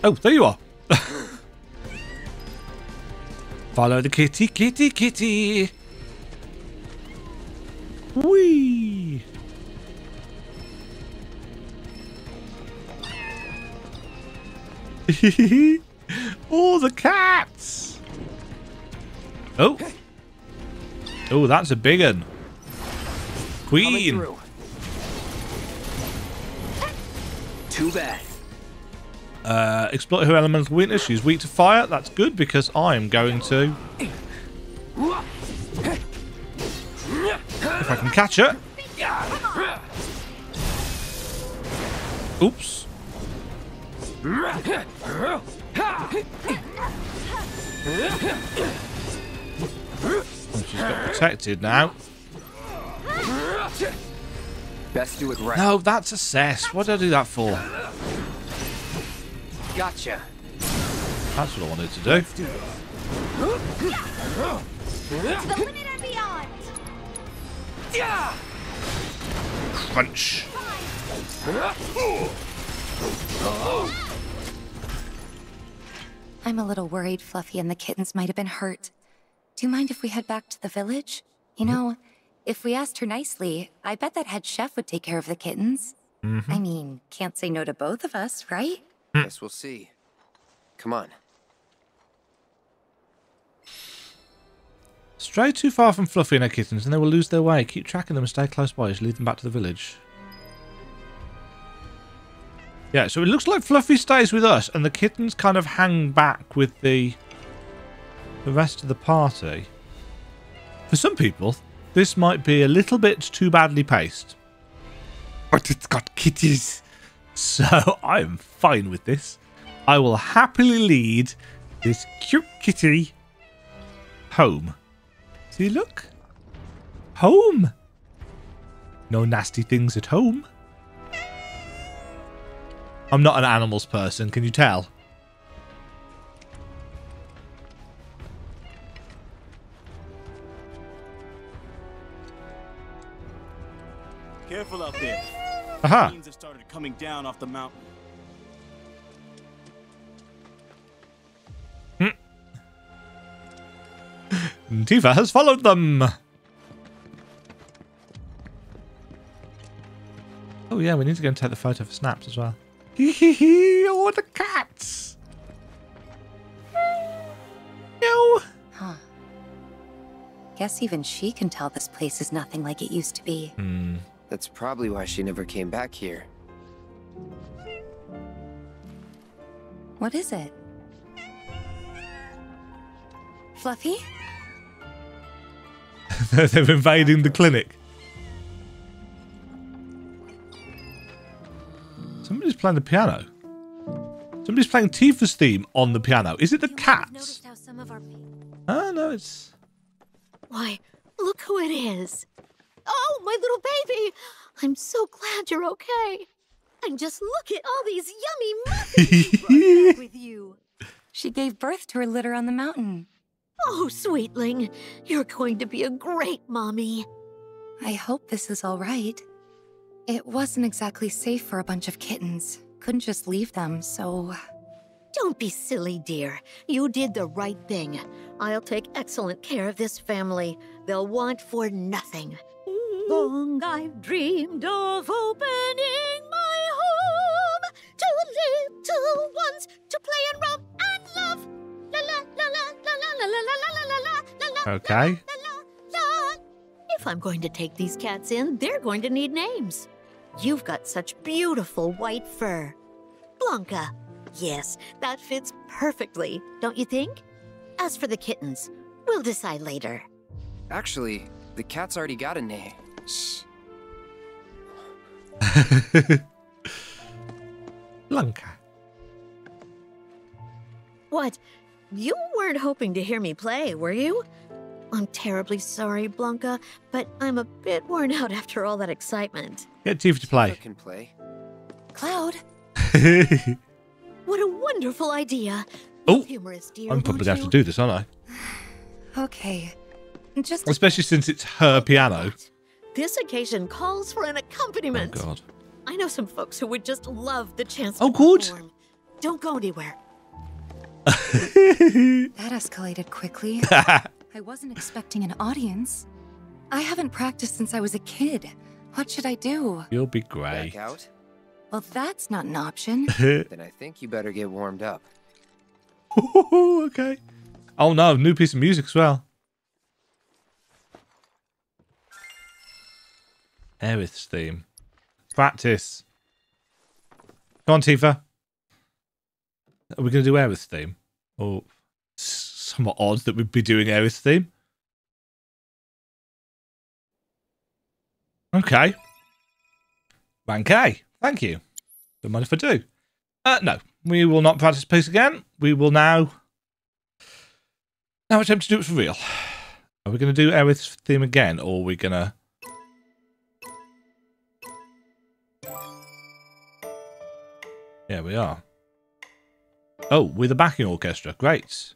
Oh, there you are. Follow the kitty, kitty, kitty. Whee! oh, the cats! Oh. Oh, that's a big one. Queen. Too bad. Uh, exploit her elemental weakness. She's weak to fire. That's good because I'm going to. If I can catch her. Oops. Oh, she's got protected now. Best do it right. No, that's a cess. What did I do that for? Gotcha. That's what I wanted to do. To the limit and beyond! Crunch. I'm a little worried Fluffy and the kittens might have been hurt. Do you mind if we head back to the village? You know, if we asked her nicely, I bet that head chef would take care of the kittens. Mm-hmm. I mean, can't say no to both of us, right? Hmm. Guess we'll see. Come on. Stray too far from Fluffy and her kittens and they will lose their way. Keep tracking them and stay close by as you lead them back to the village. Yeah, so it looks like Fluffy stays with us and the kittens kind of hang back with the the rest of the party. For some people, this might be a little bit too badly paced. But it's got kitties. So I'm fine with this. I will happily lead this cute kitty home. See, look. Home. No nasty things at home. I'm not an animals person, can you tell? Careful out there. Aha. Fiends coming down off the mountain. Tifa has followed them. Oh yeah, we need to go and take the photo for snaps as well. Hee hee hee! Oh, the cats! No. Huh. Guess even she can tell this place is nothing like it used to be. Hmm. That's probably why she never came back here. What is it? Fluffy? They're invading the clinic. Somebody's playing the piano. Somebody's playing Tifa's theme on the piano. Is it the cats? How some of our Oh, no, it's... Why, look who it is. Oh, my little baby! I'm so glad you're okay. And just look at all these yummy muffins you brought back with you. She gave birth to her litter on the mountain. Oh, sweetling, you're going to be a great mommy. I hope this is all right. It wasn't exactly safe for a bunch of kittens. Couldn't just leave them, so... Don't be silly, dear. You did the right thing. I'll take excellent care of this family. They'll want for nothing. Long I've dreamed of opening my home to little ones to play and romp and love. La la la la la la la la la la la la la Okay. la. If I'm going to take these cats in, they're going to need names. You've got such beautiful white fur. Blanca. Yes, that fits perfectly, don't you think? As for the kittens, we'll decide later. Actually, the cat's already got a name. Shh. Blanca. What? You weren't hoping to hear me play, were you? I'm terribly sorry, Blanca, but I'm a bit worn out after all that excitement. Get Tifa to play. Can play. Cloud, what a wonderful idea. Oh, Humorous, dear, I'm probably won't going to have to do this, aren't I? Okay. Just Especially since it's her piano. This occasion calls for an accompaniment. Oh, God. I know some folks who would just love the chance Oh, to good. perform. Don't go anywhere. that escalated quickly. I wasn't expecting an audience. I haven't practiced since I was a kid. What should I do? You'll be great. Back out? Well, that's not an option. then I think you better get warmed up. okay. Oh no, new piece of music as well. Aerith's theme. Practice. Come on, Tifa. Are we going to do Aerith's theme? Or s- somewhat odd that we'd be doing Aerith's theme. Okay. Okay. Thank you. Don't mind if I do. Uh, no, we will not practice pace again. We will now now attempt to do it for real. Are we going to do Aerith's theme again, or are we going to? Yeah, we are. Oh, with a backing orchestra. Great.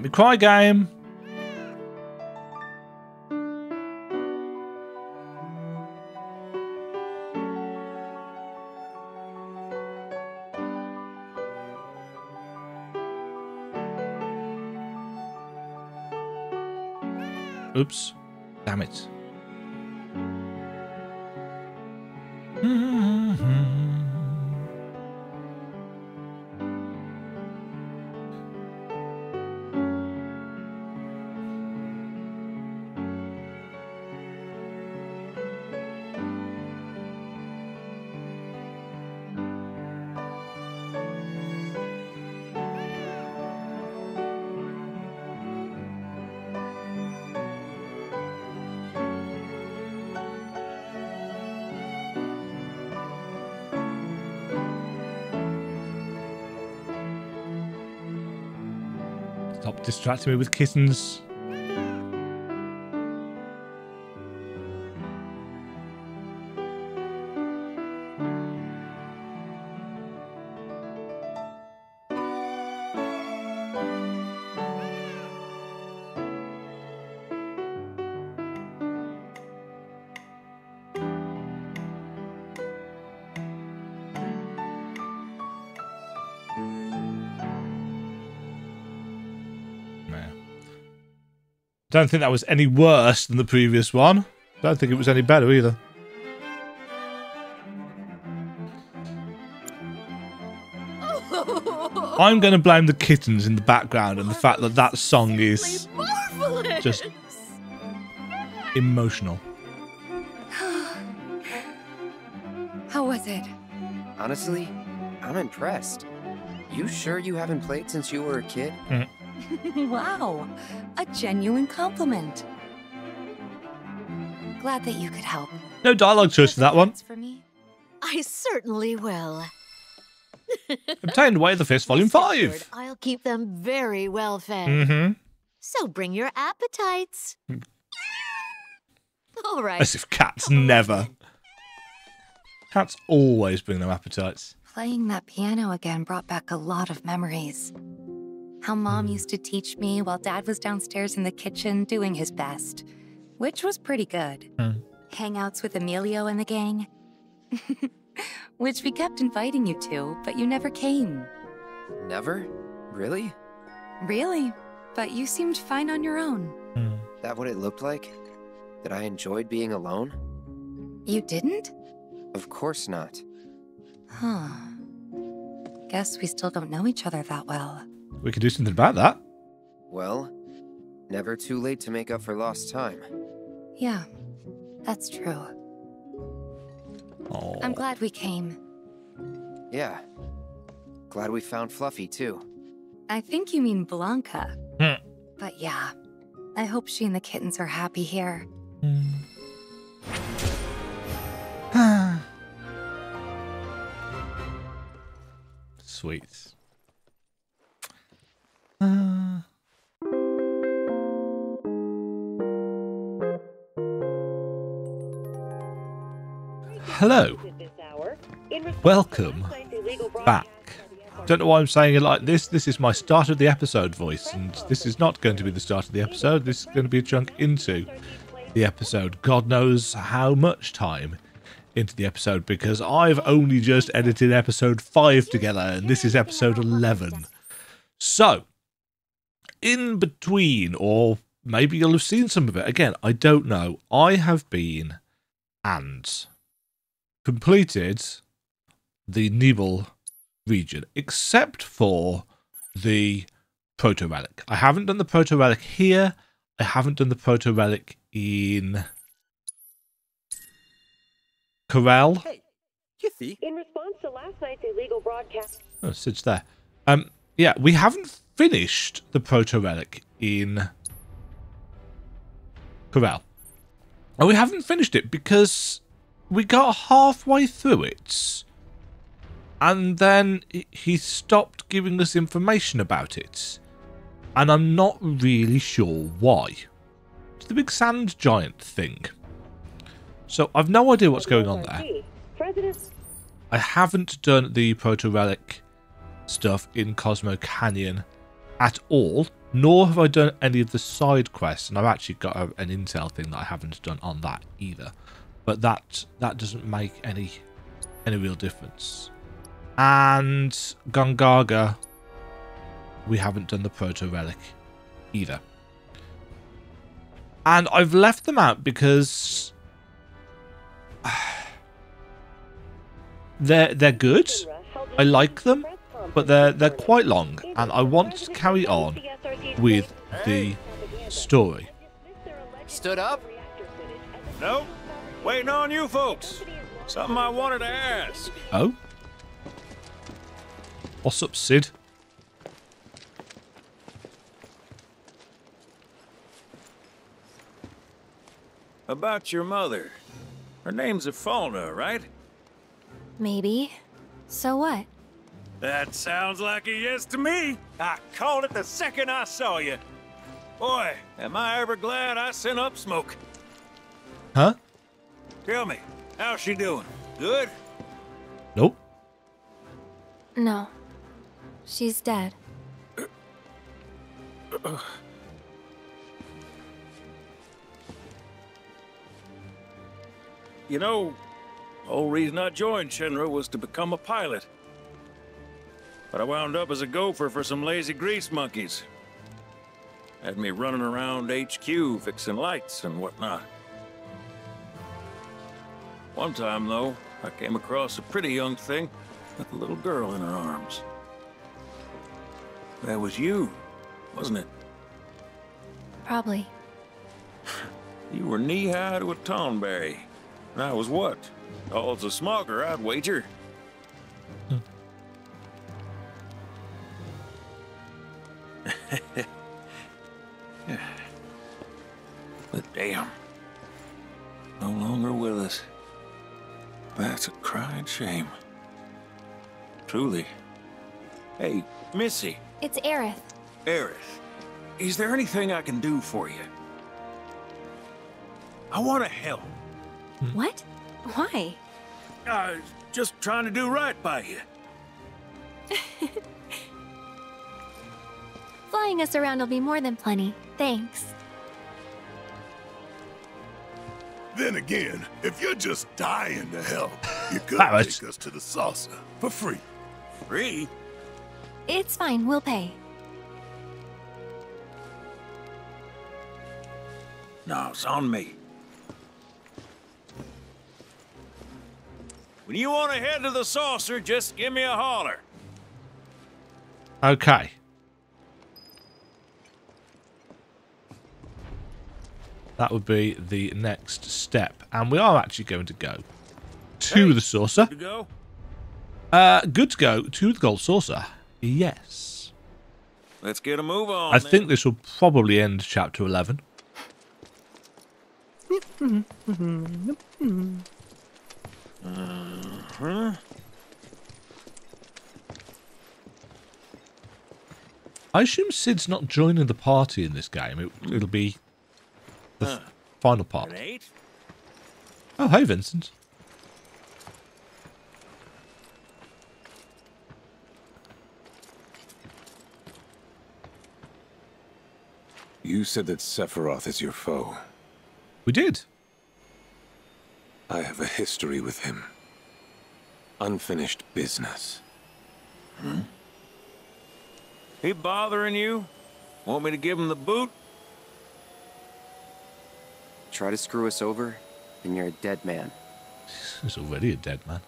Make me cry, game. Oops. Damn it. Me with kittens. Don't think that was any worse than the previous one. Don't think it was any better either. I'm going to blame the kittens in the background and the fact that that song is just emotional. How was it? Honestly, I'm impressed. You sure you haven't played since you were a kid? Hmm. wow, a genuine compliment. Glad that you could help. No dialogue choice for that one. For me? I certainly will. Obtained Way of the Fist Volume 5. I'll keep them very well fed. Mm-hmm. So bring your appetites. All right. As if cats never. Cats always bring their appetites. Playing that piano again brought back a lot of memories. How mom used to teach me while dad was downstairs in the kitchen doing his best, which was pretty good. Hmm. Hangouts with Emilio and the gang. which we kept inviting you to, but you never came. Never? Really? Really? But you seemed fine on your own. That what it looked like? That I enjoyed being alone? You didn't? Of course not. Huh. Guess we still don't know each other that well. We could do something about that. Well, never too late to make up for lost time. Yeah, that's true. Oh. I'm glad we came. Yeah. Glad we found Fluffy, too. I think you mean Blanca. Hmm. But yeah, I hope she and the kittens are happy here. Sweet. Uh, hello. Welcome back. Don't know why I'm saying it like this. This is my start of the episode voice, and this is not going to be the start of the episode. This is going to be a chunk into the episode. God knows how much time into the episode because I've only just edited episode 5 together, and this is episode 11. So, in between, or maybe you'll have seen some of it. Again, I don't know. I have been and completed the Nibel region, except for the proto relic. I haven't done the proto relic here. I haven't done the proto relic in Corel. Kithy? In response to last night's illegal broadcast, Oh, it sits there. Um, yeah, we haven't finished the proto relic in Corel. And we haven't finished it because we got halfway through it. And then he- stopped giving us information about it. And I'm not really sure why. It's the big sand giant thing. So I've no idea what's going on there. I haven't done the proto relic stuff in Cosmo Canyon at all, nor have I done any of the side quests, and I've actually got a, an intel thing that I haven't done on that either. But that that doesn't make any any real difference. And Gongaga, we haven't done the proto relic either. And I've left them out because they're they're good. I like them, but they're they're quite long, and I want to carry on with the story. Stood up? Nope. Waiting on you folks. Something I wanted to ask. Oh, what's up, Cid? About your mother. Her name's Ifalna, right? Maybe. So what? That sounds like a yes to me. I called it the second I saw you. Boy, am I ever glad I sent up smoke. Huh? Tell me, how's she doing? Good? Nope. No. She's dead. You know, the whole reason I joined Shinra was to become a pilot. But I wound up as a gopher for some lazy grease monkeys. Had me running around HQ fixing lights and whatnot. One time, though, I came across a pretty young thing with a little girl in her arms. That was you, wasn't it? Probably. You were knee-high to a tonberry. And I was what? It's a smogger, I'd wager. But damn. No longer with us. That's a crying shame. Truly. Hey, Missy, It's Aerith. Aerith, is there anything I can do for you? I want to help. What? Why? Uh, just trying to do right by you. Flying us around will be more than plenty. Thanks. Then again, if you're just dying to help, you could Barret. take us to the saucer for free. Free? It's fine, we'll pay. No, it's on me. When you want to head to the saucer, just give me a holler. Okay. That would be the next step. And we are actually going to go to the saucer. Good to go? Uh, good to go to the gold saucer. Yes. Let's get a move on. I then. think this will probably end chapter 11. Uh-huh. I assume Cid's not joining the party in this game. It, it'll be the Huh. final part. An eight? Oh, hey, Vincent. You said that Sephiroth is your foe. We did. I have a history with him. Unfinished business. Hmm? He bothering you? Want me to give him the boot? Try to screw us over, and you're a dead man. He's already a dead man.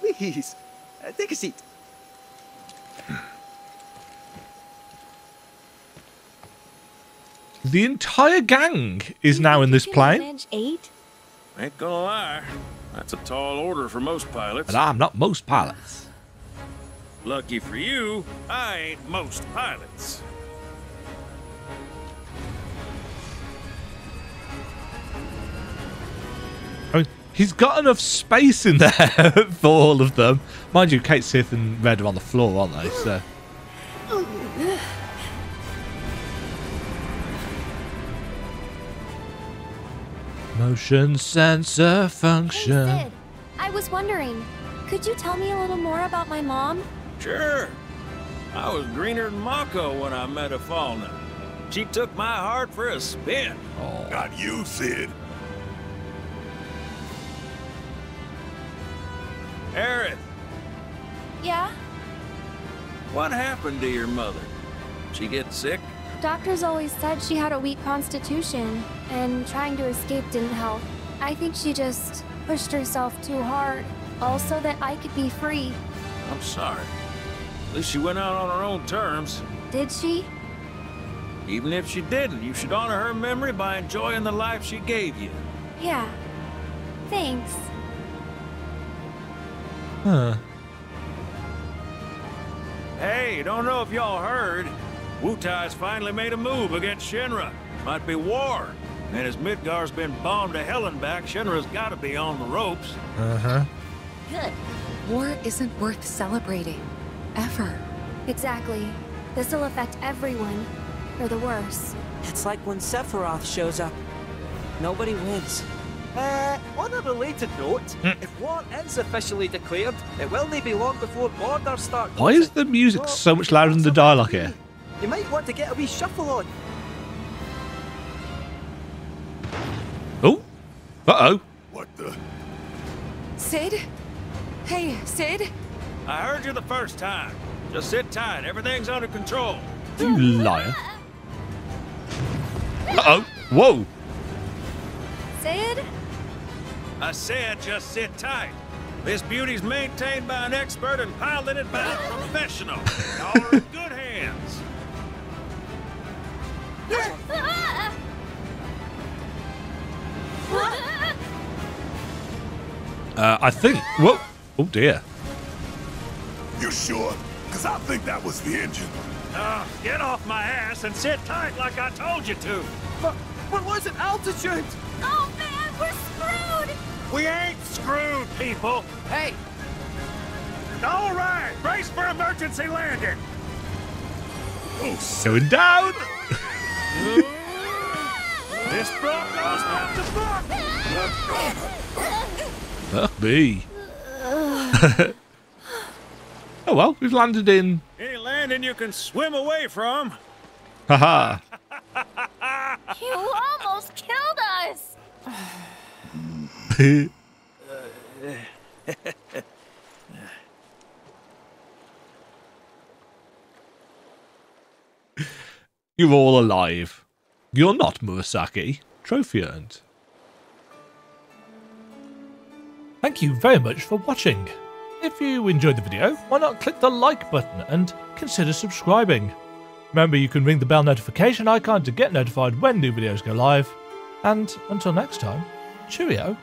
Please, uh, take a seat. The entire gang is now in this plane. Eight? Ain't gonna lie. That's a tall order for most pilots. But I'm not most pilots. Lucky for you, I ain't most pilots. I mean, he's got enough space in there for all of them. Mind you, Cait Sith and Red are on the floor, aren't they? So motion sensor function. Cid, I was wondering, could you tell me a little more about my mom? Sure. I was greener than Mako when I met Ifalna. She took my heart for a spin. Oh. Not you, Cid. Aerith, Yeah? what happened to your mother? She get sick? Doctors always said she had a weak constitution, and trying to escape didn't help. I think she just pushed herself too hard. Also, that I could be free. I'm sorry. At least she went out on her own terms. Did she? Even if she didn't, you should honor her memory by enjoying the life she gave you. Yeah. Thanks. Huh. Hey, don't know if y'all heard. Wutai's finally made a move against Shinra. Might be war. And as Midgar's been bombed to hell and back, Shinra's gotta be on the ropes. Uh huh. Good. War isn't worth celebrating. Ever. Exactly. This'll affect everyone. For the worse. It's like when Sephiroth shows up. Nobody wins. Uh, on a related note, if war is officially declared, it will not be long before borders start Why is the music so much louder than the dialogue here? You might want to get a wee shuffle on. Oh. Uh oh. What the? Cid? Hey, Cid? I heard you the first time. Just sit tight. Everything's under control. You liar. Uh oh. Whoa. Cid? I said just sit tight. This beauty's maintained by an expert and piloted by a professional. Y'all are in good hands. Uh, I think. Whoa. Oh dear. You sure? Because I think that was the engine. Ah, get off my ass and sit tight like I told you to. But we're losing altitude. Oh man, we're screwed! We ain't screwed, people. Hey, All right, brace for emergency landing. Going down. This Bronco's not the fuck. Fuck me. Oh well, we've landed in Any landing you can swim away from. Haha. You almost killed us! You're all alive. You're not Murasaki. Trophy earned. Thank you very much for watching. If you enjoyed the video, why not click the like button and consider subscribing. Remember you can ring the bell notification icon to get notified when new videos go live. And until next time, cheerio.